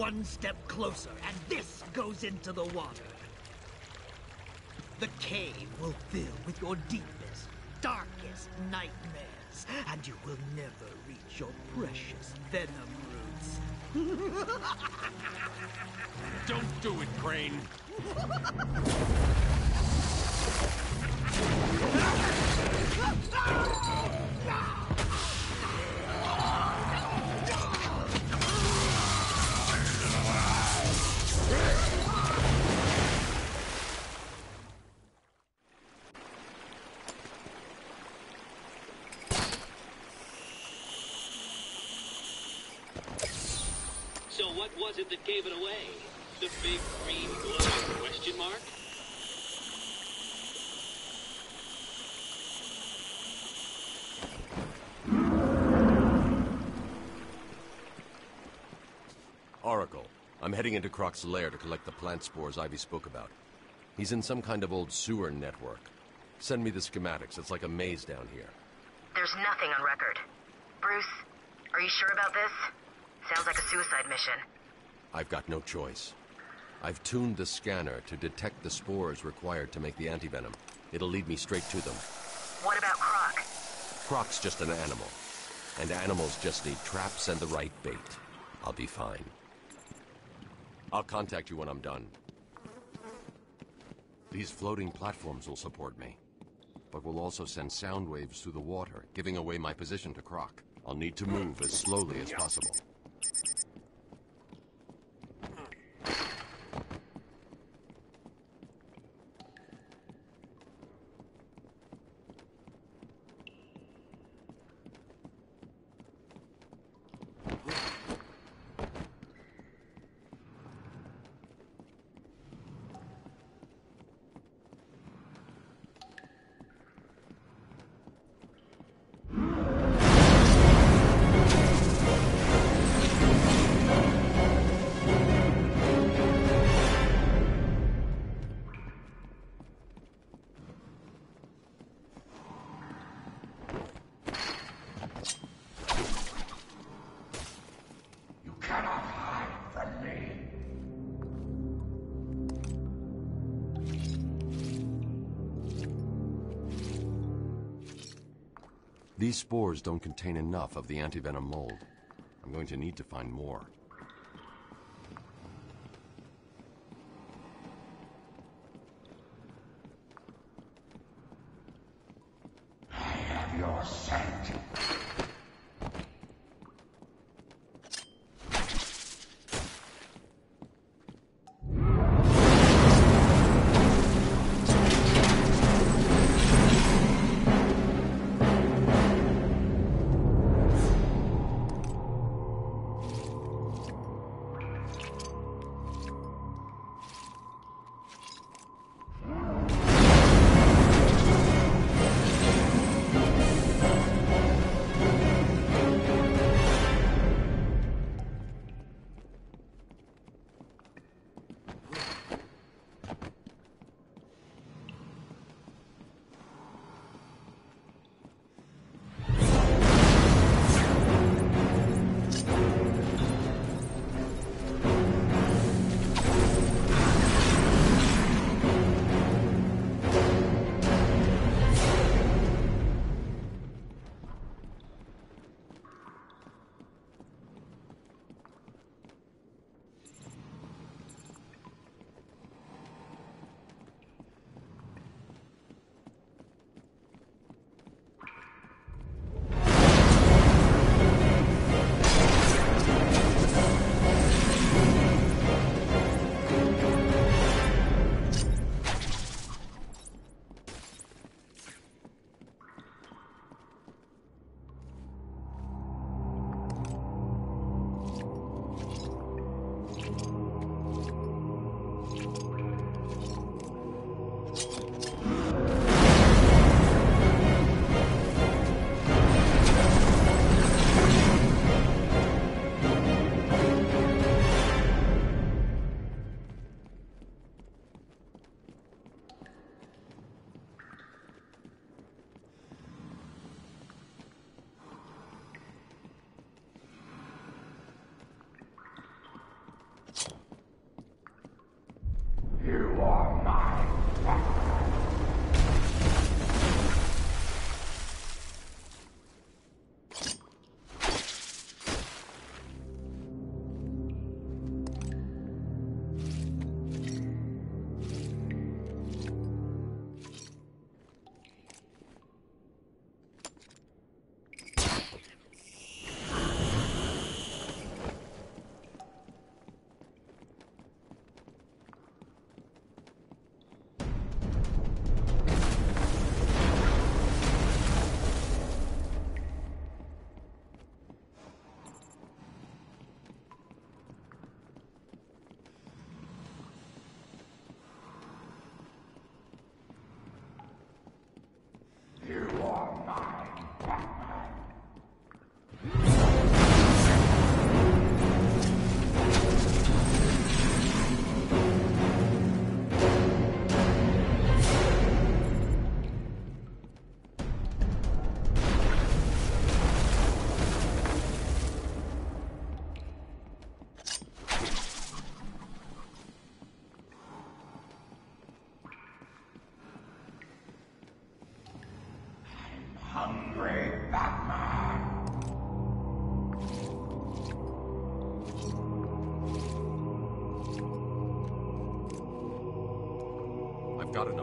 One step closer, and this goes into the water. The cave will fill with your deepest, darkest nightmares, and you will never reach your precious venom roots. Don't do it, Crane. it that gave it away? The big green glowing question mark? Oracle, I'm heading into Croc's lair to collect the plant spores Ivy spoke about. He's in some kind of old sewer network. Send me the schematics. It's like a maze down here. There's nothing on record. Bruce, are you sure about this? Sounds like a suicide mission. I've got no choice. I've tuned the scanner to detect the spores required to make the antivenom. It'll lead me straight to them. What about Croc? Croc's just an animal. And animals just need traps and the right bait. I'll be fine. I'll contact you when I'm done. These floating platforms will support me. But will also send sound waves through the water, giving away my position to Croc. I'll need to move as slowly as possible. Spores don't contain enough of the antivenom mold. I'm going to need to find more.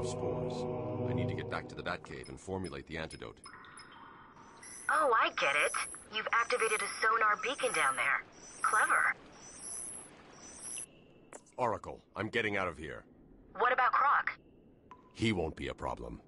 of spores. I need to get back to the Batcave and formulate the antidote. Oh, I get it. You've activated a sonar beacon down there. Clever. Oracle, I'm getting out of here. What about Croc? He won't be a problem.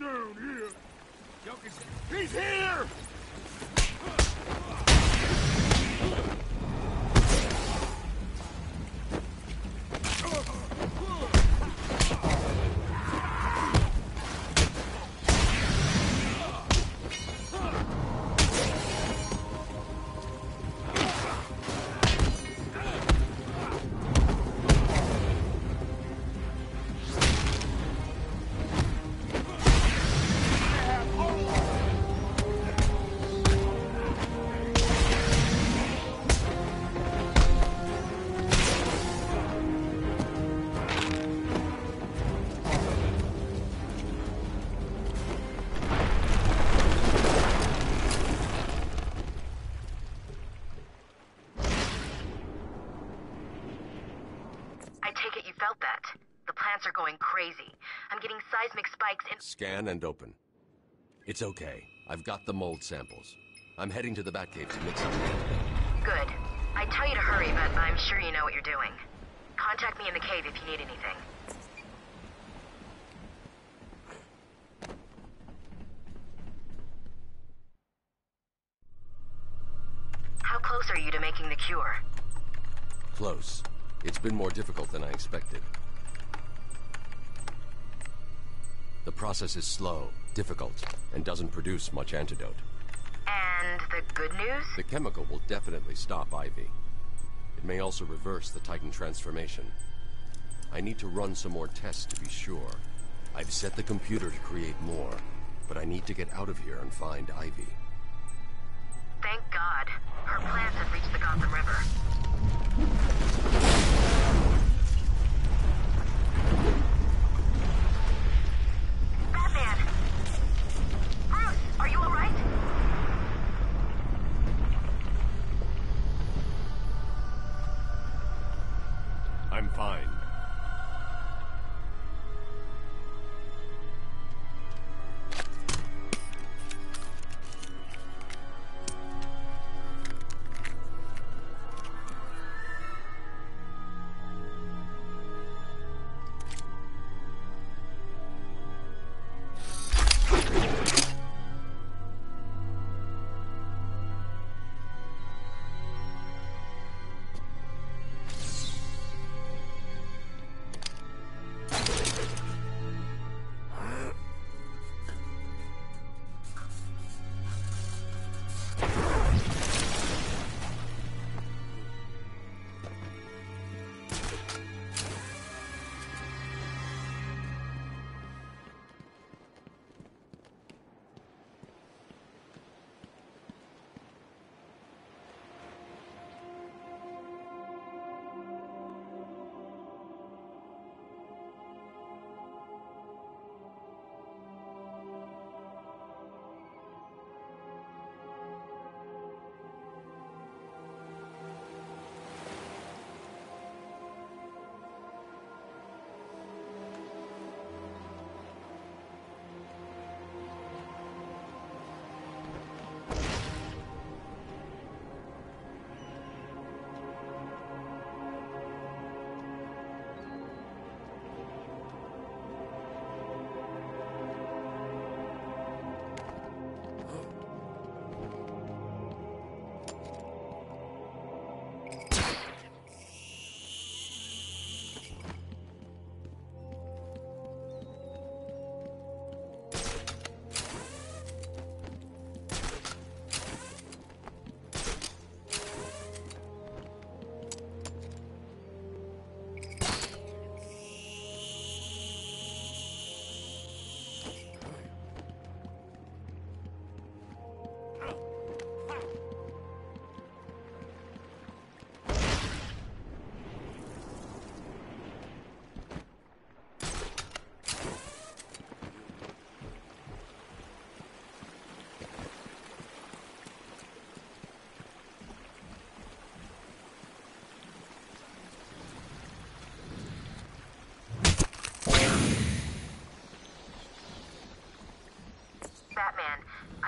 down here. He's here! Scan and open. It's okay. I've got the mold samples. I'm heading to the Batcave to mix up Good. I tell you to hurry, but I'm sure you know what you're doing. Contact me in the cave if you need anything. How close are you to making the cure? Close. It's been more difficult than I expected. The process is slow, difficult, and doesn't produce much antidote. And the good news? The chemical will definitely stop Ivy. It may also reverse the Titan transformation. I need to run some more tests to be sure. I've set the computer to create more, but I need to get out of here and find Ivy. Thank God. Her plans have reached the Gotham River. Batman! Bruce, are you alright? I'm fine.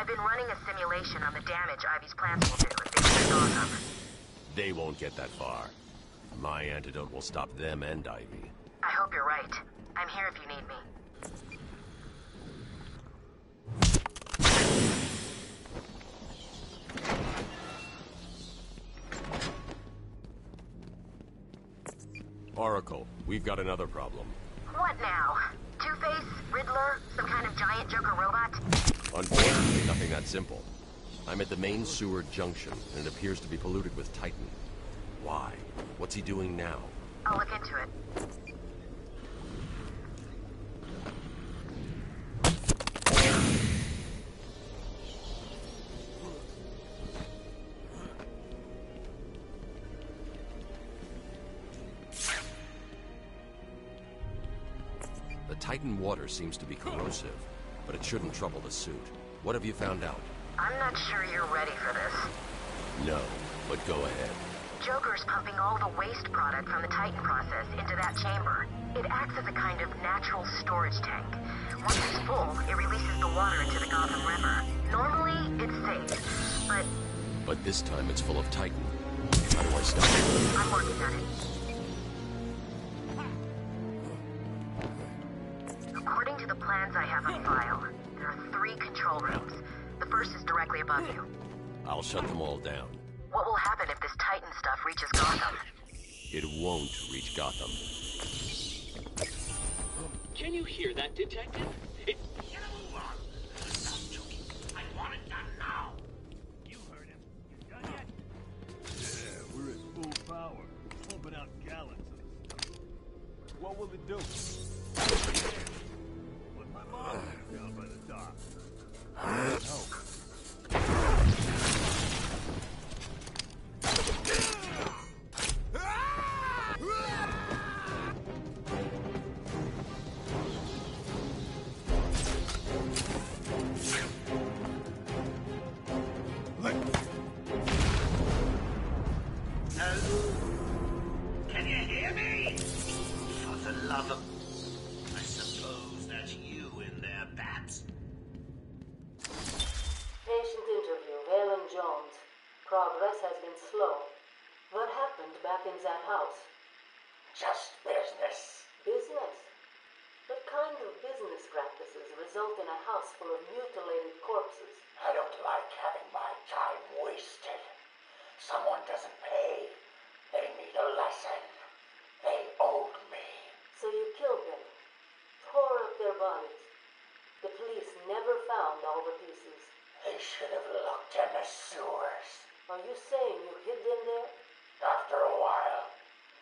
Been running a simulation on the damage Ivy's plants will do if they get Gotham. They won't get that far. My antidote will stop them and Ivy. I hope you're right. I'm here if you need me. Oracle, we've got another problem. What now? Two-Face? Riddler? Some kind of giant Joker robot? Nothing that simple. I'm at the main sewer junction, and it appears to be polluted with Titan. Why? What's he doing now? I'll look into it. The Titan water seems to be corrosive, but it shouldn't trouble the suit. What have you found out? I'm not sure you're ready for this. No, but go ahead. Joker's pumping all the waste product from the Titan process into that chamber. It acts as a kind of natural storage tank. Once it's full, it releases the water into the Gotham River. Normally, it's safe, but But this time it's full of Titan. How do I stop it? I'm working on it. Hear tore up their bodies. The police never found all the pieces. They should have looked in the sewers. Are you saying you hid them there? After a while.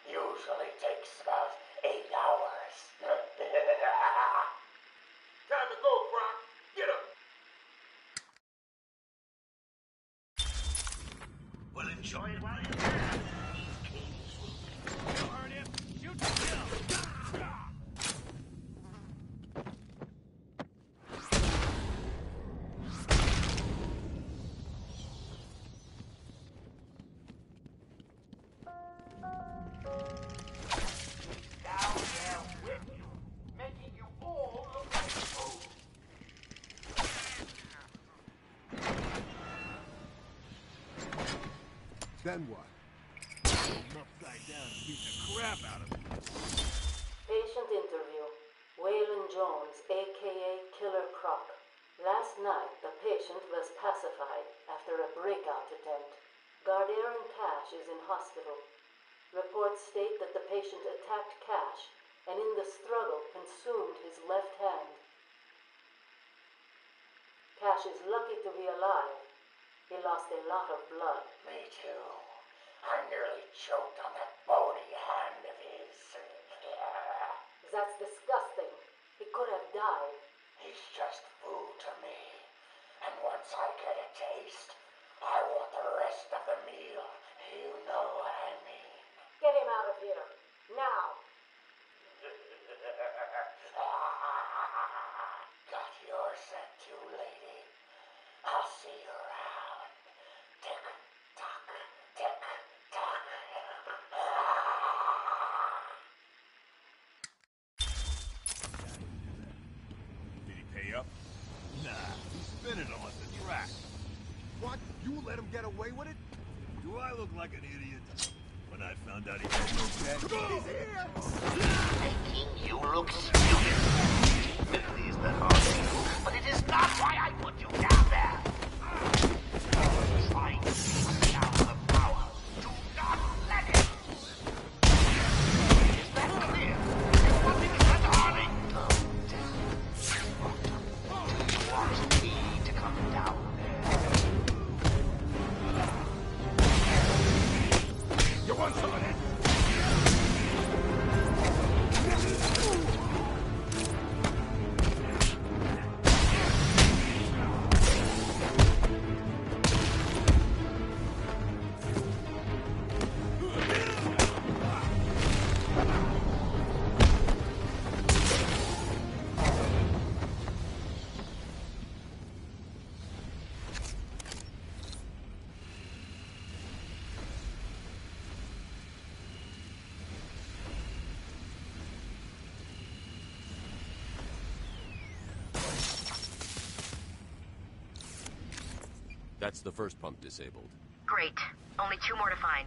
Usually takes about eight hours. Is lucky to be alive. He lost a lot of blood. Me too. I nearly choked on that bony hand of his. That's disgusting. He could have died. He's just food to me. And once I get a taste, I want the rest of the meal. You know what I mean. Get him out of here. Now. Got your scent too, lady. I'll see you around. Tick tock, tick tock. Did he pay up? Nah, he's spinning on the track. What? You let him get away with it? Do I look like an idiot? When I found out he had no debt. He's here! Making you look stupid. Please, the hard but it is not why I put you down there. Trying to put first pump disabled. Great. Only two more to find.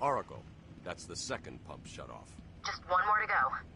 Oracle. That's the second pump shut off. Just one more to go.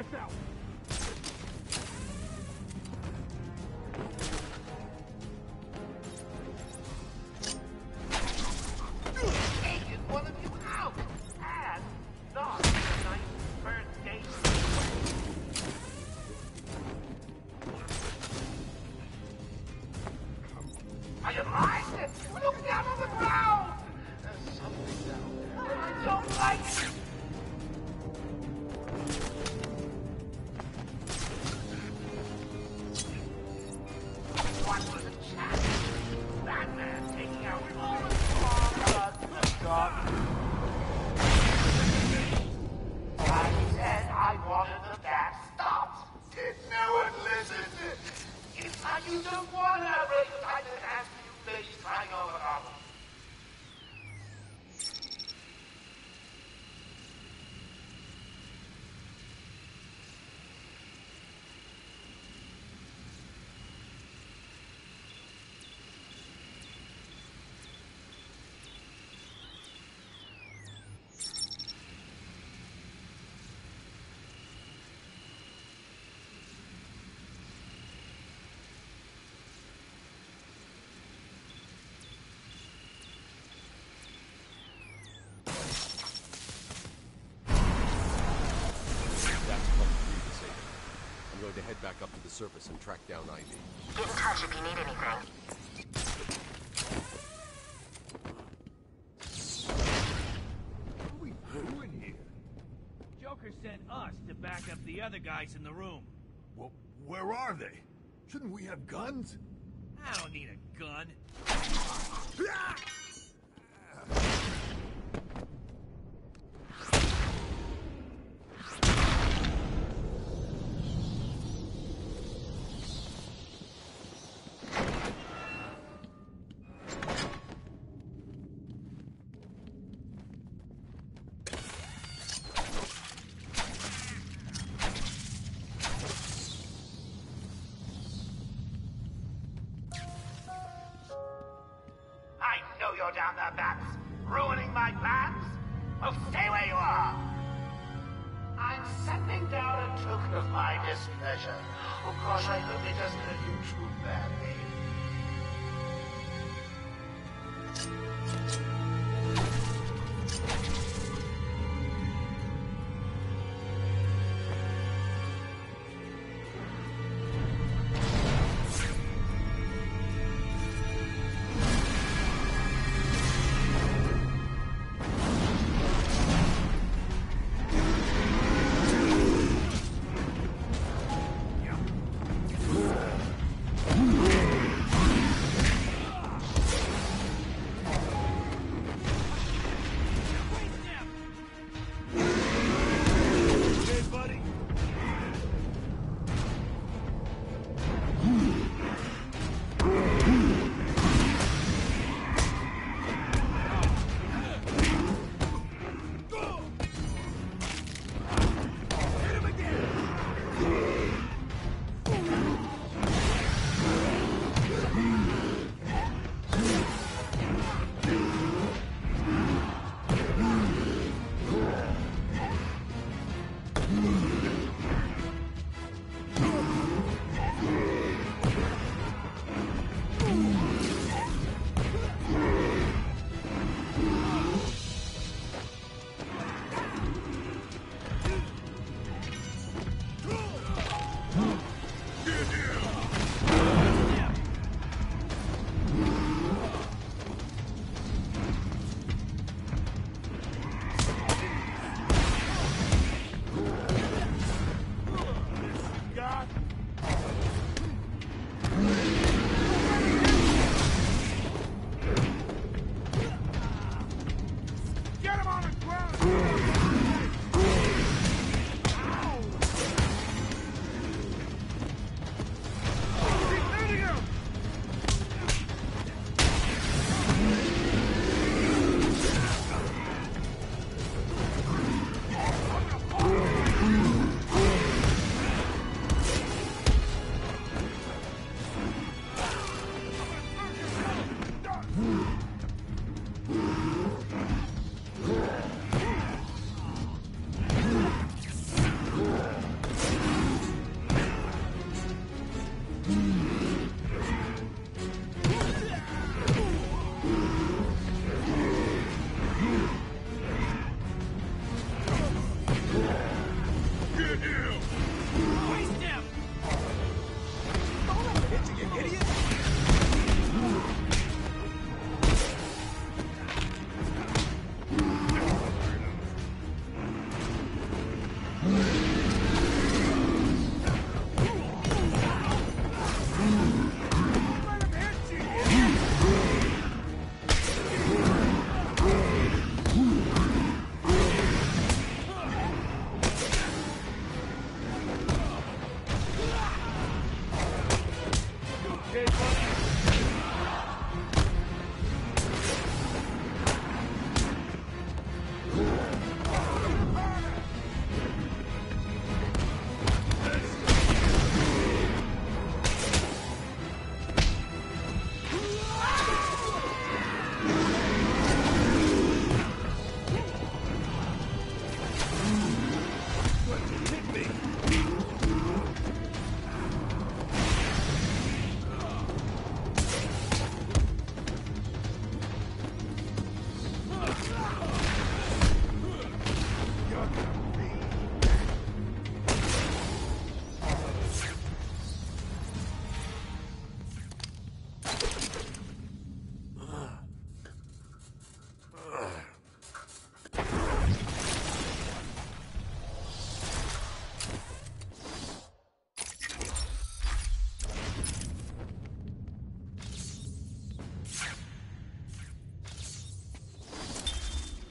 yourself! back up to the surface and track down Ivy. Get in touch if you need anything. sent us to back up the other guys in the room. Well, where are they? Shouldn't we have guns? Go down their backs, ruining my plans? Well, stay where you are. I'm sending down a token of my displeasure. Oh gosh, I hope it doesn't hurt you too badly.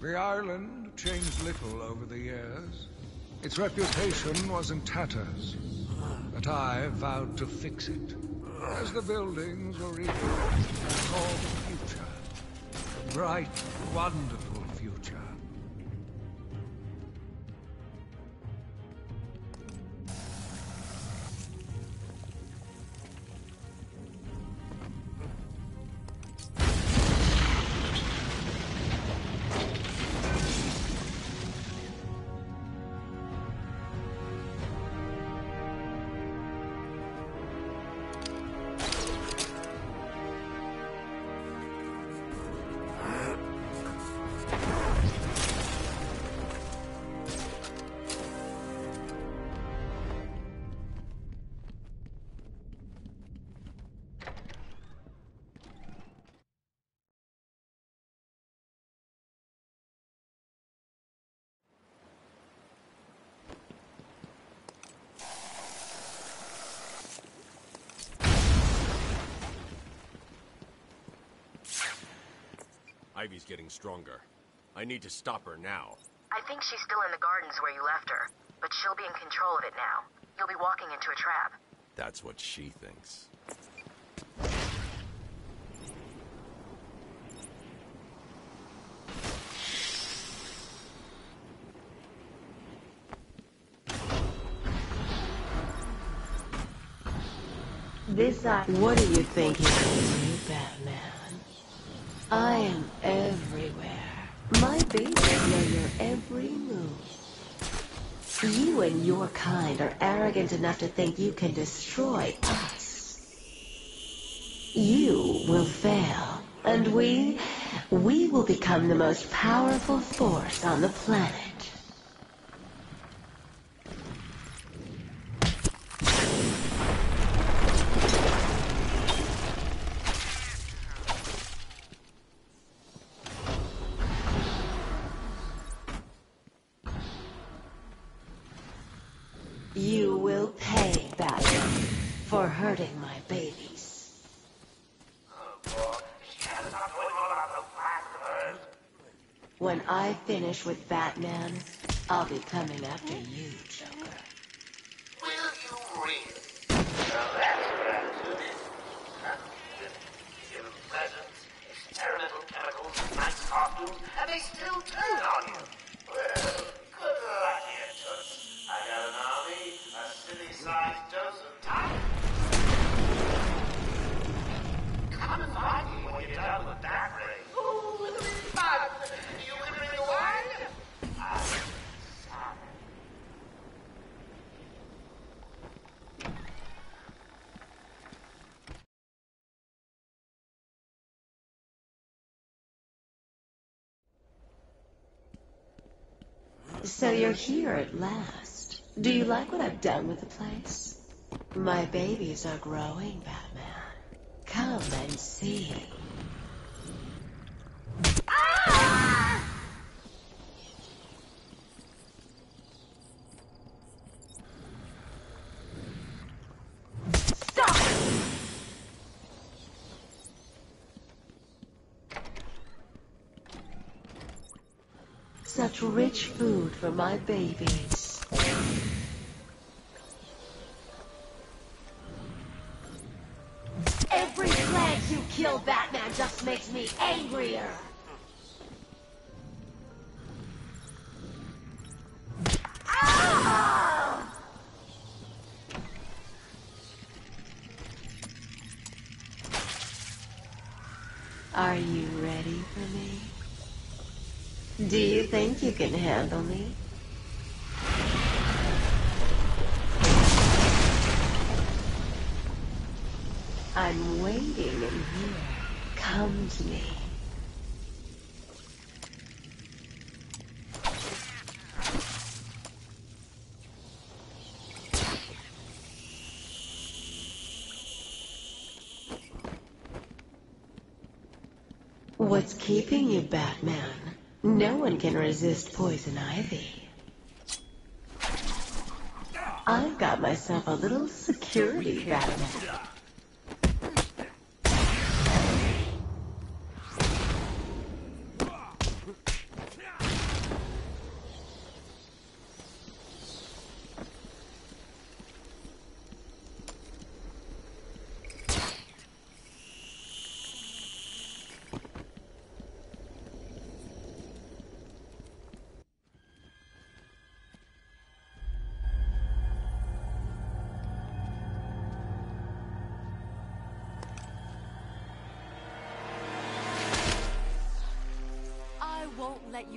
The island changed little over the years. Its reputation was in tatters, but I vowed to fix it. As the buildings were rebuilt, I saw the future. Bright, wonderful Ivy's getting stronger. I need to stop her now. I think she's still in the gardens where you left her, but she'll be in control of it now. You'll be walking into a trap. That's what she thinks. This I... What are you think you're doing, Batman? I am everywhere. My babies know your every move. You and your kind are arrogant enough to think you can destroy us. You will fail, and we, we will become the most powerful force on the planet. You will pay, Batman, for hurting my babies. When I finish with Batman, So you're here at last. Do you like what I've done with the place? My babies are growing, Batman. Come and see. Such rich food for my babies. Every flag you kill Batman just makes me angrier. Can handle me? I'm waiting in here. Come to me. What's keeping you, Batman? No mm-hmm. one can resist poison ivy. I've got myself a little security Batman.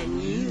Than you,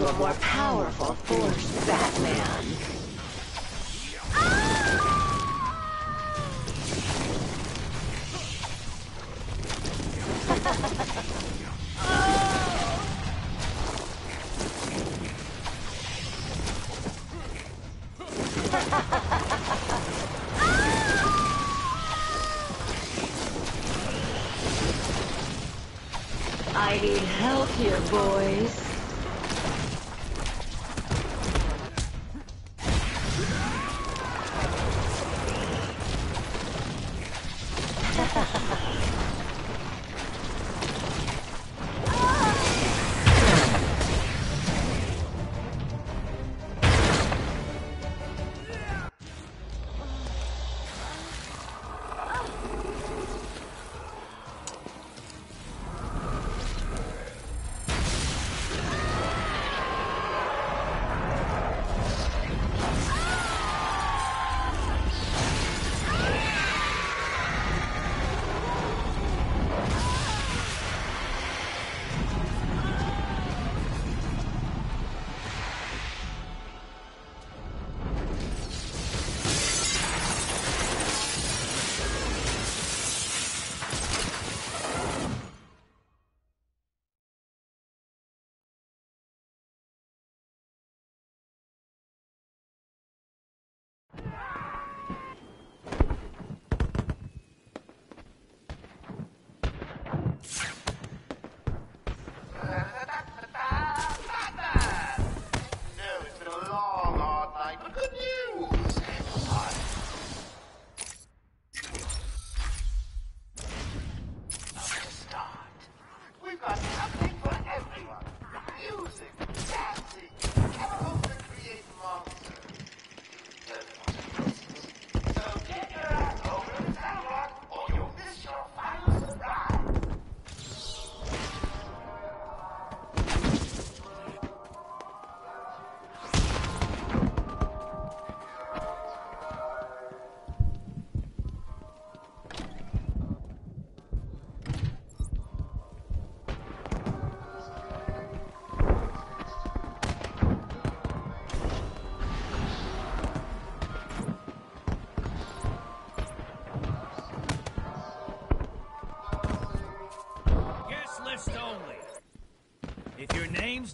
Give in to a more powerful force, Batman.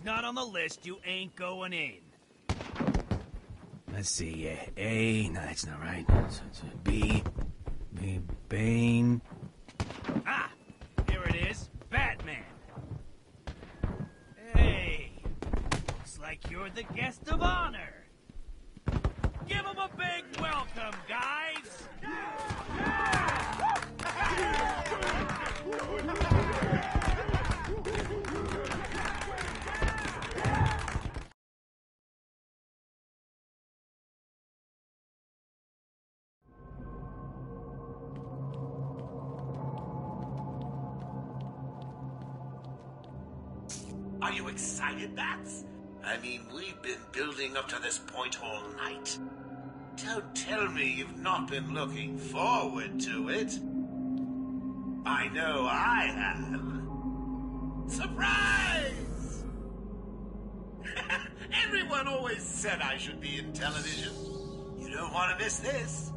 Not on the list, you ain't going in. Let's see. Uh, A. No, that's not right. So. I should be in television. You don't want to miss this,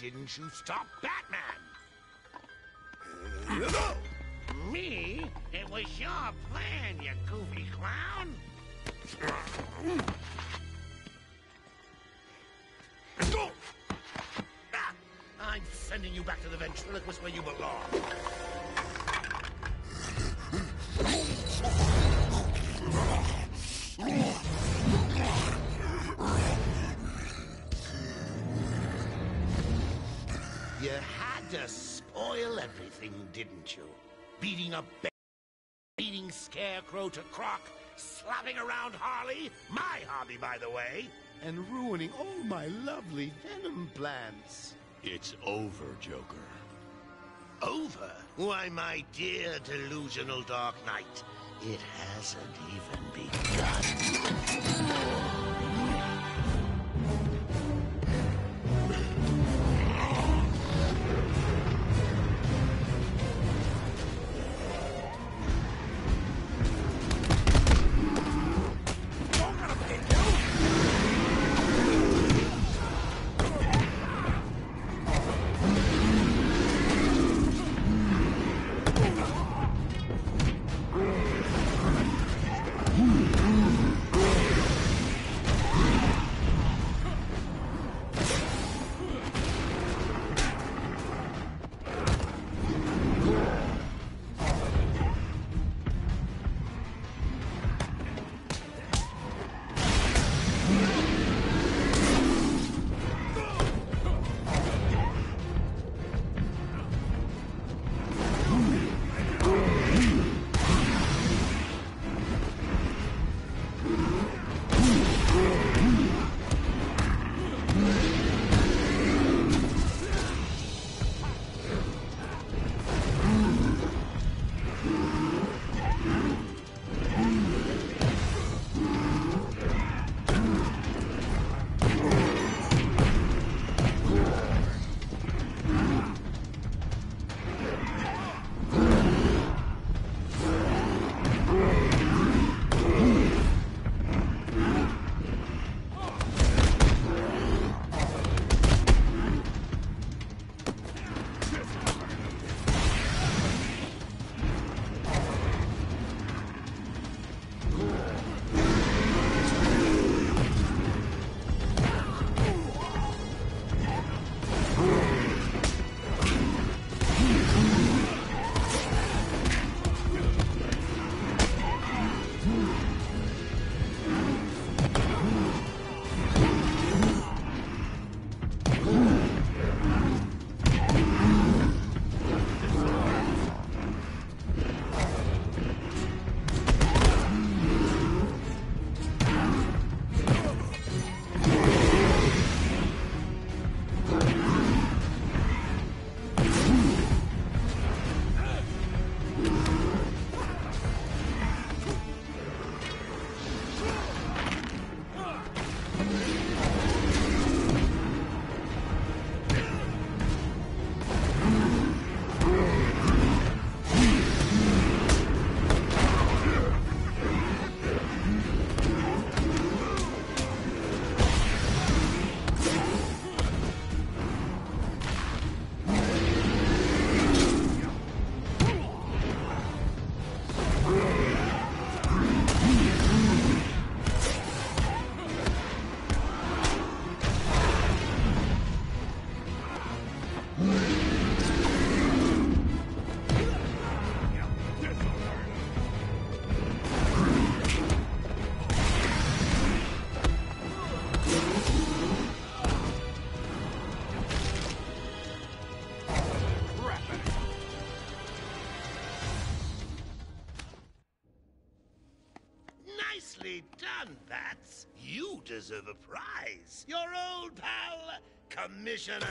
didn't you stop Batman? Me? It was your plan, you goofy clown. Ah, I'm sending you back to the ventriloquist where you belong. Beating up Ba- beating Scarecrow to Croc, slapping around Harley, my hobby, by the way, and ruining all my lovely venom plants. It's over, Joker. Over? Why, my dear delusional Dark Knight, It hasn't even begun. Deserve a prize. Your old pal, Commissioner